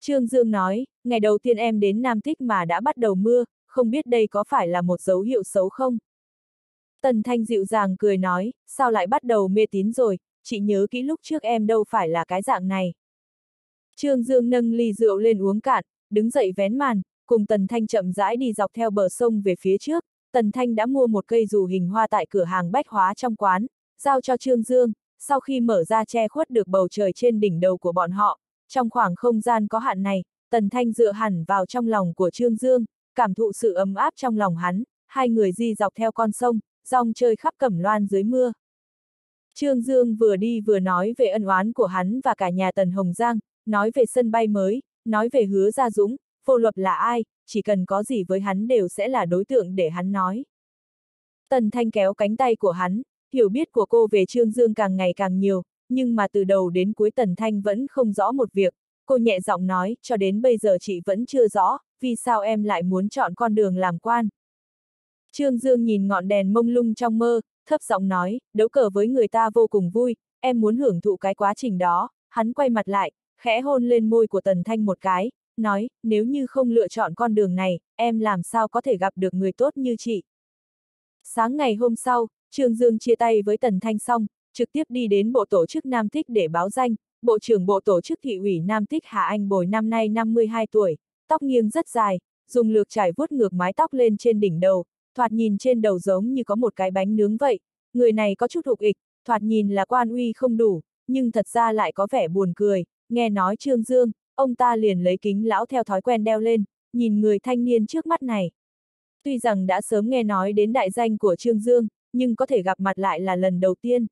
Trương Dương nói, ngày đầu tiên em đến Nam Thích mà đã bắt đầu mưa, không biết đây có phải là một dấu hiệu xấu không? Tần Thanh dịu dàng cười nói, sao lại bắt đầu mê tín rồi, chị nhớ kỹ lúc trước em đâu phải là cái dạng này. Trương Dương nâng ly rượu lên uống cạn, đứng dậy vén màn, cùng Tần Thanh chậm rãi đi dọc theo bờ sông về phía trước, Tần Thanh đã mua một cây dù hình hoa tại cửa hàng bách hóa trong quán, giao cho Trương Dương, sau khi mở ra che khuất được bầu trời trên đỉnh đầu của bọn họ, trong khoảng không gian có hạn này, Tần Thanh dựa hẳn vào trong lòng của Trương Dương, cảm thụ sự ấm áp trong lòng hắn, hai người di dọc theo con sông, dòng chơi khắp cẩm loan dưới mưa. Trương Dương vừa đi vừa nói về ân oán của hắn và cả nhà Tần Hồng Giang, nói về sân bay mới, nói về hứa Gia Dũng, vô luật là ai, chỉ cần có gì với hắn đều sẽ là đối tượng để hắn nói. Tần Thanh kéo cánh tay của hắn, hiểu biết của cô về Trương Dương càng ngày càng nhiều, nhưng mà từ đầu đến cuối Tần Thanh vẫn không rõ một việc, cô nhẹ giọng nói, cho đến bây giờ chị vẫn chưa rõ, vì sao em lại muốn chọn con đường làm quan. Trương Dương nhìn ngọn đèn mông lung trong mơ, thấp giọng nói, đấu cờ với người ta vô cùng vui, em muốn hưởng thụ cái quá trình đó, hắn quay mặt lại, khẽ hôn lên môi của Tần Thanh một cái, nói, nếu như không lựa chọn con đường này, em làm sao có thể gặp được người tốt như chị. Sáng ngày hôm sau, Trương Dương chia tay với Tần Thanh xong, trực tiếp đi đến bộ tổ chức Nam Thích để báo danh, Bộ trưởng Bộ Tổ chức Thị ủy Nam Thích Hà Anh Bồi năm nay 52 tuổi, tóc nghiêng rất dài, dùng lược trải vuốt ngược mái tóc lên trên đỉnh đầu, thoạt nhìn trên đầu giống như có một cái bánh nướng vậy. Người này có chút hục ịch, thoạt nhìn là quan uy không đủ, nhưng thật ra lại có vẻ buồn cười, nghe nói Trương Dương, ông ta liền lấy kính lão theo thói quen đeo lên, nhìn người thanh niên trước mắt này. Tuy rằng đã sớm nghe nói đến đại danh của Trương Dương, nhưng có thể gặp mặt lại là lần đầu tiên.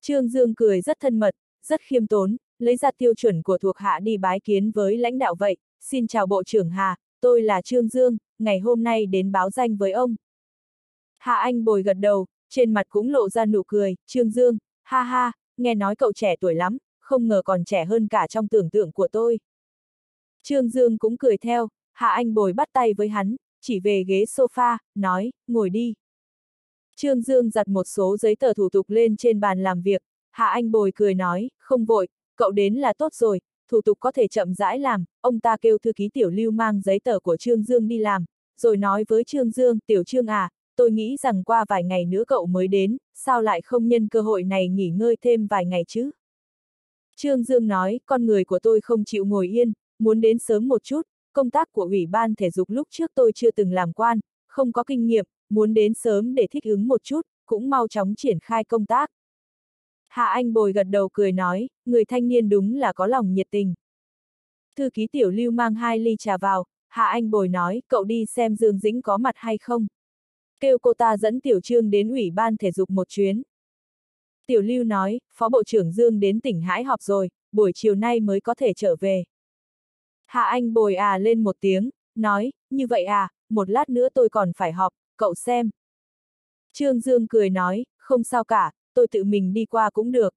Trương Dương cười rất thân mật, rất khiêm tốn, lấy ra tiêu chuẩn của thuộc hạ đi bái kiến với lãnh đạo vậy, xin chào Bộ trưởng Hà, tôi là Trương Dương, ngày hôm nay đến báo danh với ông. Hạ Anh bồi gật đầu, trên mặt cũng lộ ra nụ cười, Trương Dương, ha ha, nghe nói cậu trẻ tuổi lắm, không ngờ còn trẻ hơn cả trong tưởng tượng của tôi. Trương Dương cũng cười theo, Hạ Anh bồi bắt tay với hắn, chỉ về ghế sofa, nói, ngồi đi. Trương Dương giặt một số giấy tờ thủ tục lên trên bàn làm việc, Hạ Anh Bồi cười nói, không vội, cậu đến là tốt rồi, thủ tục có thể chậm rãi làm, ông ta kêu thư ký Tiểu Lưu mang giấy tờ của Trương Dương đi làm, rồi nói với Trương Dương, Tiểu Trương à, tôi nghĩ rằng qua vài ngày nữa cậu mới đến, sao lại không nhân cơ hội này nghỉ ngơi thêm vài ngày chứ? Trương Dương nói, con người của tôi không chịu ngồi yên, muốn đến sớm một chút, công tác của Ủy ban thể dục lúc trước tôi chưa từng làm quan, không có kinh nghiệm, muốn đến sớm để thích ứng một chút, cũng mau chóng triển khai công tác. Hạ Anh Bồi gật đầu cười nói, người thanh niên đúng là có lòng nhiệt tình. Thư ký Tiểu Lưu mang hai ly trà vào, Hạ Anh Bồi nói, cậu đi xem Dương Dĩnh có mặt hay không. Kêu cô ta dẫn Tiểu Trương đến ủy ban thể dục một chuyến. Tiểu Lưu nói, Phó Bộ trưởng Dương đến tỉnh Hải họp rồi, buổi chiều nay mới có thể trở về. Hạ Anh Bồi à lên một tiếng, nói, như vậy à, một lát nữa tôi còn phải họp, cậu xem. Trương Dương cười nói, không sao cả, tôi tự mình đi qua cũng được.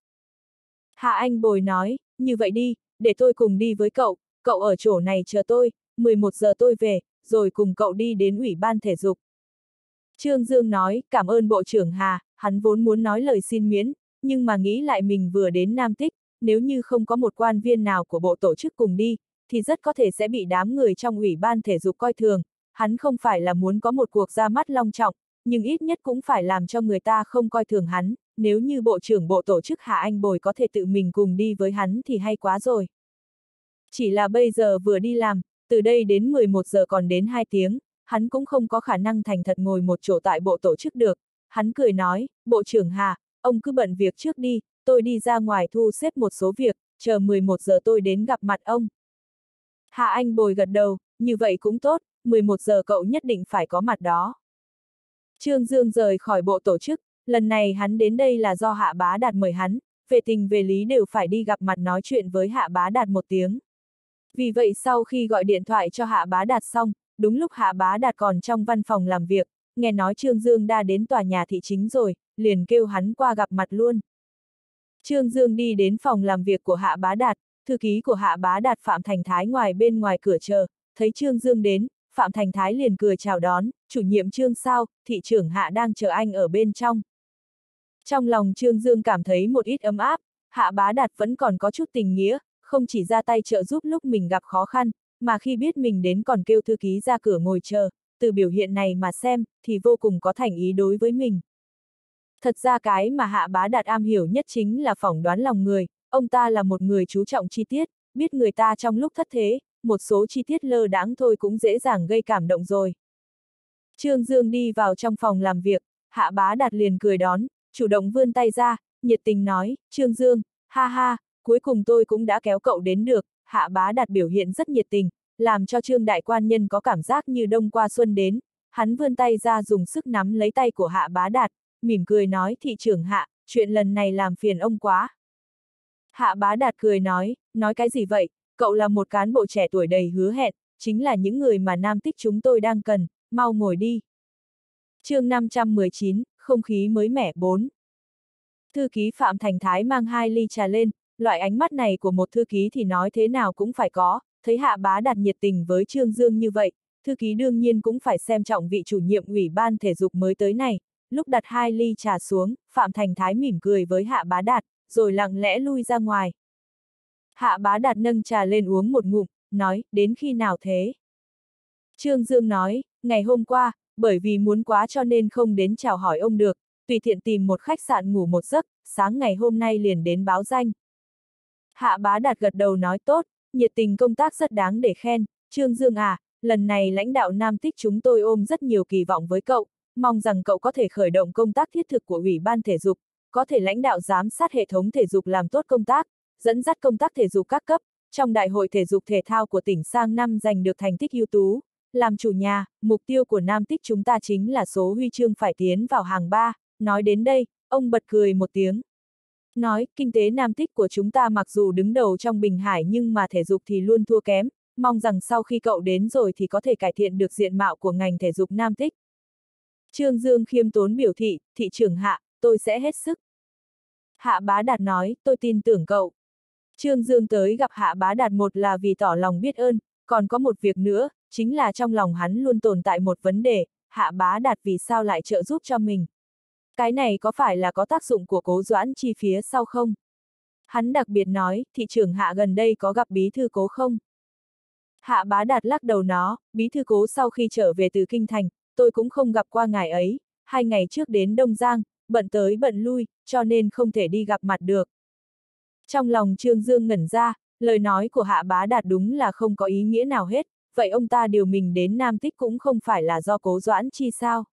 Hạ Anh Bồi nói, như vậy đi, để tôi cùng đi với cậu, cậu ở chỗ này chờ tôi, 11 giờ tôi về, rồi cùng cậu đi đến ủy ban thể dục. Trương Dương nói, cảm ơn Bộ trưởng Hà, hắn vốn muốn nói lời xin miễn, nhưng mà nghĩ lại mình vừa đến Nam Tích, nếu như không có một quan viên nào của bộ tổ chức cùng đi, thì rất có thể sẽ bị đám người trong ủy ban thể dục coi thường. Hắn không phải là muốn có một cuộc ra mắt long trọng, nhưng ít nhất cũng phải làm cho người ta không coi thường hắn, nếu như Bộ trưởng Bộ Tổ chức Hạ Anh Bồi có thể tự mình cùng đi với hắn thì hay quá rồi. Chỉ là bây giờ vừa đi làm, từ đây đến 11 giờ còn đến 2 tiếng, hắn cũng không có khả năng thành thật ngồi một chỗ tại Bộ Tổ chức được. Hắn cười nói, Bộ trưởng Hà, ông cứ bận việc trước đi, tôi đi ra ngoài thu xếp một số việc, chờ 11 giờ tôi đến gặp mặt ông. Hạ Anh Bồi gật đầu, như vậy cũng tốt, 11 giờ cậu nhất định phải có mặt đó. Trương Dương rời khỏi bộ tổ chức, lần này hắn đến đây là do Hạ Bá Đạt mời hắn, về tình về lý đều phải đi gặp mặt nói chuyện với Hạ Bá Đạt một tiếng. Vì vậy sau khi gọi điện thoại cho Hạ Bá Đạt xong, đúng lúc Hạ Bá Đạt còn trong văn phòng làm việc, nghe nói Trương Dương đã đến tòa nhà thị chính rồi, liền kêu hắn qua gặp mặt luôn. Trương Dương đi đến phòng làm việc của Hạ Bá Đạt, thư ký của Hạ Bá Đạt Phạm Thành Thái ngoài bên ngoài cửa chờ, thấy Trương Dương đến, Phạm Thành Thái liền cười chào đón, chủ nhiệm Trương sao, thị trưởng Hạ đang chờ anh ở bên trong. Trong lòng Trương Dương cảm thấy một ít ấm áp, Hạ Bá Đạt vẫn còn có chút tình nghĩa, không chỉ ra tay trợ giúp lúc mình gặp khó khăn, mà khi biết mình đến còn kêu thư ký ra cửa ngồi chờ, từ biểu hiện này mà xem, thì vô cùng có thành ý đối với mình. Thật ra cái mà Hạ Bá Đạt am hiểu nhất chính là phỏng đoán lòng người, ông ta là một người chú trọng chi tiết, biết người ta trong lúc thất thế, một số chi tiết lơ đãng thôi cũng dễ dàng gây cảm động rồi. Trương Dương đi vào trong phòng làm việc, Hạ Bá Đạt liền cười đón, chủ động vươn tay ra, nhiệt tình nói, Trương Dương, ha ha, cuối cùng tôi cũng đã kéo cậu đến được, Hạ Bá Đạt biểu hiện rất nhiệt tình, làm cho Trương Đại Quan Nhân có cảm giác như đông qua xuân đến, hắn vươn tay ra dùng sức nắm lấy tay của Hạ Bá Đạt, mỉm cười nói thị trưởng Hạ, chuyện lần này làm phiền ông quá. Hạ Bá Đạt cười nói, nói cái gì vậy, cậu là một cán bộ trẻ tuổi đầy hứa hẹn, chính là những người mà Nam Tích chúng tôi đang cần, mau ngồi đi. chương 519, không khí mới mẻ 4. Thư ký Phạm Thành Thái mang hai ly trà lên, loại ánh mắt này của một thư ký thì nói thế nào cũng phải có, thấy Hạ Bá Đạt nhiệt tình với Trương Dương như vậy, thư ký đương nhiên cũng phải xem trọng vị chủ nhiệm ủy ban thể dục mới tới này. Lúc đặt hai ly trà xuống, Phạm Thành Thái mỉm cười với Hạ Bá Đạt, rồi lặng lẽ lui ra ngoài. Hạ Bá Đạt nâng trà lên uống một ngụm, nói, đến khi nào thế? Trương Dương nói, ngày hôm qua, bởi vì muốn quá cho nên không đến chào hỏi ông được, tùy tiện tìm một khách sạn ngủ một giấc, sáng ngày hôm nay liền đến báo danh. Hạ Bá Đạt gật đầu nói tốt, nhiệt tình công tác rất đáng để khen, Trương Dương à, lần này lãnh đạo Nam Tích chúng tôi ôm rất nhiều kỳ vọng với cậu, mong rằng cậu có thể khởi động công tác thiết thực của Ủy ban Thể dục, có thể lãnh đạo giám sát hệ thống thể dục làm tốt công tác, dẫn dắt công tác thể dục các cấp, trong Đại hội Thể dục Thể thao của tỉnh sang năm giành được thành tích ưu tú. Làm chủ nhà, mục tiêu của Nam Tích chúng ta chính là số huy chương phải tiến vào hàng ba. nói đến đây, ông bật cười một tiếng. Nói, kinh tế Nam Tích của chúng ta mặc dù đứng đầu trong Bình Hải nhưng mà thể dục thì luôn thua kém, mong rằng sau khi cậu đến rồi thì có thể cải thiện được diện mạo của ngành thể dục Nam Tích. Trương Dương khiêm tốn biểu thị, thị trưởng hạ, tôi sẽ hết sức. Hạ bá đạt nói, tôi tin tưởng cậu. Trương Dương tới gặp hạ bá đạt một là vì tỏ lòng biết ơn, còn có một việc nữa, chính là trong lòng hắn luôn tồn tại một vấn đề, hạ bá đạt vì sao lại trợ giúp cho mình. Cái này có phải là có tác dụng của cố doãn chi phía sau không? Hắn đặc biệt nói, thị trưởng hạ gần đây có gặp bí thư cố không? Hạ bá đạt lắc đầu nó, bí thư cố sau khi trở về từ Kinh Thành, tôi cũng không gặp qua ngài ấy, hai ngày trước đến Đông Giang, bận tới bận lui, cho nên không thể đi gặp mặt được. Trong lòng Trương Dương ngẩn ra, lời nói của Hạ Bá Đạt đúng là không có ý nghĩa nào hết, vậy ông ta điều mình đến Nam Tích cũng không phải là do cố doãn chi sao.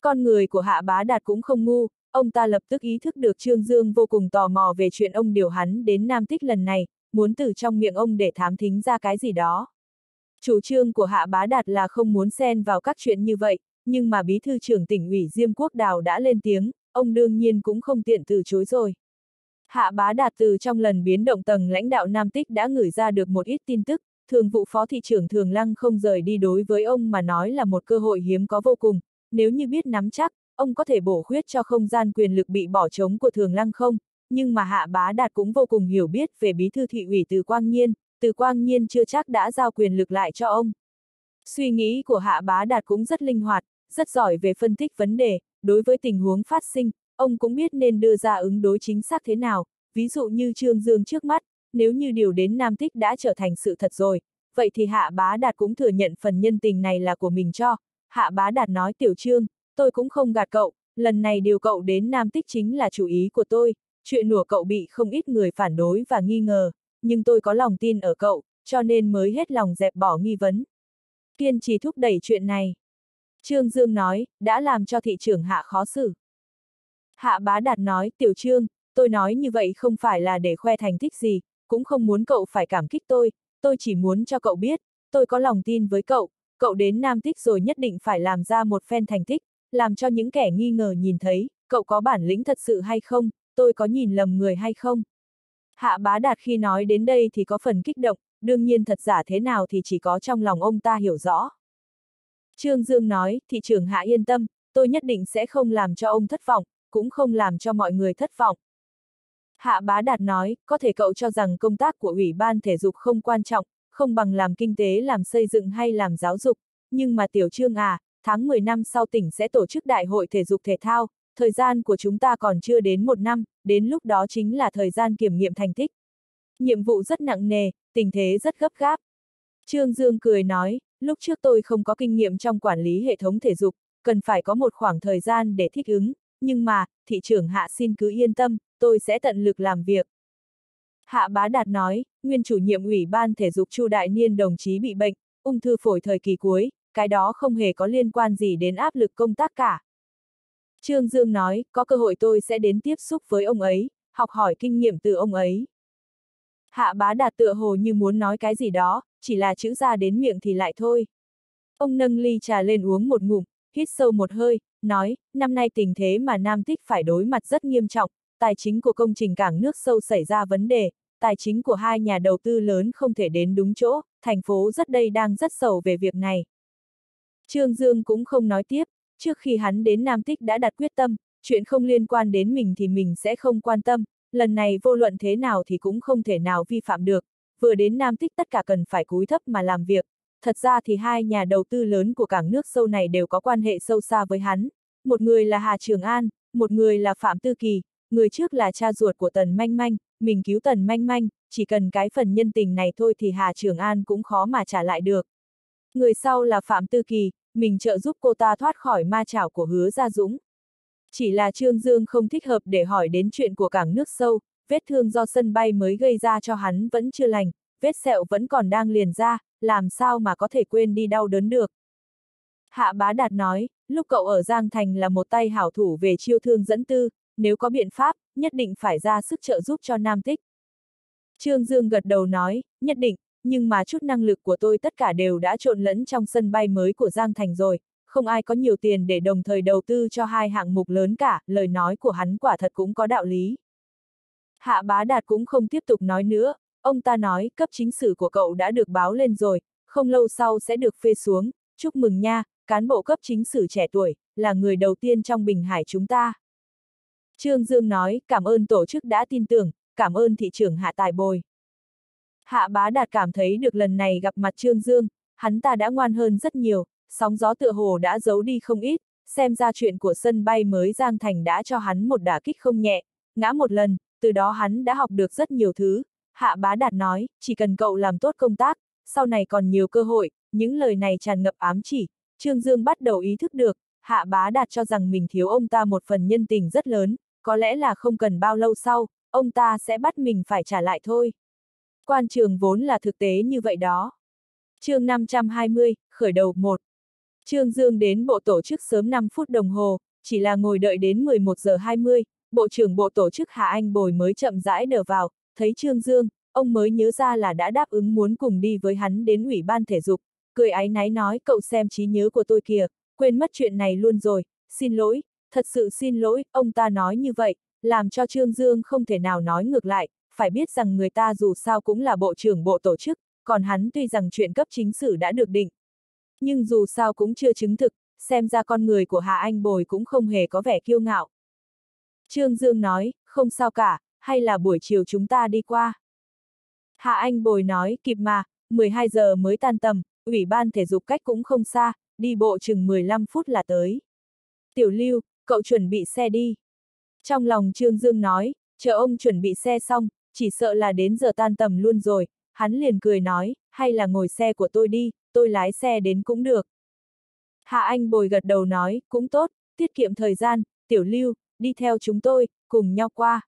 Con người của Hạ Bá Đạt cũng không ngu, ông ta lập tức ý thức được Trương Dương vô cùng tò mò về chuyện ông điều hắn đến Nam Tích lần này, muốn từ trong miệng ông để thám thính ra cái gì đó. Chủ trương của Hạ Bá Đạt là không muốn xen vào các chuyện như vậy, nhưng mà bí thư trưởng tỉnh ủy Diêm Quốc Đào đã lên tiếng, ông đương nhiên cũng không tiện từ chối rồi. Hạ Bá Đạt từ trong lần biến động tầng lãnh đạo Nam Tích đã gửi ra được một ít tin tức, thường vụ phó thị trưởng Thường Lăng không rời đi đối với ông mà nói là một cơ hội hiếm có vô cùng, nếu như biết nắm chắc, ông có thể bổ khuyết cho không gian quyền lực bị bỏ trống của Thường Lăng không, nhưng mà Hạ Bá Đạt cũng vô cùng hiểu biết về bí thư thị ủy Từ Quang Nhiên, Từ Quang Nhiên chưa chắc đã giao quyền lực lại cho ông. Suy nghĩ của Hạ Bá Đạt cũng rất linh hoạt, rất giỏi về phân tích vấn đề, đối với tình huống phát sinh, ông cũng biết nên đưa ra ứng đối chính xác thế nào, ví dụ như Trương Dương trước mắt, nếu như điều đến Nam Tích đã trở thành sự thật rồi, vậy thì Hạ Bá Đạt cũng thừa nhận phần nhân tình này là của mình cho. Hạ Bá Đạt nói Tiểu Trương, tôi cũng không gạt cậu, lần này điều cậu đến Nam Tích chính là chủ ý của tôi, chuyện nủa cậu bị không ít người phản đối và nghi ngờ, nhưng tôi có lòng tin ở cậu, cho nên mới hết lòng dẹp bỏ nghi vấn. Kiên trì thúc đẩy chuyện này. Trương Dương nói, đã làm cho thị trưởng Hạ khó xử. Hạ Bá Đạt nói, Tiểu Trương, tôi nói như vậy không phải là để khoe thành tích gì, cũng không muốn cậu phải cảm kích tôi, tôi chỉ muốn cho cậu biết, tôi có lòng tin với cậu, cậu đến Nam Tích rồi nhất định phải làm ra một phen thành tích, làm cho những kẻ nghi ngờ nhìn thấy, cậu có bản lĩnh thật sự hay không, tôi có nhìn lầm người hay không. Hạ Bá Đạt khi nói đến đây thì có phần kích động, đương nhiên thật giả thế nào thì chỉ có trong lòng ông ta hiểu rõ. Trương Dương nói, thị trưởng Hạ yên tâm, tôi nhất định sẽ không làm cho ông thất vọng, cũng không làm cho mọi người thất vọng. Hạ Bá Đạt nói, có thể cậu cho rằng công tác của Ủy ban Thể dục không quan trọng, không bằng làm kinh tế làm xây dựng hay làm giáo dục, nhưng mà Tiểu Trương à, tháng 10 năm sau tỉnh sẽ tổ chức Đại hội Thể dục Thể thao, thời gian của chúng ta còn chưa đến một năm, đến lúc đó chính là thời gian kiểm nghiệm thành tích. Nhiệm vụ rất nặng nề, tình thế rất gấp gáp. Trương Dương cười nói, lúc trước tôi không có kinh nghiệm trong quản lý hệ thống thể dục, cần phải có một khoảng thời gian để thích ứng, nhưng mà, thị trưởng hạ xin cứ yên tâm, tôi sẽ tận lực làm việc. Hạ Bá Đạt nói, nguyên chủ nhiệm ủy ban thể dục Chu Đại Niên đồng chí bị bệnh, ung thư phổi thời kỳ cuối, cái đó không hề có liên quan gì đến áp lực công tác cả. Trương Dương nói, có cơ hội tôi sẽ đến tiếp xúc với ông ấy, học hỏi kinh nghiệm từ ông ấy. Hạ Bá Đạt tựa hồ như muốn nói cái gì đó, chỉ là chữ ra đến miệng thì lại thôi. Ông nâng ly trà lên uống một ngụm, hít sâu một hơi, nói, năm nay tình thế mà Nam Tích phải đối mặt rất nghiêm trọng, tài chính của công trình cảng nước sâu xảy ra vấn đề, tài chính của hai nhà đầu tư lớn không thể đến đúng chỗ, thành phố rất đây đang rất sầu về việc này. Trương Dương cũng không nói tiếp, trước khi hắn đến Nam Tích đã đặt quyết tâm, chuyện không liên quan đến mình thì mình sẽ không quan tâm, lần này vô luận thế nào thì cũng không thể nào vi phạm được, vừa đến Nam Tích tất cả cần phải cúi thấp mà làm việc, thật ra thì hai nhà đầu tư lớn của cảng nước sâu này đều có quan hệ sâu xa với hắn, một người là Hà Trường An, một người là Phạm Tư Kỳ, người trước là cha ruột của Tần Manh Manh, mình cứu Tần Manh Manh, chỉ cần cái phần nhân tình này thôi thì Hà Trường An cũng khó mà trả lại được. Người sau là Phạm Tư Kỳ, mình trợ giúp cô ta thoát khỏi ma chảo của hứa Gia Dũng. Chỉ là Trương Dương không thích hợp để hỏi đến chuyện của cảng nước sâu, vết thương do sân bay mới gây ra cho hắn vẫn chưa lành, vết sẹo vẫn còn đang liền ra, làm sao mà có thể quên đi đau đớn được. Hạ Bá Đạt nói, lúc cậu ở Giang Thành là một tay hảo thủ về chiêu thương dẫn tư, nếu có biện pháp, nhất định phải ra sức trợ giúp cho Nam Tích. Trương Dương gật đầu nói, nhất định, nhưng mà chút năng lực của tôi tất cả đều đã trộn lẫn trong sân bay mới của Giang Thành rồi, không ai có nhiều tiền để đồng thời đầu tư cho hai hạng mục lớn cả, lời nói của hắn quả thật cũng có đạo lý. Hạ Bá Đạt cũng không tiếp tục nói nữa, ông ta nói cấp chính sử của cậu đã được báo lên rồi, không lâu sau sẽ được phê xuống, chúc mừng nha, cán bộ cấp chính sử trẻ tuổi, là người đầu tiên trong Bình Hải chúng ta. Trương Dương nói, cảm ơn tổ chức đã tin tưởng, cảm ơn thị trưởng Hạ Tài Bồi. Hạ Bá Đạt cảm thấy được lần này gặp mặt Trương Dương, hắn ta đã ngoan hơn rất nhiều, sóng gió tựa hồ đã giấu đi không ít, xem ra chuyện của sân bay mới Giang Thành đã cho hắn một đả kích không nhẹ, ngã một lần, từ đó hắn đã học được rất nhiều thứ. Hạ Bá Đạt nói, chỉ cần cậu làm tốt công tác, sau này còn nhiều cơ hội, những lời này tràn ngập ám chỉ, Trương Dương bắt đầu ý thức được, Hạ Bá Đạt cho rằng mình thiếu ông ta một phần nhân tình rất lớn, có lẽ là không cần bao lâu sau, ông ta sẽ bắt mình phải trả lại thôi. Quan trường vốn là thực tế như vậy đó. chương 520, khởi đầu 1. Trương Dương đến bộ tổ chức sớm 5 phút đồng hồ, chỉ là ngồi đợi đến 11 giờ 20, bộ trưởng bộ tổ chức Hà Anh Bồi mới chậm rãi đờ vào, thấy Trương Dương, ông mới nhớ ra là đã đáp ứng muốn cùng đi với hắn đến ủy ban thể dục, cười áy náy nói cậu xem trí nhớ của tôi kìa, quên mất chuyện này luôn rồi, xin lỗi, thật sự xin lỗi, ông ta nói như vậy, làm cho Trương Dương không thể nào nói ngược lại, phải biết rằng người ta dù sao cũng là bộ trưởng bộ tổ chức, còn hắn tuy rằng chuyện cấp chính sử đã được định. Nhưng dù sao cũng chưa chứng thực, xem ra con người của Hạ Anh Bồi cũng không hề có vẻ kiêu ngạo. Trương Dương nói, không sao cả, hay là buổi chiều chúng ta đi qua. Hạ Anh Bồi nói, kịp mà, 12 giờ mới tan tầm, ủy ban thể dục cách cũng không xa, đi bộ chừng 15 phút là tới. Tiểu Lưu, cậu chuẩn bị xe đi. Trong lòng Trương Dương nói, chờ ông chuẩn bị xe xong, chỉ sợ là đến giờ tan tầm luôn rồi, hắn liền cười nói, hay là ngồi xe của tôi đi, tôi lái xe đến cũng được. Hạ Anh Bồi gật đầu nói, cũng tốt, tiết kiệm thời gian, tiểu lưu, đi theo chúng tôi, cùng nhau qua.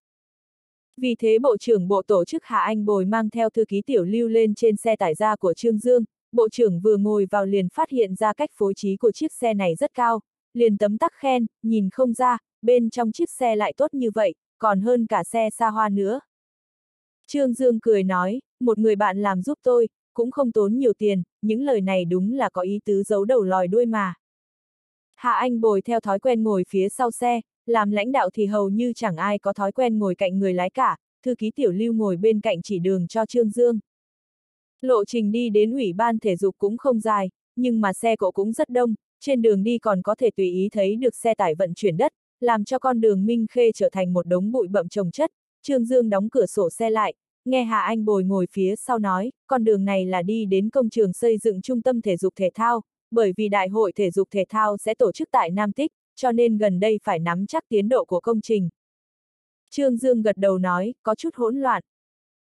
Vì thế Bộ trưởng Bộ Tổ chức Hạ Anh Bồi mang theo thư ký tiểu lưu lên trên xe tải ra của Trương Dương, Bộ trưởng vừa ngồi vào liền phát hiện ra cách phối trí của chiếc xe này rất cao, liền tấm tắc khen, nhìn không ra, bên trong chiếc xe lại tốt như vậy, còn hơn cả xe xa hoa nữa. Trương Dương cười nói, một người bạn làm giúp tôi, cũng không tốn nhiều tiền, những lời này đúng là có ý tứ giấu đầu lòi đuôi mà. Hạ Anh bồi theo thói quen ngồi phía sau xe, làm lãnh đạo thì hầu như chẳng ai có thói quen ngồi cạnh người lái cả, thư ký tiểu lưu ngồi bên cạnh chỉ đường cho Trương Dương. Lộ trình đi đến ủy ban thể dục cũng không dài, nhưng mà xe cộ cũng rất đông, trên đường đi còn có thể tùy ý thấy được xe tải vận chuyển đất, làm cho con đường Minh Khê trở thành một đống bụi bậm trồng chất, Trương Dương đóng cửa sổ xe lại, nghe Hà Anh Bồi ngồi phía sau nói, con đường này là đi đến công trường xây dựng trung tâm thể dục thể thao, bởi vì đại hội thể dục thể thao sẽ tổ chức tại Nam Tích, cho nên gần đây phải nắm chắc tiến độ của công trình. Trương Dương gật đầu nói, có chút hỗn loạn.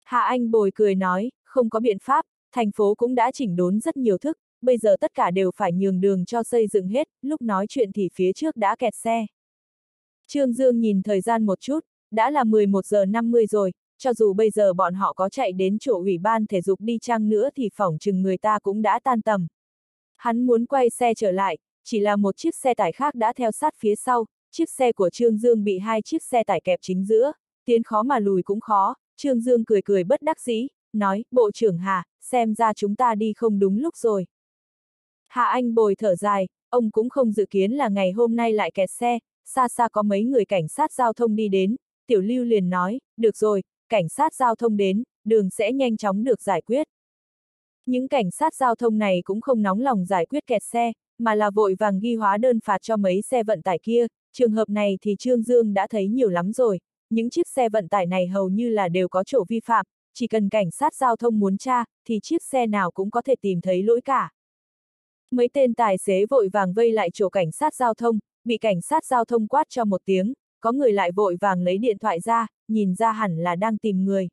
Hạ Anh Bồi cười nói, không có biện pháp, thành phố cũng đã chỉnh đốn rất nhiều thức, bây giờ tất cả đều phải nhường đường cho xây dựng hết, lúc nói chuyện thì phía trước đã kẹt xe. Trương Dương nhìn thời gian một chút, đã là 11 giờ 50 rồi, cho dù bây giờ bọn họ có chạy đến chỗ ủy ban thể dục đi chăng nữa thì phỏng chừng người ta cũng đã tan tầm. Hắn muốn quay xe trở lại, chỉ là một chiếc xe tải khác đã theo sát phía sau, chiếc xe của Trương Dương bị hai chiếc xe tải kẹp chính giữa, tiến khó mà lùi cũng khó, Trương Dương cười cười bất đắc dĩ, nói, Bộ trưởng Hà, xem ra chúng ta đi không đúng lúc rồi. Hạ Anh bồi thở dài, ông cũng không dự kiến là ngày hôm nay lại kẹt xe, xa xa có mấy người cảnh sát giao thông đi đến, Tiểu Lưu liền nói, được rồi, cảnh sát giao thông đến, đường sẽ nhanh chóng được giải quyết. Những cảnh sát giao thông này cũng không nóng lòng giải quyết kẹt xe, mà là vội vàng ghi hóa đơn phạt cho mấy xe vận tải kia, trường hợp này thì Trương Dương đã thấy nhiều lắm rồi, những chiếc xe vận tải này hầu như là đều có chỗ vi phạm, chỉ cần cảnh sát giao thông muốn tra, thì chiếc xe nào cũng có thể tìm thấy lỗi cả. Mấy tên tài xế vội vàng vây lại chỗ cảnh sát giao thông, bị cảnh sát giao thông quát cho một tiếng, có người lại vội vàng lấy điện thoại ra, nhìn ra hẳn là đang tìm người.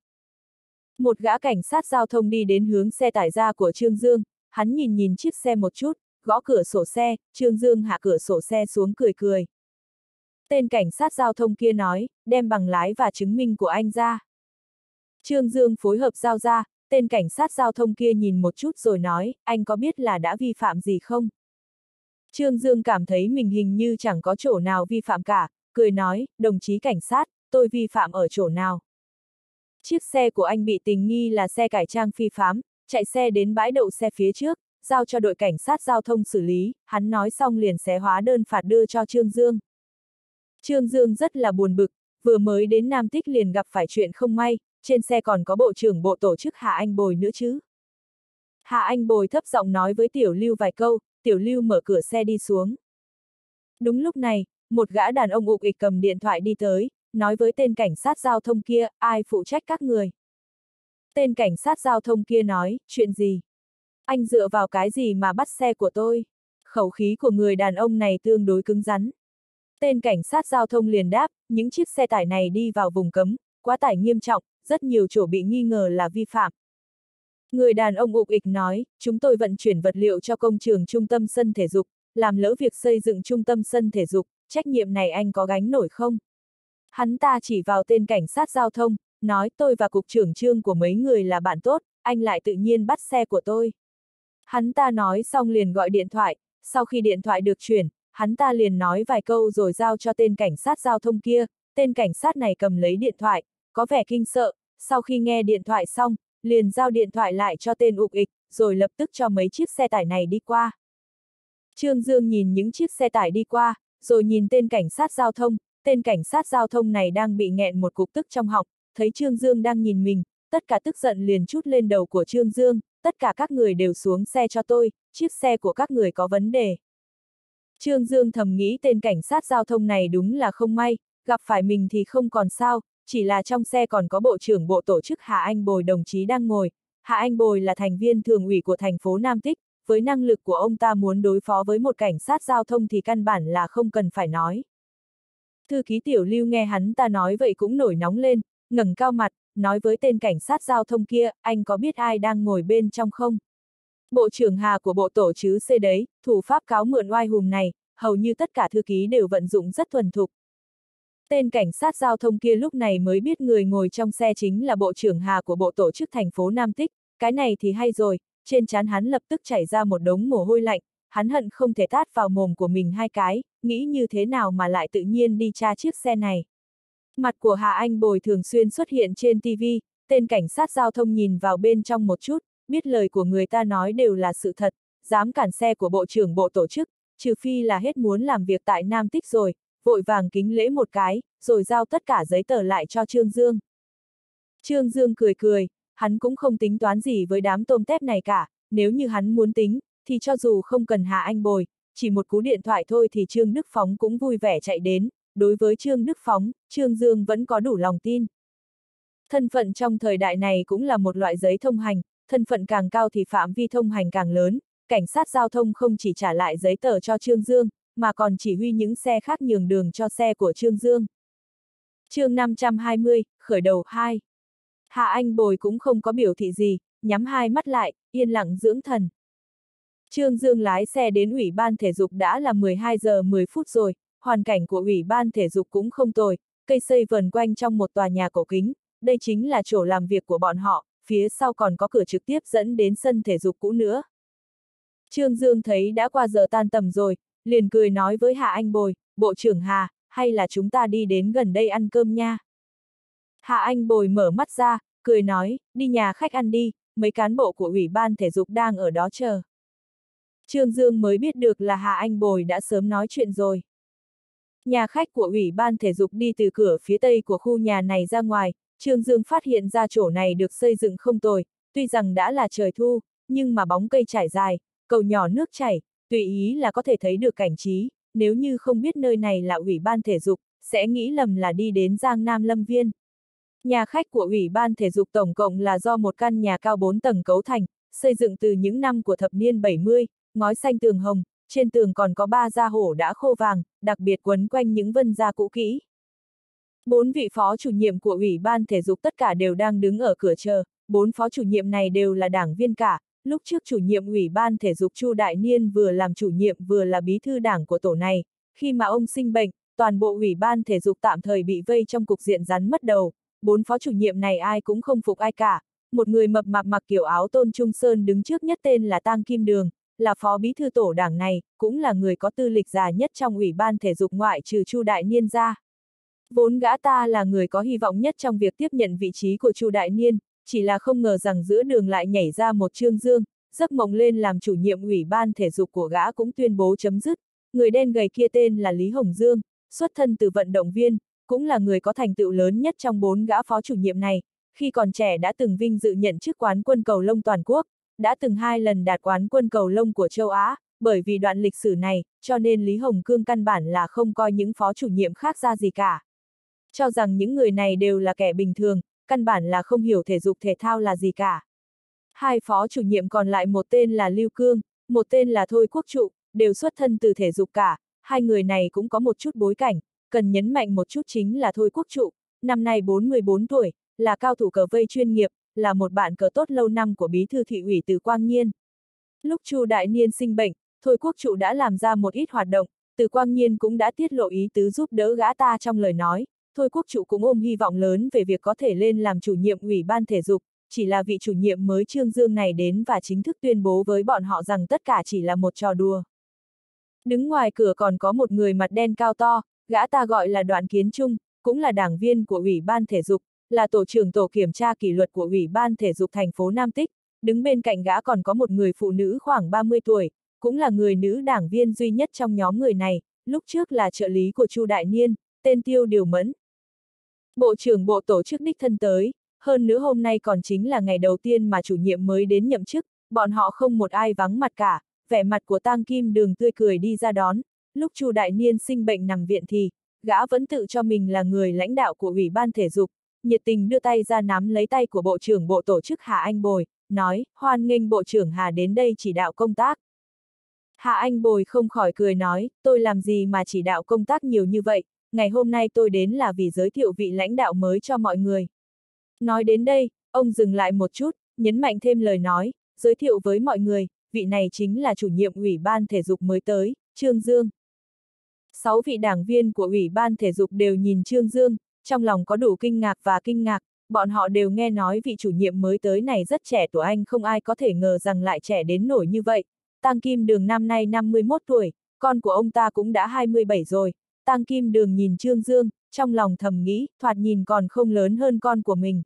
Một gã cảnh sát giao thông đi đến hướng xe tải ra của Trương Dương, hắn nhìn nhìn chiếc xe một chút, gõ cửa sổ xe, Trương Dương hạ cửa sổ xe xuống cười cười. Tên cảnh sát giao thông kia nói, đem bằng lái và chứng minh của anh ra. Trương Dương phối hợp giao ra, tên cảnh sát giao thông kia nhìn một chút rồi nói, anh có biết là đã vi phạm gì không? Trương Dương cảm thấy mình hình như chẳng có chỗ nào vi phạm cả, cười nói, đồng chí cảnh sát, tôi vi phạm ở chỗ nào? Chiếc xe của anh bị tình nghi là xe cải trang phi pháp, chạy xe đến bãi đậu xe phía trước, giao cho đội cảnh sát giao thông xử lý, hắn nói xong liền xé hóa đơn phạt đưa cho Trương Dương. Trương Dương rất là buồn bực, vừa mới đến Nam Tích liền gặp phải chuyện không may, trên xe còn có bộ trưởng bộ tổ chức Hạ Anh Bồi nữa chứ. Hạ Anh Bồi thấp giọng nói với Tiểu Lưu vài câu, Tiểu Lưu mở cửa xe đi xuống. Đúng lúc này, một gã đàn ông ục ịch cầm điện thoại đi tới, nói với tên cảnh sát giao thông kia, ai phụ trách các người. Tên cảnh sát giao thông kia nói, chuyện gì? Anh dựa vào cái gì mà bắt xe của tôi? Khẩu khí của người đàn ông này tương đối cứng rắn. Tên cảnh sát giao thông liền đáp, những chiếc xe tải này đi vào vùng cấm, quá tải nghiêm trọng, rất nhiều chỗ bị nghi ngờ là vi phạm. Người đàn ông ục ịch nói, chúng tôi vận chuyển vật liệu cho công trường trung tâm sân thể dục, làm lỡ việc xây dựng trung tâm sân thể dục, trách nhiệm này anh có gánh nổi không? Hắn ta chỉ vào tên cảnh sát giao thông, nói tôi và cục trưởng trương của mấy người là bạn tốt, anh lại tự nhiên bắt xe của tôi. Hắn ta nói xong liền gọi điện thoại, sau khi điện thoại được chuyển, hắn ta liền nói vài câu rồi giao cho tên cảnh sát giao thông kia, tên cảnh sát này cầm lấy điện thoại, có vẻ kinh sợ, sau khi nghe điện thoại xong, liền giao điện thoại lại cho tên ục ịch, rồi lập tức cho mấy chiếc xe tải này đi qua. Trương Dương nhìn những chiếc xe tải đi qua, rồi nhìn tên cảnh sát giao thông, tên cảnh sát giao thông này đang bị nghẹn một cục tức trong họng, thấy Trương Dương đang nhìn mình, tất cả tức giận liền chút lên đầu của Trương Dương, tất cả các người đều xuống xe cho tôi, chiếc xe của các người có vấn đề. Trương Dương thầm nghĩ tên cảnh sát giao thông này đúng là không may, gặp phải mình thì không còn sao, chỉ là trong xe còn có Bộ trưởng Bộ Tổ chức Hạ Anh Bồi đồng chí đang ngồi. Hạ Anh Bồi là thành viên thường ủy của thành phố Nam Tích, với năng lực của ông ta muốn đối phó với một cảnh sát giao thông thì căn bản là không cần phải nói. Thư ký Tiểu Lưu nghe hắn ta nói vậy cũng nổi nóng lên, ngẩng cao mặt, nói với tên cảnh sát giao thông kia, anh có biết ai đang ngồi bên trong không? Bộ trưởng Hà của bộ tổ chứ C đấy, thủ pháp cáo mượn oai hùng này, hầu như tất cả thư ký đều vận dụng rất thuần thục. Tên cảnh sát giao thông kia lúc này mới biết người ngồi trong xe chính là bộ trưởng Hà của bộ tổ chức thành phố Nam Tích, cái này thì hay rồi, trên trán hắn lập tức chảy ra một đống mồ hôi lạnh, hắn hận không thể tát vào mồm của mình hai cái, nghĩ như thế nào mà lại tự nhiên đi tra chiếc xe này. Mặt của Hà Anh Bồi thường xuyên xuất hiện trên TV, tên cảnh sát giao thông nhìn vào bên trong một chút, biết lời của người ta nói đều là sự thật, dám cản xe của bộ trưởng bộ tổ chức, trừ phi là hết muốn làm việc tại Nam Tích rồi, vội vàng kính lễ một cái, rồi giao tất cả giấy tờ lại cho Trương Dương. Trương Dương cười cười, hắn cũng không tính toán gì với đám tôm tép này cả, nếu như hắn muốn tính, thì cho dù không cần Hà Anh bồi, chỉ một cú điện thoại thôi thì Trương Đức Phóng cũng vui vẻ chạy đến, đối với Trương Đức Phóng, Trương Dương vẫn có đủ lòng tin. Thân phận trong thời đại này cũng là một loại giấy thông hành, thân phận càng cao thì phạm vi thông hành càng lớn, cảnh sát giao thông không chỉ trả lại giấy tờ cho Trương Dương, mà còn chỉ huy những xe khác nhường đường cho xe của Trương Dương. chương 520, khởi đầu 2. Hạ Anh Bồi cũng không có biểu thị gì, nhắm hai mắt lại, yên lặng dưỡng thần. Trương Dương lái xe đến Ủy ban Thể dục đã là 12 giờ 10 phút rồi, hoàn cảnh của Ủy ban Thể dục cũng không tồi, cây xây vần quanh trong một tòa nhà cổ kính, đây chính là chỗ làm việc của bọn họ, phía sau còn có cửa trực tiếp dẫn đến sân thể dục cũ nữa. Trương Dương thấy đã qua giờ tan tầm rồi, liền cười nói với Hạ Anh Bồi, Bộ trưởng Hà, hay là chúng ta đi đến gần đây ăn cơm nha. Hạ Anh Bồi mở mắt ra, cười nói, đi nhà khách ăn đi, mấy cán bộ của Ủy ban Thể dục đang ở đó chờ. Trương Dương mới biết được là Hạ Anh Bồi đã sớm nói chuyện rồi. Nhà khách của Ủy ban Thể dục đi từ cửa phía tây của khu nhà này ra ngoài, Trương Dương phát hiện ra chỗ này được xây dựng không tồi, tuy rằng đã là trời thu, nhưng mà bóng cây trải dài, cầu nhỏ nước chảy, tùy ý là có thể thấy được cảnh trí, nếu như không biết nơi này là Ủy ban Thể dục, sẽ nghĩ lầm là đi đến Giang Nam Lâm Viên. Nhà khách của Ủy ban Thể dục tổng cộng là do một căn nhà cao 4 tầng cấu thành, xây dựng từ những năm của thập niên 70, ngói xanh tường hồng, trên tường còn có ba da hổ đã khô vàng, đặc biệt quấn quanh những vân da cũ kỹ. Bốn vị phó chủ nhiệm của Ủy ban Thể dục tất cả đều đang đứng ở cửa chờ, bốn phó chủ nhiệm này đều là đảng viên cả, lúc trước chủ nhiệm Ủy ban Thể dục Chu Đại Niên vừa làm chủ nhiệm vừa là bí thư đảng của tổ này, khi mà ông sinh bệnh, toàn bộ Ủy ban Thể dục tạm thời bị vây trong cục diện rắn mất đầu, bốn phó chủ nhiệm này ai cũng không phục ai cả, một người mập mạp mặc kiểu áo tôn trung sơn đứng trước nhất tên là Tang Kim Đường, là phó bí thư tổ đảng này, cũng là người có tư lịch già nhất trong ủy ban thể dục ngoại trừ Chu Đại Niên ra. Vốn gã ta là người có hy vọng nhất trong việc tiếp nhận vị trí của Chu Đại Niên, chỉ là không ngờ rằng giữa đường lại nhảy ra một trương dương, giấc mộng lên làm chủ nhiệm ủy ban thể dục của gã cũng tuyên bố chấm dứt. Người đen gầy kia tên là Lý Hồng Dương, xuất thân từ vận động viên, cũng là người có thành tựu lớn nhất trong bốn gã phó chủ nhiệm này, khi còn trẻ đã từng vinh dự nhận chức quán quân cầu lông toàn quốc, đã từng hai lần đạt quán quân cầu lông của châu Á, bởi vì đoạn lịch sử này, cho nên Lý Hồng Cương căn bản là không coi những phó chủ nhiệm khác ra gì cả. Cho rằng những người này đều là kẻ bình thường, căn bản là không hiểu thể dục thể thao là gì cả. Hai phó chủ nhiệm còn lại một tên là Lưu Cương, một tên là Thôi Quốc Trụ, đều xuất thân từ thể dục cả, hai người này cũng có một chút bối cảnh, cần nhấn mạnh một chút chính là Thôi Quốc Trụ, năm nay 44 tuổi, là cao thủ cờ vây chuyên nghiệp, là một bạn cờ tốt lâu năm của bí thư thị ủy từ Quang Nhiên. Lúc Chu Đại Niên sinh bệnh, Thôi Quốc Trụ đã làm ra một ít hoạt động, từ Quang Nhiên cũng đã tiết lộ ý tứ giúp đỡ gã ta trong lời nói, Thôi Quốc Trụ cũng ôm hy vọng lớn về việc có thể lên làm chủ nhiệm ủy ban thể dục, chỉ là vị chủ nhiệm mới Trương Dương này đến và chính thức tuyên bố với bọn họ rằng tất cả chỉ là một trò đùa. Đứng ngoài cửa còn có một người mặt đen cao to, gã ta gọi là Đoạn Kiến Trung, cũng là đảng viên của Ủy ban Thể dục, là tổ trưởng tổ kiểm tra kỷ luật của Ủy ban Thể dục thành phố Nam Tích, đứng bên cạnh gã còn có một người phụ nữ khoảng 30 tuổi, cũng là người nữ đảng viên duy nhất trong nhóm người này, lúc trước là trợ lý của Chu Đại Niên, tên Tiêu Điều Mẫn. Bộ trưởng bộ tổ chức đích thân tới, hơn nữa hôm nay còn chính là ngày đầu tiên mà chủ nhiệm mới đến nhậm chức, bọn họ không một ai vắng mặt cả, vẻ mặt của Tang Kim Đường tươi cười đi ra đón, lúc Chu Đại Niên sinh bệnh nằm viện thì, gã vẫn tự cho mình là người lãnh đạo của Ủy ban Thể dục, nhiệt tình đưa tay ra nắm lấy tay của Bộ trưởng Bộ Tổ chức Hà Anh Bồi, nói, hoan nghênh Bộ trưởng Hà đến đây chỉ đạo công tác. Hà Anh Bồi không khỏi cười nói, tôi làm gì mà chỉ đạo công tác nhiều như vậy, ngày hôm nay tôi đến là vì giới thiệu vị lãnh đạo mới cho mọi người. Nói đến đây, ông dừng lại một chút, nhấn mạnh thêm lời nói, giới thiệu với mọi người, vị này chính là chủ nhiệm Ủy ban Thể dục mới tới, Trương Dương. Sáu vị đảng viên của Ủy ban Thể dục đều nhìn Trương Dương, trong lòng có đủ kinh ngạc và kinh ngạc, bọn họ đều nghe nói vị chủ nhiệm mới tới này rất trẻ tuổi anh không ai có thể ngờ rằng lại trẻ đến nổi như vậy. Tăng Kim Đường năm nay 51 tuổi, con của ông ta cũng đã 27 rồi. Tăng Kim Đường nhìn Trương Dương, trong lòng thầm nghĩ, thoạt nhìn còn không lớn hơn con của mình.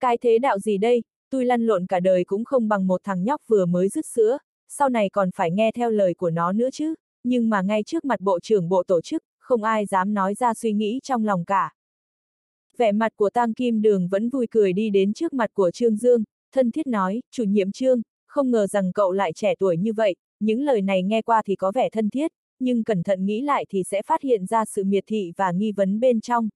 Cái thế đạo gì đây, tôi lăn lộn cả đời cũng không bằng một thằng nhóc vừa mới dứt sữa, sau này còn phải nghe theo lời của nó nữa chứ, nhưng mà ngay trước mặt bộ trưởng bộ tổ chức, không ai dám nói ra suy nghĩ trong lòng cả. Vẻ mặt của Tang Kim Đường vẫn vui cười đi đến trước mặt của Trương Dương, thân thiết nói, chủ nhiệm Trương, không ngờ rằng cậu lại trẻ tuổi như vậy, những lời này nghe qua thì có vẻ thân thiết, nhưng cẩn thận nghĩ lại thì sẽ phát hiện ra sự miệt thị và nghi vấn bên trong.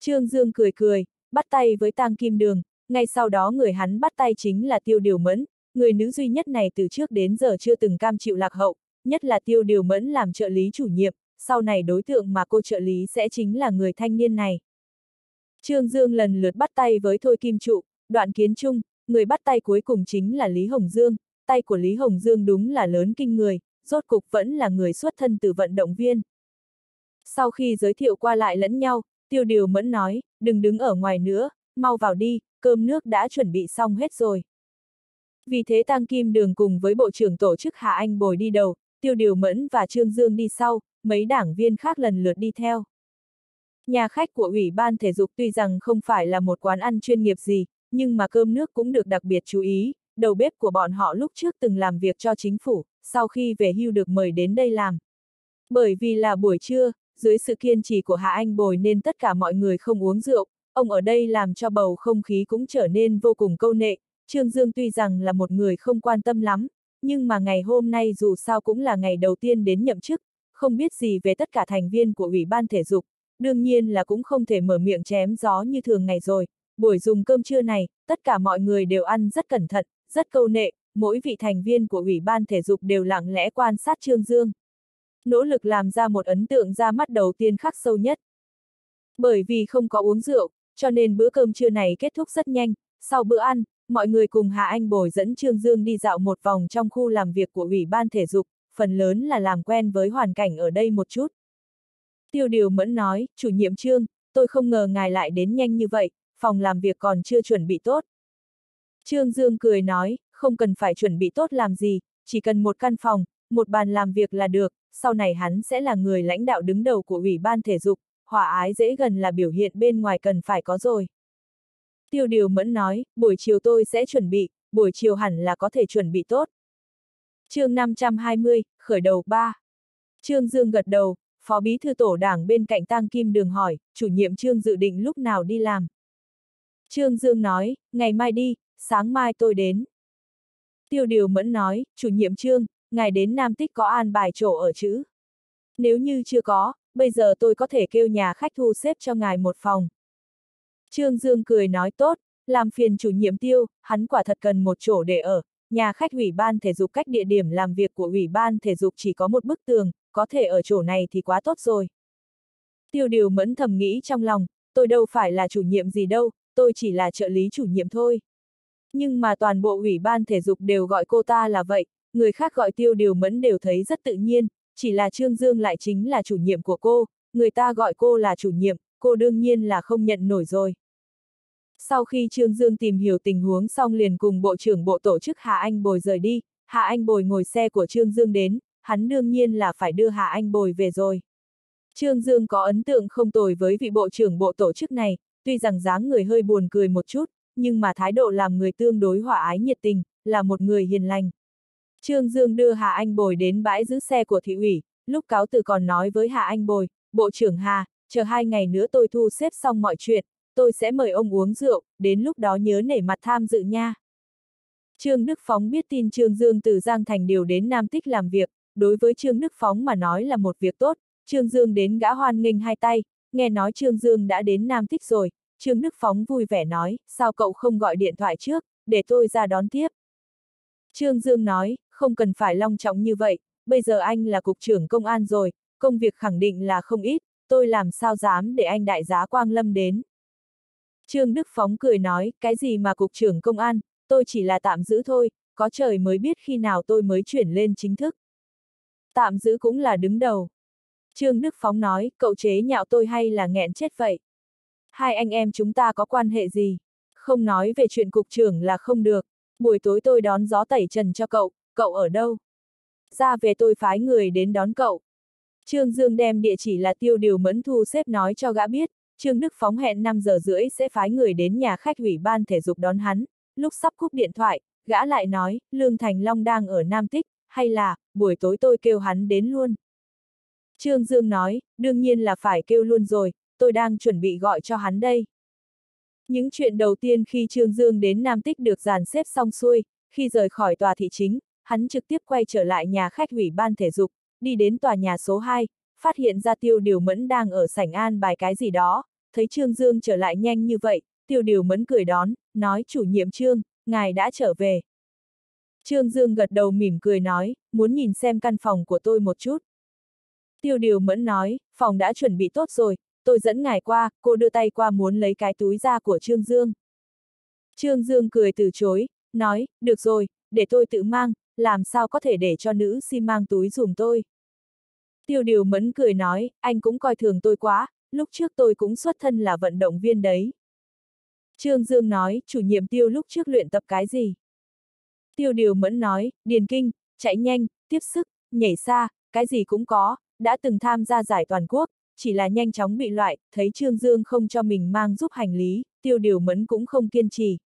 Trương Dương cười cười, bắt tay với Tang Kim Đường, ngay sau đó người hắn bắt tay chính là Tiêu Điều Mẫn, người nữ duy nhất này từ trước đến giờ chưa từng cam chịu lạc hậu, nhất là Tiêu Điều Mẫn làm trợ lý chủ nhiệm, sau này đối tượng mà cô trợ lý sẽ chính là người thanh niên này. Trương Dương lần lượt bắt tay với Thôi Kim Trụ, đoạn kiến trung, người bắt tay cuối cùng chính là Lý Hồng Dương, tay của Lý Hồng Dương đúng là lớn kinh người, rốt cục vẫn là người xuất thân từ vận động viên. Sau khi giới thiệu qua lại lẫn nhau, tiêu điều mẫn nói, đừng đứng ở ngoài nữa, mau vào đi, cơm nước đã chuẩn bị xong hết rồi. Vì thế Tăng Kim Đường cùng với Bộ trưởng tổ chức Hà Anh Bồi đi đầu, Tiêu Điều Mẫn và Trương Dương đi sau, mấy đảng viên khác lần lượt đi theo. Nhà khách của Ủy ban Thể dục tuy rằng không phải là một quán ăn chuyên nghiệp gì, nhưng mà cơm nước cũng được đặc biệt chú ý, đầu bếp của bọn họ lúc trước từng làm việc cho chính phủ, sau khi về hưu được mời đến đây làm. Bởi vì là buổi trưa, dưới sự kiên trì của Hạ Anh Bồi nên tất cả mọi người không uống rượu, ông ở đây làm cho bầu không khí cũng trở nên vô cùng câu nệ, Trương Dương tuy rằng là một người không quan tâm lắm, nhưng mà ngày hôm nay dù sao cũng là ngày đầu tiên đến nhậm chức, không biết gì về tất cả thành viên của Ủy ban Thể dục, đương nhiên là cũng không thể mở miệng chém gió như thường ngày rồi, buổi dùng cơm trưa này, tất cả mọi người đều ăn rất cẩn thận, rất câu nệ, mỗi vị thành viên của Ủy ban Thể dục đều lặng lẽ quan sát Trương Dương. Nỗ lực làm ra một ấn tượng ra mắt đầu tiên khắc sâu nhất. Bởi vì không có uống rượu, cho nên bữa cơm trưa này kết thúc rất nhanh, sau bữa ăn, mọi người cùng Hà Anh Bồi dẫn Trương Dương đi dạo một vòng trong khu làm việc của Ủy ban Thể dục, phần lớn là làm quen với hoàn cảnh ở đây một chút. Tiêu Điều Mẫn nói, chủ nhiệm Trương, tôi không ngờ ngài lại đến nhanh như vậy, phòng làm việc còn chưa chuẩn bị tốt. Trương Dương cười nói, không cần phải chuẩn bị tốt làm gì, chỉ cần một căn phòng, một bàn làm việc là được, sau này hắn sẽ là người lãnh đạo đứng đầu của Ủy ban Thể dục, hòa ái dễ gần là biểu hiện bên ngoài cần phải có rồi. Tiêu Điều Mẫn nói, buổi chiều tôi sẽ chuẩn bị, buổi chiều hẳn là có thể chuẩn bị tốt. chương 520, khởi đầu 3. Trương Dương gật đầu, Phó Bí Thư Tổ đảng bên cạnh Tăng Kim Đường hỏi, chủ nhiệm Trương dự định lúc nào đi làm. Trương Dương nói, ngày mai đi, sáng mai tôi đến. Tiêu Điều Mẫn nói, chủ nhiệm Trương, ngài đến Nam Tích có an bài chỗ ở chữ. Nếu như chưa có, bây giờ tôi có thể kêu nhà khách thu xếp cho ngài một phòng. Trương Dương cười nói tốt, làm phiền chủ nhiệm tiêu, hắn quả thật cần một chỗ để ở, nhà khách ủy ban thể dục cách địa điểm làm việc của ủy ban thể dục chỉ có một bức tường, có thể ở chỗ này thì quá tốt rồi. Tiêu điều mẫn thầm nghĩ trong lòng, tôi đâu phải là chủ nhiệm gì đâu, tôi chỉ là trợ lý chủ nhiệm thôi. Nhưng mà toàn bộ ủy ban thể dục đều gọi cô ta là vậy, người khác gọi tiêu điều mẫn đều thấy rất tự nhiên, chỉ là Trương Dương lại chính là chủ nhiệm của cô, người ta gọi cô là chủ nhiệm, cô đương nhiên là không nhận nổi rồi. Sau khi Trương Dương tìm hiểu tình huống xong liền cùng Bộ trưởng Bộ tổ chức Hà Anh Bồi rời đi, Hạ Anh Bồi ngồi xe của Trương Dương đến, hắn đương nhiên là phải đưa Hạ Anh Bồi về rồi. Trương Dương có ấn tượng không tồi với vị Bộ trưởng Bộ tổ chức này, tuy rằng dáng người hơi buồn cười một chút, nhưng mà thái độ làm người tương đối hòa ái nhiệt tình, là một người hiền lành. Trương Dương đưa Hạ Anh Bồi đến bãi giữ xe của thị ủy, lúc cáo từ còn nói với Hạ Anh Bồi, Bộ trưởng Hà, chờ hai ngày nữa tôi thu xếp xong mọi chuyện, tôi sẽ mời ông uống rượu, đến lúc đó nhớ nể mặt tham dự nha. Trương Đức Phóng biết tin Trương Dương từ Giang Thành điều đến Nam Tích làm việc, đối với Trương Đức Phóng mà nói là một việc tốt, Trương Dương đến gã hoan nghênh hai tay, nghe nói Trương Dương đã đến Nam thích rồi, Trương Đức Phóng vui vẻ nói, sao cậu không gọi điện thoại trước, để tôi ra đón tiếp. Trương Dương nói, không cần phải long trọng như vậy, bây giờ anh là cục trưởng công an rồi, công việc khẳng định là không ít, tôi làm sao dám để anh đại giá Quang Lâm đến. Trương Đức Phóng cười nói, cái gì mà cục trưởng công an, tôi chỉ là tạm giữ thôi, có trời mới biết khi nào tôi mới chuyển lên chính thức. Tạm giữ cũng là đứng đầu. Trương Đức Phóng nói, cậu chế nhạo tôi hay là nghẹn chết vậy? Hai anh em chúng ta có quan hệ gì? Không nói về chuyện cục trưởng là không được. Buổi tối tôi đón gió tẩy trần cho cậu, cậu ở đâu? Ra về tôi phái người đến đón cậu. Trương Dương đem địa chỉ là tiêu điều mẫn thu xếp nói cho gã biết, Trương Đức Phóng hẹn 5 giờ rưỡi sẽ phái người đến nhà khách ủy ban thể dục đón hắn, lúc sắp cúp điện thoại, gã lại nói, Lương Thành Long đang ở Nam Tích, hay là, buổi tối tôi kêu hắn đến luôn. Trương Dương nói, đương nhiên là phải kêu luôn rồi, tôi đang chuẩn bị gọi cho hắn đây. Những chuyện đầu tiên khi Trương Dương đến Nam Tích được dàn xếp xong xuôi, khi rời khỏi tòa thị chính, hắn trực tiếp quay trở lại nhà khách ủy ban thể dục, đi đến tòa nhà số 2, phát hiện ra tiêu điều mẫn đang ở sảnh an bài cái gì đó, thấy Trương Dương trở lại nhanh như vậy, tiêu điều mẫn cười đón, nói chủ nhiệm Trương, ngài đã trở về. Trương Dương gật đầu mỉm cười nói, muốn nhìn xem căn phòng của tôi một chút. Tiêu điều mẫn nói, phòng đã chuẩn bị tốt rồi, tôi dẫn ngài qua, cô đưa tay qua muốn lấy cái túi ra của Trương Dương. Trương Dương cười từ chối, nói, được rồi, để tôi tự mang, làm sao có thể để cho nữ si mang túi dùm tôi. Tiêu điều mẫn cười nói, anh cũng coi thường tôi quá, lúc trước tôi cũng xuất thân là vận động viên đấy. Trương Dương nói, chủ nhiệm tiêu lúc trước luyện tập cái gì? Tiêu điều mẫn nói, điền kinh, chạy nhanh, tiếp sức, nhảy xa, cái gì cũng có, đã từng tham gia giải toàn quốc, chỉ là nhanh chóng bị loại, thấy Trương Dương không cho mình mang giúp hành lý, tiêu điều mẫn cũng không kiên trì.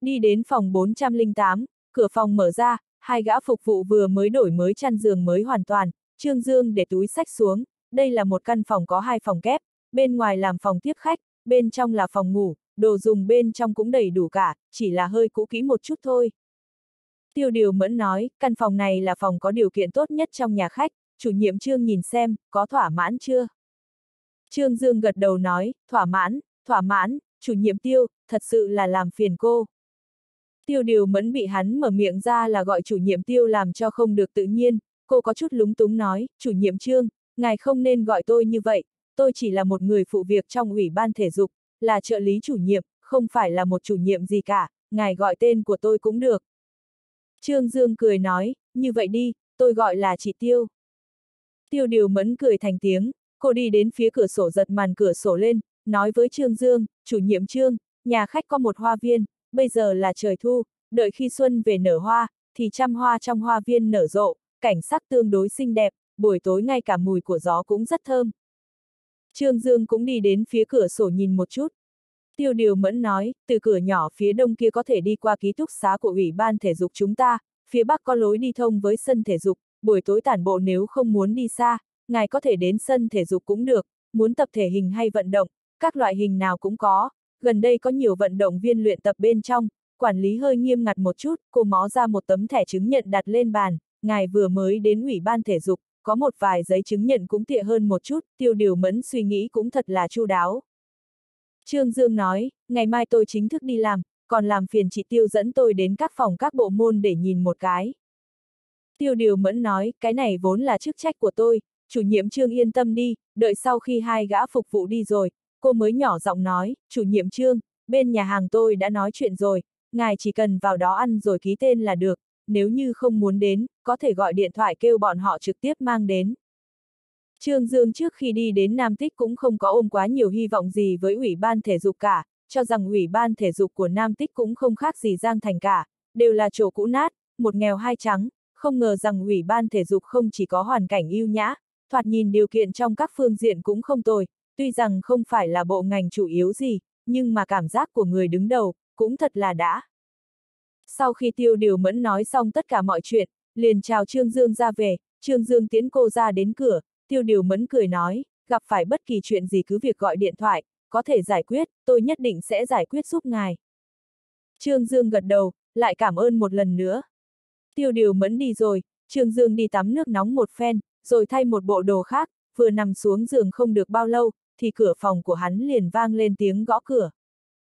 Đi đến phòng 408, cửa phòng mở ra, hai gã phục vụ vừa mới đổi mới chăn giường mới hoàn toàn, Trương Dương để túi sách xuống, đây là một căn phòng có hai phòng kép, bên ngoài làm phòng tiếp khách, bên trong là phòng ngủ, đồ dùng bên trong cũng đầy đủ cả, chỉ là hơi cũ kỹ một chút thôi. Tiêu điều mẫn nói, căn phòng này là phòng có điều kiện tốt nhất trong nhà khách, chủ nhiệm Trương nhìn xem, có thỏa mãn chưa? Trương Dương gật đầu nói, thỏa mãn, thỏa mãn, chủ nhiệm tiêu, thật sự là làm phiền cô. Tiêu điều mẫn bị hắn mở miệng ra là gọi chủ nhiệm tiêu làm cho không được tự nhiên, cô có chút lúng túng nói, chủ nhiệm Trương, ngài không nên gọi tôi như vậy, tôi chỉ là một người phụ việc trong ủy ban thể dục, là trợ lý chủ nhiệm, không phải là một chủ nhiệm gì cả, ngài gọi tên của tôi cũng được. Trương Dương cười nói, như vậy đi, tôi gọi là chị Tiêu. Tiêu điều mẫn cười thành tiếng, cô đi đến phía cửa sổ giật màn cửa sổ lên, nói với Trương Dương, chủ nhiệm Trương, nhà khách có một hoa viên, bây giờ là trời thu, đợi khi xuân về nở hoa, thì trăm hoa trong hoa viên nở rộ, cảnh sắc tương đối xinh đẹp, buổi tối ngay cả mùi của gió cũng rất thơm. Trương Dương cũng đi đến phía cửa sổ nhìn một chút. Tiêu Điều Mẫn nói, từ cửa nhỏ phía đông kia có thể đi qua ký túc xá của Ủy ban thể dục chúng ta, phía bắc có lối đi thông với sân thể dục, buổi tối tản bộ nếu không muốn đi xa, ngài có thể đến sân thể dục cũng được, muốn tập thể hình hay vận động, các loại hình nào cũng có, gần đây có nhiều vận động viên luyện tập bên trong, quản lý hơi nghiêm ngặt một chút, cô mó ra một tấm thẻ chứng nhận đặt lên bàn, ngài vừa mới đến ủy ban thể dục, có một vài giấy chứng nhận cũng tiện hơn một chút, tiêu điều mẫn suy nghĩ cũng thật là chu đáo. Trương Dương nói, ngày mai tôi chính thức đi làm, còn làm phiền chị Tiêu dẫn tôi đến các phòng các bộ môn để nhìn một cái. Tiêu điều mẫn nói, cái này vốn là chức trách của tôi, chủ nhiệm Trương yên tâm đi, đợi sau khi hai gã phục vụ đi rồi, cô mới nhỏ giọng nói, chủ nhiệm Trương, bên nhà hàng tôi đã nói chuyện rồi, ngài chỉ cần vào đó ăn rồi ký tên là được, nếu như không muốn đến, có thể gọi điện thoại kêu bọn họ trực tiếp mang đến. Trương Dương trước khi đi đến Nam Tích cũng không có ôm quá nhiều hy vọng gì với Ủy ban thể dục cả, cho rằng Ủy ban thể dục của Nam Tích cũng không khác gì Giang Thành cả, đều là chỗ cũ nát, một nghèo hai trắng, không ngờ rằng Ủy ban thể dục không chỉ có hoàn cảnh ưu nhã, thoạt nhìn điều kiện trong các phương diện cũng không tồi, tuy rằng không phải là bộ ngành chủ yếu gì, nhưng mà cảm giác của người đứng đầu, cũng thật là đã. Sau khi tiêu điều mẫn nói xong tất cả mọi chuyện, liền chào Trương Dương ra về, Trương Dương tiến cô ra đến cửa, tiêu điều mẫn cười nói, gặp phải bất kỳ chuyện gì cứ việc gọi điện thoại, có thể giải quyết, tôi nhất định sẽ giải quyết giúp ngài. Trương Dương gật đầu, lại cảm ơn một lần nữa. Tiêu điều mẫn đi rồi, Trương Dương đi tắm nước nóng một phen, rồi thay một bộ đồ khác, vừa nằm xuống giường không được bao lâu, thì cửa phòng của hắn liền vang lên tiếng gõ cửa.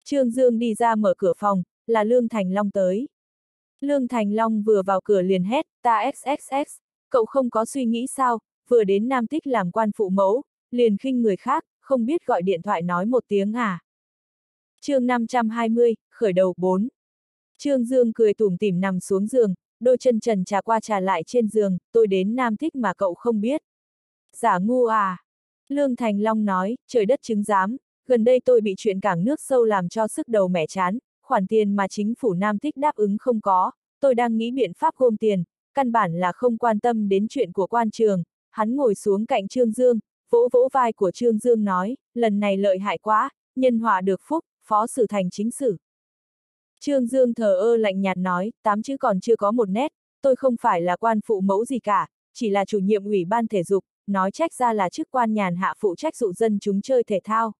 Trương Dương đi ra mở cửa phòng, là Lương Thành Long tới. Lương Thành Long vừa vào cửa liền hét, ta XXX, cậu không có suy nghĩ sao, vừa đến Nam Tích làm quan phụ mẫu, liền khinh người khác, không biết gọi điện thoại nói một tiếng à. chương 520, khởi đầu 4. Trương Dương cười tủm tỉm nằm xuống giường, đôi chân trần trà qua trà lại trên giường, tôi đến Nam Tích mà cậu không biết. Giả ngu à. Lương Thành Long nói, trời đất chứng giám, gần đây tôi bị chuyện cảng nước sâu làm cho sức đầu mẻ chán, khoản tiền mà chính phủ Nam Tích đáp ứng không có, tôi đang nghĩ biện pháp gom tiền, căn bản là không quan tâm đến chuyện của quan trường, hắn ngồi xuống cạnh Trương Dương, vỗ vỗ vai của Trương Dương nói, lần này lợi hại quá, nhân hòa được phúc, phó sử thành chính sử. Trương Dương thờ ơ lạnh nhạt nói, tám chữ còn chưa có một nét, tôi không phải là quan phụ mẫu gì cả, chỉ là chủ nhiệm ủy ban thể dục, nói trách ra là chức quan nhàn hạ phụ trách dụ dân chúng chơi thể thao.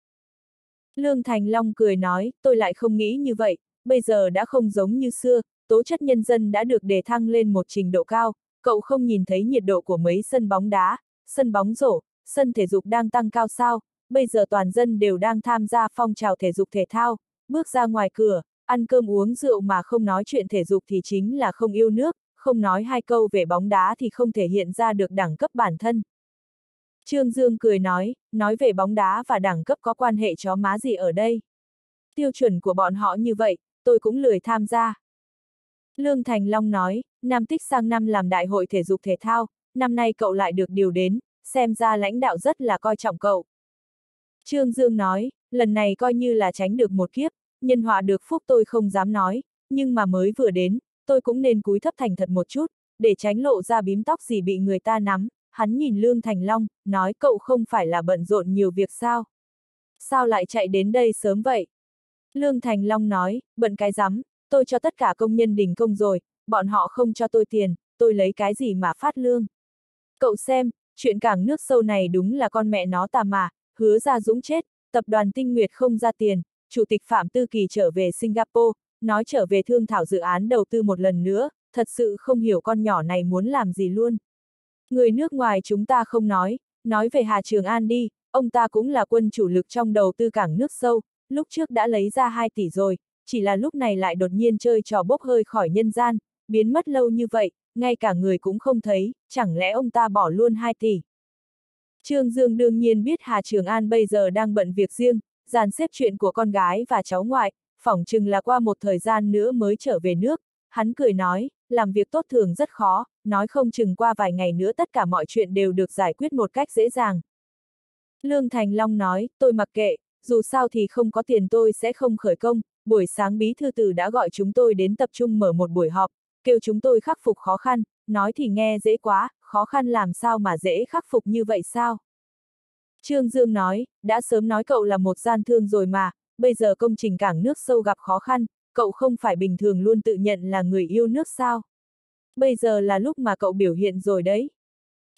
Lương Thành Long cười nói, tôi lại không nghĩ như vậy, bây giờ đã không giống như xưa, tố chất nhân dân đã được đề thăng lên một trình độ cao, cậu không nhìn thấy nhiệt độ của mấy sân bóng đá, sân bóng rổ, sân thể dục đang tăng cao sao, bây giờ toàn dân đều đang tham gia phong trào thể dục thể thao, bước ra ngoài cửa, ăn cơm uống rượu mà không nói chuyện thể dục thì chính là không yêu nước, không nói hai câu về bóng đá thì không thể hiện ra được đẳng cấp bản thân. Trương Dương cười nói, nói về bóng đá và đẳng cấp có quan hệ chó má gì ở đây. Tiêu chuẩn của bọn họ như vậy, tôi cũng lười tham gia. Lương Thành Long nói, Nam Tích sang năm làm đại hội thể dục thể thao, năm nay cậu lại được điều đến, xem ra lãnh đạo rất là coi trọng cậu. Trương Dương nói, lần này coi như là tránh được một kiếp, nhân họa được phúc tôi không dám nói, nhưng mà mới vừa đến, tôi cũng nên cúi thấp thành thật một chút, để tránh lộ ra bím tóc gì bị người ta nắm. Hắn nhìn Lương Thành Long, nói cậu không phải là bận rộn nhiều việc sao? Sao lại chạy đến đây sớm vậy? Lương Thành Long nói, bận cái rắm, tôi cho tất cả công nhân đình công rồi, bọn họ không cho tôi tiền, tôi lấy cái gì mà phát lương? Cậu xem, chuyện cảng nước sâu này đúng là con mẹ nó tà mà, hứa ra dũng chết, tập đoàn tinh nguyệt không ra tiền, chủ tịch Phạm Tư Kỳ trở về Singapore, nói trở về thương thảo dự án đầu tư một lần nữa, thật sự không hiểu con nhỏ này muốn làm gì luôn. Người nước ngoài chúng ta không nói, nói về Hà Trường An đi, ông ta cũng là quân chủ lực trong đầu tư cảng nước sâu, lúc trước đã lấy ra 2 tỷ rồi, chỉ là lúc này lại đột nhiên chơi trò bốc hơi khỏi nhân gian, biến mất lâu như vậy, ngay cả người cũng không thấy, chẳng lẽ ông ta bỏ luôn 2 tỷ. Trương Dương đương nhiên biết Hà Trường An bây giờ đang bận việc riêng, dàn xếp chuyện của con gái và cháu ngoại, phỏng chừng là qua một thời gian nữa mới trở về nước, hắn cười nói, làm việc tốt thường rất khó, nói không chừng qua vài ngày nữa tất cả mọi chuyện đều được giải quyết một cách dễ dàng. Lương Thành Long nói, tôi mặc kệ, dù sao thì không có tiền tôi sẽ không khởi công, buổi sáng bí thư tử đã gọi chúng tôi đến tập trung mở một buổi họp, kêu chúng tôi khắc phục khó khăn, nói thì nghe dễ quá, khó khăn làm sao mà dễ khắc phục như vậy sao? Trương Dương nói, đã sớm nói cậu là một gian thương rồi mà, bây giờ công trình cảng nước sâu gặp khó khăn, cậu không phải bình thường luôn tự nhận là người yêu nước sao? Bây giờ là lúc mà cậu biểu hiện rồi đấy.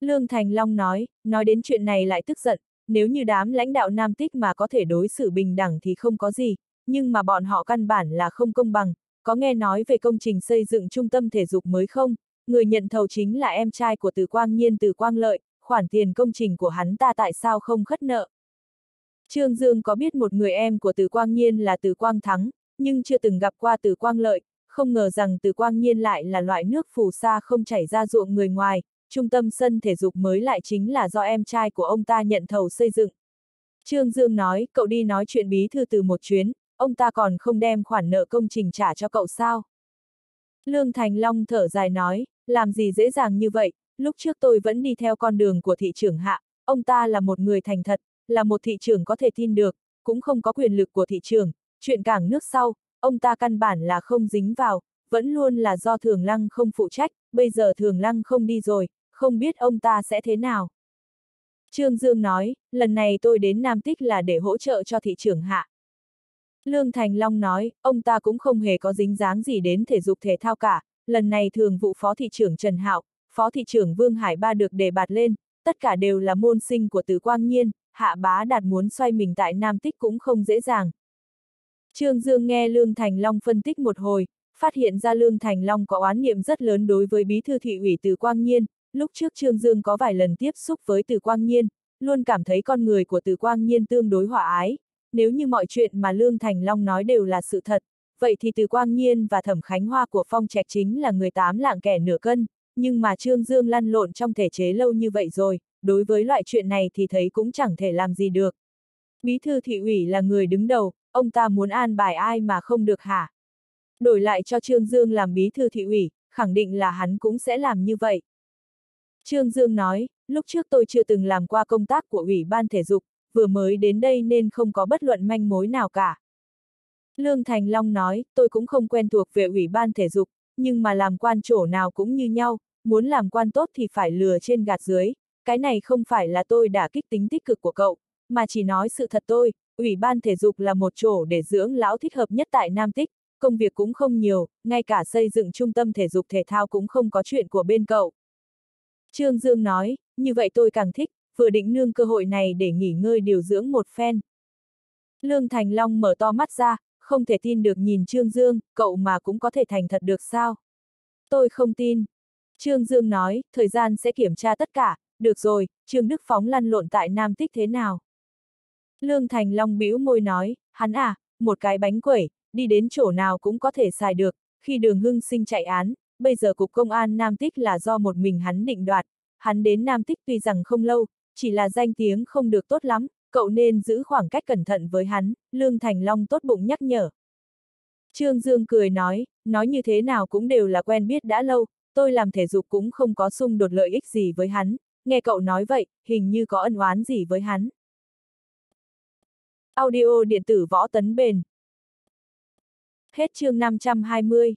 Lương Thành Long nói, nói đến chuyện này lại tức giận, nếu như đám lãnh đạo Nam Tích mà có thể đối xử bình đẳng thì không có gì, nhưng mà bọn họ căn bản là không công bằng, có nghe nói về công trình xây dựng trung tâm thể dục mới không? Người nhận thầu chính là em trai của Từ Quang Nhiên Từ Quang Lợi, khoản tiền công trình của hắn ta tại sao không khất nợ? Trương Dương có biết một người em của Từ Quang Nhiên là Từ Quang Thắng, nhưng chưa từng gặp qua Từ Quang Lợi, không ngờ rằng Từ Quang Nhiên lại là loại nước phù sa không chảy ra ruộng người ngoài, trung tâm sân thể dục mới lại chính là do em trai của ông ta nhận thầu xây dựng. Trương Dương nói, cậu đi nói chuyện bí thư từ một chuyến, ông ta còn không đem khoản nợ công trình trả cho cậu sao? Lương Thành Long thở dài nói, làm gì dễ dàng như vậy, lúc trước tôi vẫn đi theo con đường của thị trưởng hạ, ông ta là một người thành thật, là một thị trưởng có thể tin được, cũng không có quyền lực của thị trưởng, chuyện cảng nước sau, ông ta căn bản là không dính vào, vẫn luôn là do thường lăng không phụ trách, bây giờ thường lăng không đi rồi, không biết ông ta sẽ thế nào. Trương Dương nói, lần này tôi đến Nam Tích là để hỗ trợ cho thị trưởng hạ. Lương Thành Long nói, ông ta cũng không hề có dính dáng gì đến thể dục thể thao cả, lần này thường vụ phó thị trưởng Trần Hạo, phó thị trưởng Vương Hải Ba được đề bạt lên, tất cả đều là môn sinh của Từ Quang Nhiên, Hạ Bá Đạt muốn xoay mình tại Nam Tích cũng không dễ dàng. Trương Dương nghe Lương Thành Long phân tích một hồi, phát hiện ra Lương Thành Long có oán niệm rất lớn đối với bí thư thị ủy Từ Quang Nhiên, lúc trước Trương Dương có vài lần tiếp xúc với Từ Quang Nhiên, luôn cảm thấy con người của Từ Quang Nhiên tương đối hòa ái, nếu như mọi chuyện mà Lương Thành Long nói đều là sự thật, vậy thì Từ Quang Nhiên và Thẩm Khánh Hoa của Phong Trạch chính là người tám lạng kẻ nửa cân, nhưng mà Trương Dương lăn lộn trong thể chế lâu như vậy rồi, đối với loại chuyện này thì thấy cũng chẳng thể làm gì được. Bí thư thị ủy là người đứng đầu, ông ta muốn an bài ai mà không được hả? Đổi lại cho Trương Dương làm bí thư thị ủy, khẳng định là hắn cũng sẽ làm như vậy. Trương Dương nói, lúc trước tôi chưa từng làm qua công tác của Ủy ban Thể dục, vừa mới đến đây nên không có bất luận manh mối nào cả. Lương Thành Long nói, tôi cũng không quen thuộc về Ủy ban Thể dục, nhưng mà làm quan chỗ nào cũng như nhau, muốn làm quan tốt thì phải lừa trên gạt dưới, cái này không phải là tôi đã kích tính tích cực của cậu, mà chỉ nói sự thật tôi, Ủy ban Thể dục là một chỗ để dưỡng lão thích hợp nhất tại Nam Tích, công việc cũng không nhiều, ngay cả xây dựng trung tâm thể dục thể thao cũng không có chuyện của bên cậu. Trương Dương nói, như vậy tôi càng thích, vừa định nương cơ hội này để nghỉ ngơi điều dưỡng một phen. Lương Thành Long mở to mắt ra, không thể tin được nhìn Trương Dương, cậu mà cũng có thể thành thật được sao? Tôi không tin. Trương Dương nói, thời gian sẽ kiểm tra tất cả, được rồi, Trương Đức Phóng lăn lộn tại Nam Tích thế nào? Lương Thành Long bĩu môi nói, hắn à, một cái bánh quẩy, đi đến chỗ nào cũng có thể xài được, khi đường hưng sinh chạy án, bây giờ Cục Công an Nam Tích là do một mình hắn định đoạt, hắn đến Nam Tích tuy rằng không lâu, chỉ là danh tiếng không được tốt lắm, cậu nên giữ khoảng cách cẩn thận với hắn, Lương Thành Long tốt bụng nhắc nhở. Trương Dương cười nói, nói như thế nào cũng đều là quen biết đã lâu, tôi làm thể dục cũng không có xung đột lợi ích gì với hắn, nghe cậu nói vậy, hình như có ân oán gì với hắn. Audio điện tử võ tấn bền Hết chương 520